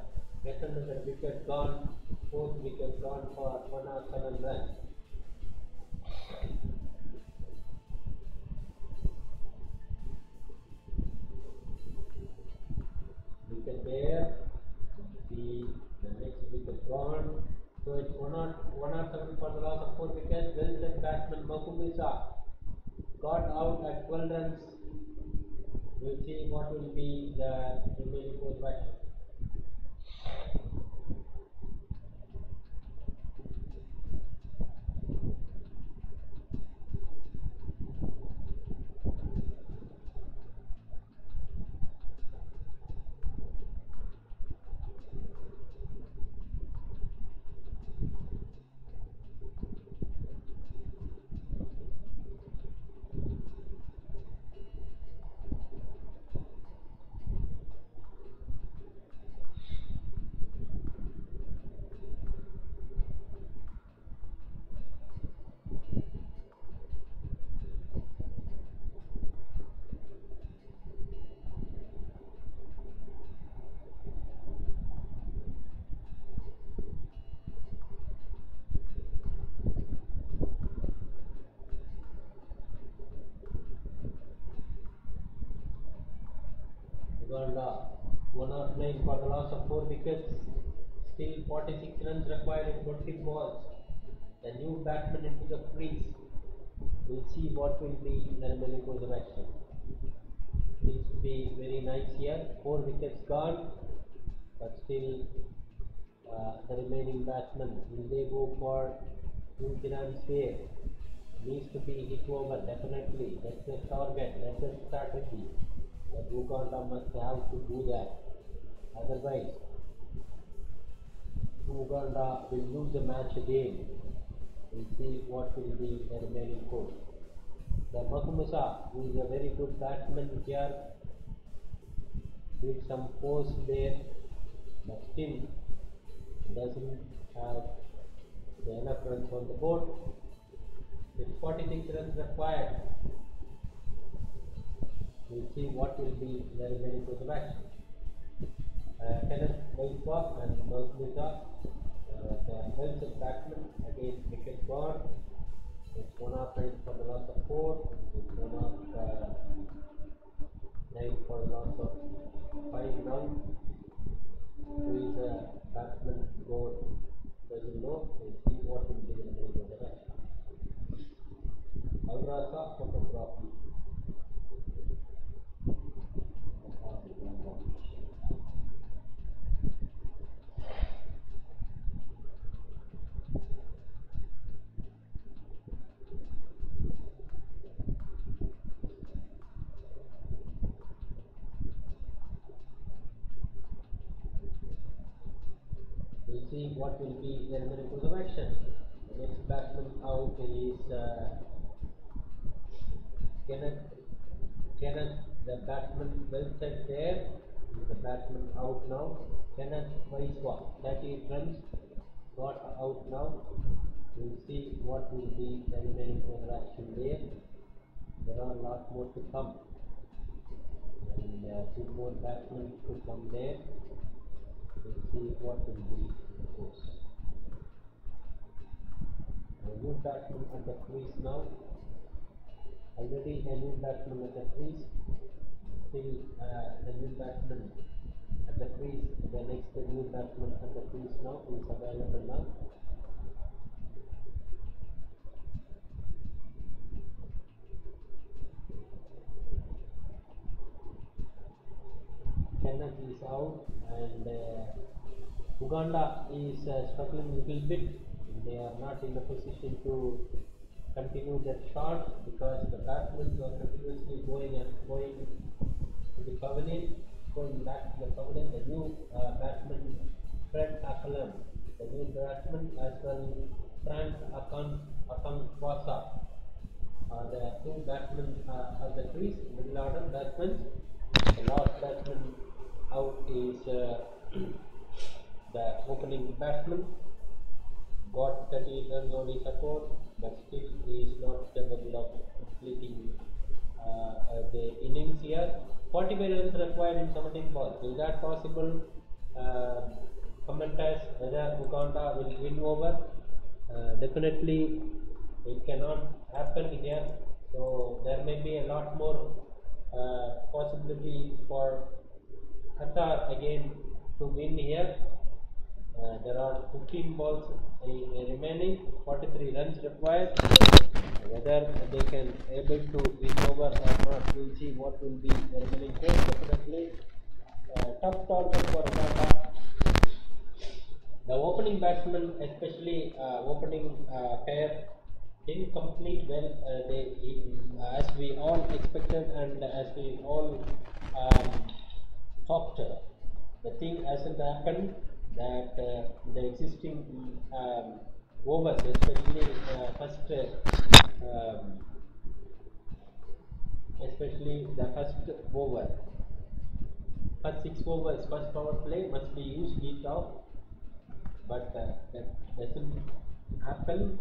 another wicket gone, fourth wicket gone for 107 runs. wicket there. The, the next wicket gone. So it's one or one or seven for the loss of four wickets. Well set batsman Muhumuza got out at 12 runs. We'll see what will be the remaining of action. Uganda 109 for the loss of 4 wickets. Still 46 runs required in 20 balls. The new batsman into the crease. We'll see what will be the remaining course of action. Seems to be very nice here. 4 wickets gone, but still uh, the remaining batsman will they go for Zealand spare? Needs to be hit over definitely. That's the target. That's the strategy. But Uganda must have to do that. Otherwise, Uganda will lose the match again. We'll see what will be the remaining course. The Muhumuza, who is a very good batsman here, did some force there, but still doesn't have the enough runs on the board. With 46 runs required, we'll see what will be the remaining course of action. Uh, Kenneth Waiswa and Muhumuza, uh, the well-set batsman, again wicket gone. It's one off for the loss of four. It's one off uh, Name for the loss of 5 runs who is a batsman goal doesn't know? We'll see what will be the result of that Alrasa photography see what will be the course of action. The next batsman out is uh, Kenneth. Kenneth, the batsman well set there. The batsman out now. Kenneth Waiswa, 38 runs, got out now. We'll see what will be the remaining of action there. There are a lot more to come. And uh, two more batsmen to come there. We'll see what will be the course. New batsman at the crease now. Already a new batsman at the crease. Still uh, the new batsman at the crease. The next new batsman at the crease now is available now. Kenneth is out and uh, Uganda is uh, struggling a little bit. They are not in a position to continue their shots because the batsmen are continuously going and going to the pavilion, going back to the pavilion. The new uh, batsman Fred Achelam, the new batsman as well Frank Akan Akankwasa are the two batsmen uh, at the crease, middle order batsmen. The last batsman out is uh, the opening batsman. Got 38 runs on his account, but still he is not capable of completing uh, the innings here. 45 runs required in 17 balls. Is that possible? Uh, commenters whether Uganda will win over. Uh, definitely, it cannot happen here. So there may be a lot more uh, possibility for Qatar again to win here. Uh, there are 15 balls uh, remaining, 43 runs required. Whether they can able to win over or not, we'll see what will be the remaining course. Definitely, uh, tough target for Uganda. The opening batsman, especially uh, opening uh, pair, didn't complete well. Uh, they, as we all expected and as we all um, talked, uh, the thing hasn't happened that uh, the existing um, overs, especially uh, first, uh, um, especially the first over, first six overs, first power play must be used it off, but uh, that doesn't happen.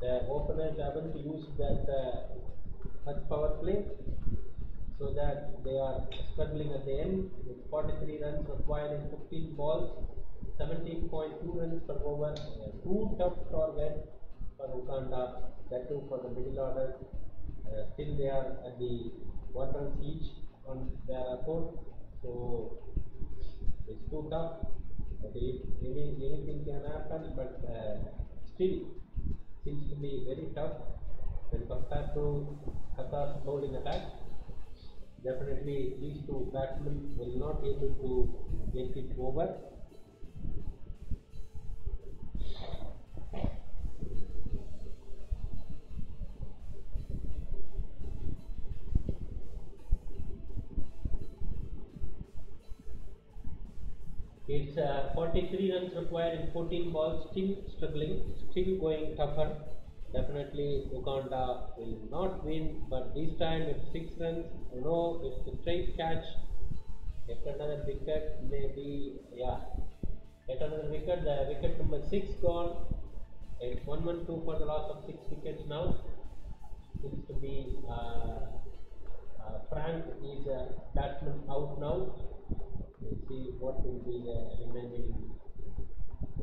The openers haven't used that first power play, so that they are struggling at the end with 43 runs required in 15 balls, 17.2 runs per over, two tough targets for Uganda, that too for the middle order. Uh, still they are at the one runs each on their account, so it's too tough. But if any, anything can happen, but uh, still seems to be very tough when compared to Qatar's bowling attack. Definitely, these two batsmen will not be able to get it over. It's uh, 43 runs required in 14 balls, still struggling, still going tougher. Definitely Uganda will not win, but this time it's 6 runs. No, it's a straight catch. Get another wicket, maybe, yeah. Get another wicket, the wicket number 6 gone. It's 1 1 2 for the loss of 6 wickets now. Seems to be uh, uh, Frank is a batsman out now. We'll see what will be the remaining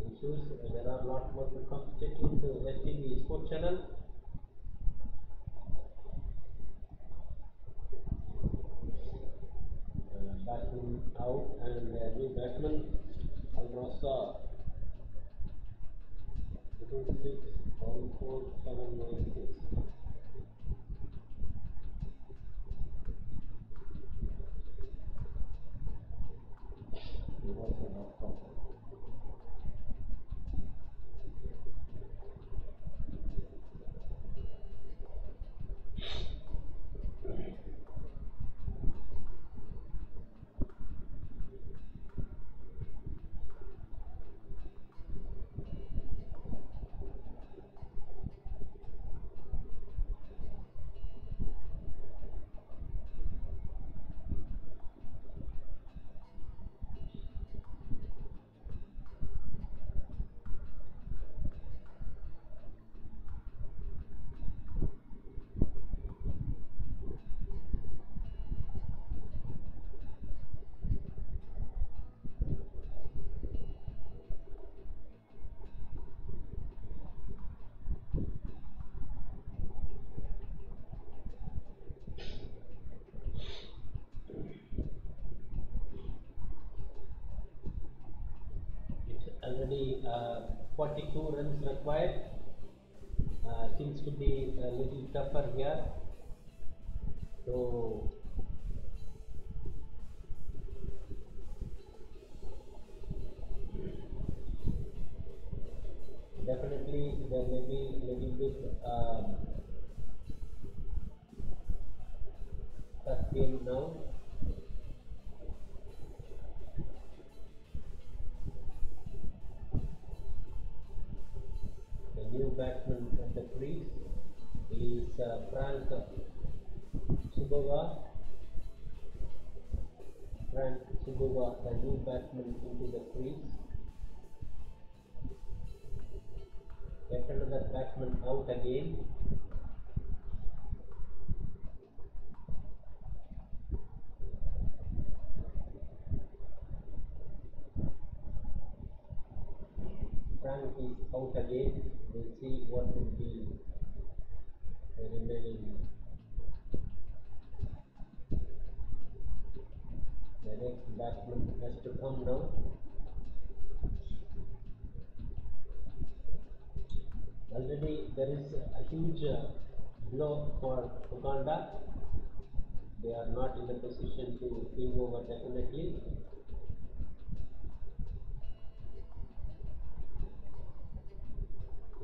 issues. There are a lot more to come. Stay tuned to STV Sport Channel. Uh, out and uh, new batsman Al Rasa. Triple six, one four, seven, nine, six. He required. Uganda. They are not in the position to win over definitely.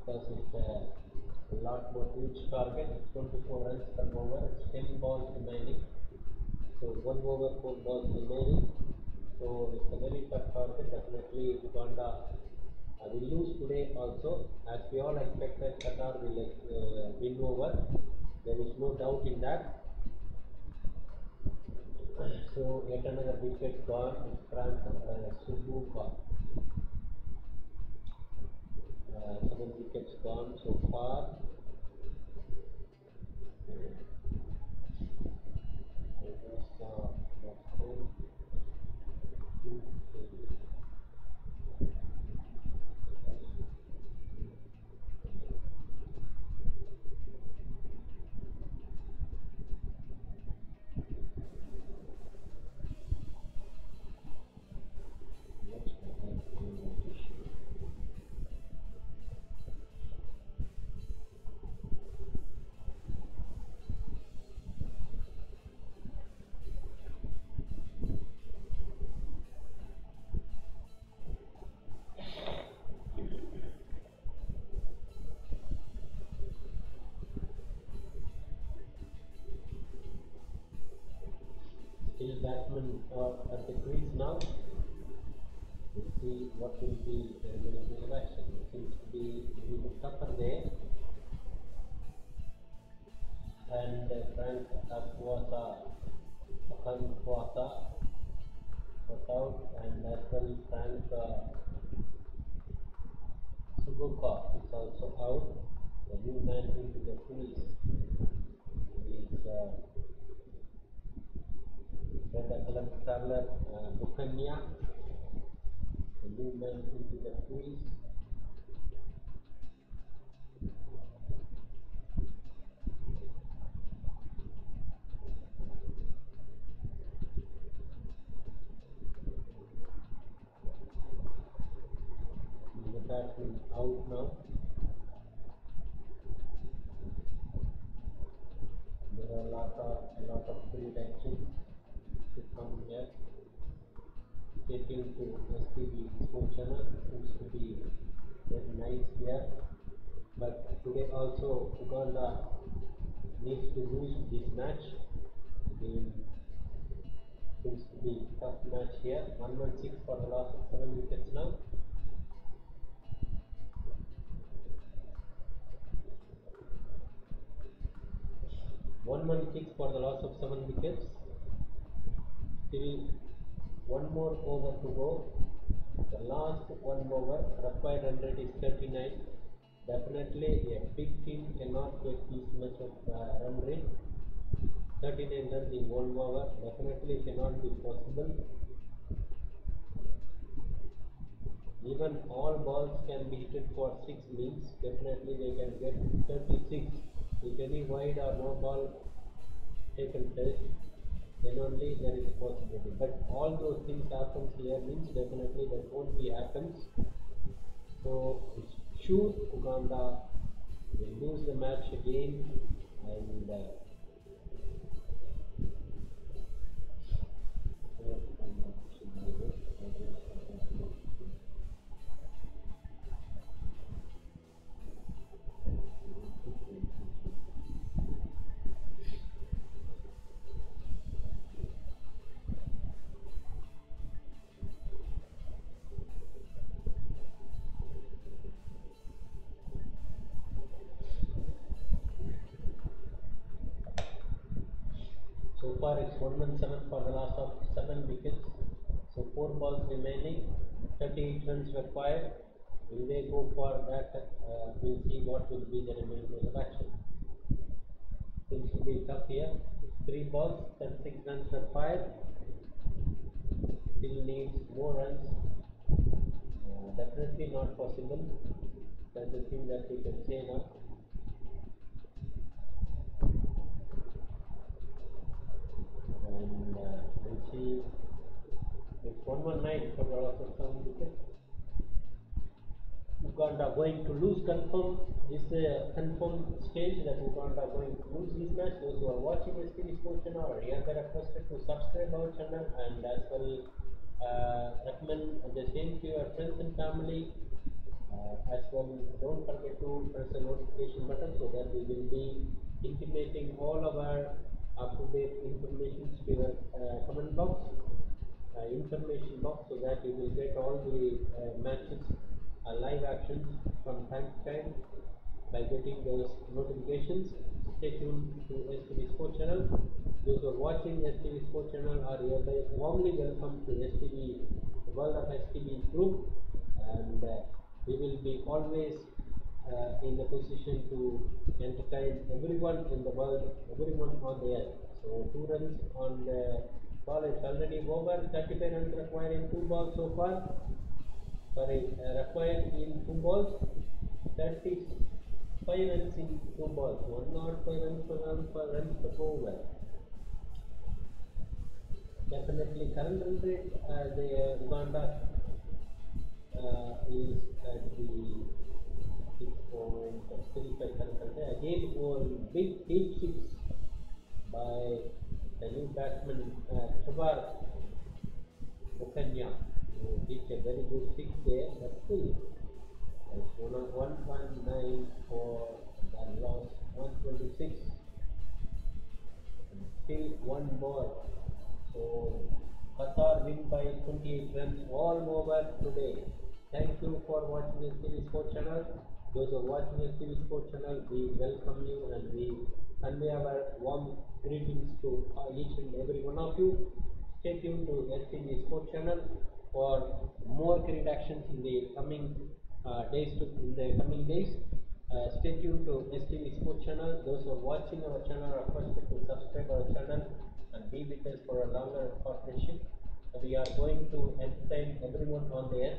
because it's a lot more huge target, 24 runs per over, it's 10 balls remaining. So one over, four balls remaining. So it's a very tough target, definitely Uganda uh, will lose today also. As we all expected, Qatar will uh, win over. There is no doubt in that. So yet another wicket gone, Frank uh, Nsubuga uh, seven wickets gone so far. Uh, Definitely a big team cannot get this much of uh, run rate. 39 runs in one over definitely cannot be possible. Even all balls can be hit for 6 means definitely they can get 36. If any wide or no ball taken test, then only there is a possibility. But all those things happens here means definitely that won't be happens. So sure Uganda will lose the match again and uh, so It's one one seven for the loss of seven wickets. So four balls remaining, thirty-eight runs required. Will they go for that? Uh, we'll see what will be the course of action. Seems to be tough here. Three balls, thirty-six runs required. Still needs more runs. Uh, definitely not possible. That's the thing that we can say now. And uh, we'll see it's 119 for the loss of seven. Uganda going to lose confirm this uh, confirmed stage that Uganda going to lose this match. Those who are watching this TV Sports channel are here requested to subscribe our channel and as well uh, recommend the same to your friends and family. Uh, as well, don't forget to press the notification button so that we will be intimating all of our up-to-date information to your uh, comment box, uh, information box, so that you will get all the uh, matches, uh, live actions from time to time by getting those notifications. Stay tuned to STV Sports Channel. Those who are watching STV Sports Channel are hereby warmly welcome to STV, World of STV group, and uh, we will be always uh, in the position to entertain everyone in the world, everyone on the earth. So two runs on the ball is already over. 35 runs required in two balls so far. Sorry, uh, required in two balls. 35 runs in two balls. One not five runs per run per runs per over. Definitely current run rate uh, the Uganda uh, is at the five current run rate. Again, one big deep six by the new batsman uh, Trevor Bukenya, who hit a very good six there, but still it's one on one one nine for the loss one twenty six. Still one ball. So Qatar win by 28 runs all over today. Thank you for watching this TV Sports channel. Those who are watching this TV Sports channel, we welcome you and we convey our warm greetings to each and every one of you. Stay tuned to STV Sports channel for more cricket actions in the coming uh, days. To, in the coming days, uh, stay tuned to STV Sports channel. Those who are watching our channel are requested to subscribe our channel and be with us for a longer partnership. We are going to entertain everyone on the air.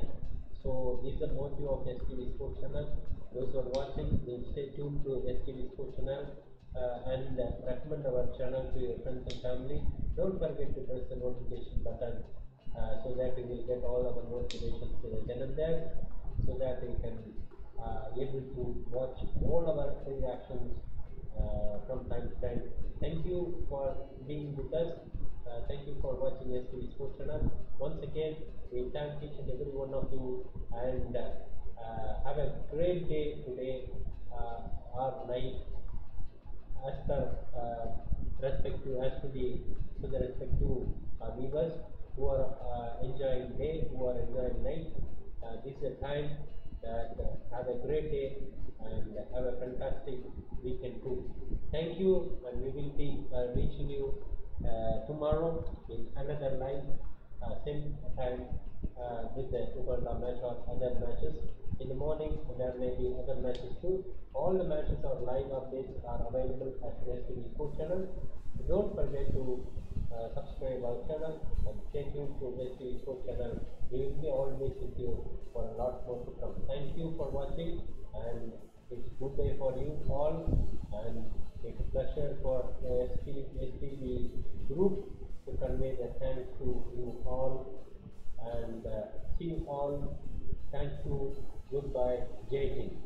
So this is the motive of STV Sports channel. Those who are watching, will stay tuned to STV Sports channel uh, and uh, recommend our channel to your friends and family. Don't forget to press the notification button uh, so that you will get all our notifications then and there, so that you can uh, able to watch all our reactions uh, from time to time. Thank you for being with us. Uh, thank you for watching STV Sports Channel. Once again, we thank each and every one of you and uh, have a great day today uh, or night as per uh, respect to as to the respect to the respective uh, viewers who are uh, enjoying day, who are enjoying night. Uh, this is a time that uh, have a great day and have a fantastic weekend too. Thank you, and we will be uh, reaching you uh, tomorrow in another uh, same time uh, with the Uganda match or other matches. There may be other matches too. All the matches or live updates are available at the STV Sports channel. Don't forget to uh, subscribe our channel and stay tuned to STV Sports channel. We will be always with you for a lot more to come. Thank you for watching and it's good day for you all and it's a pleasure for STV, STV group to convey their thanks to you all and uh, see you all. Thank you Goodbye. Jai Hind.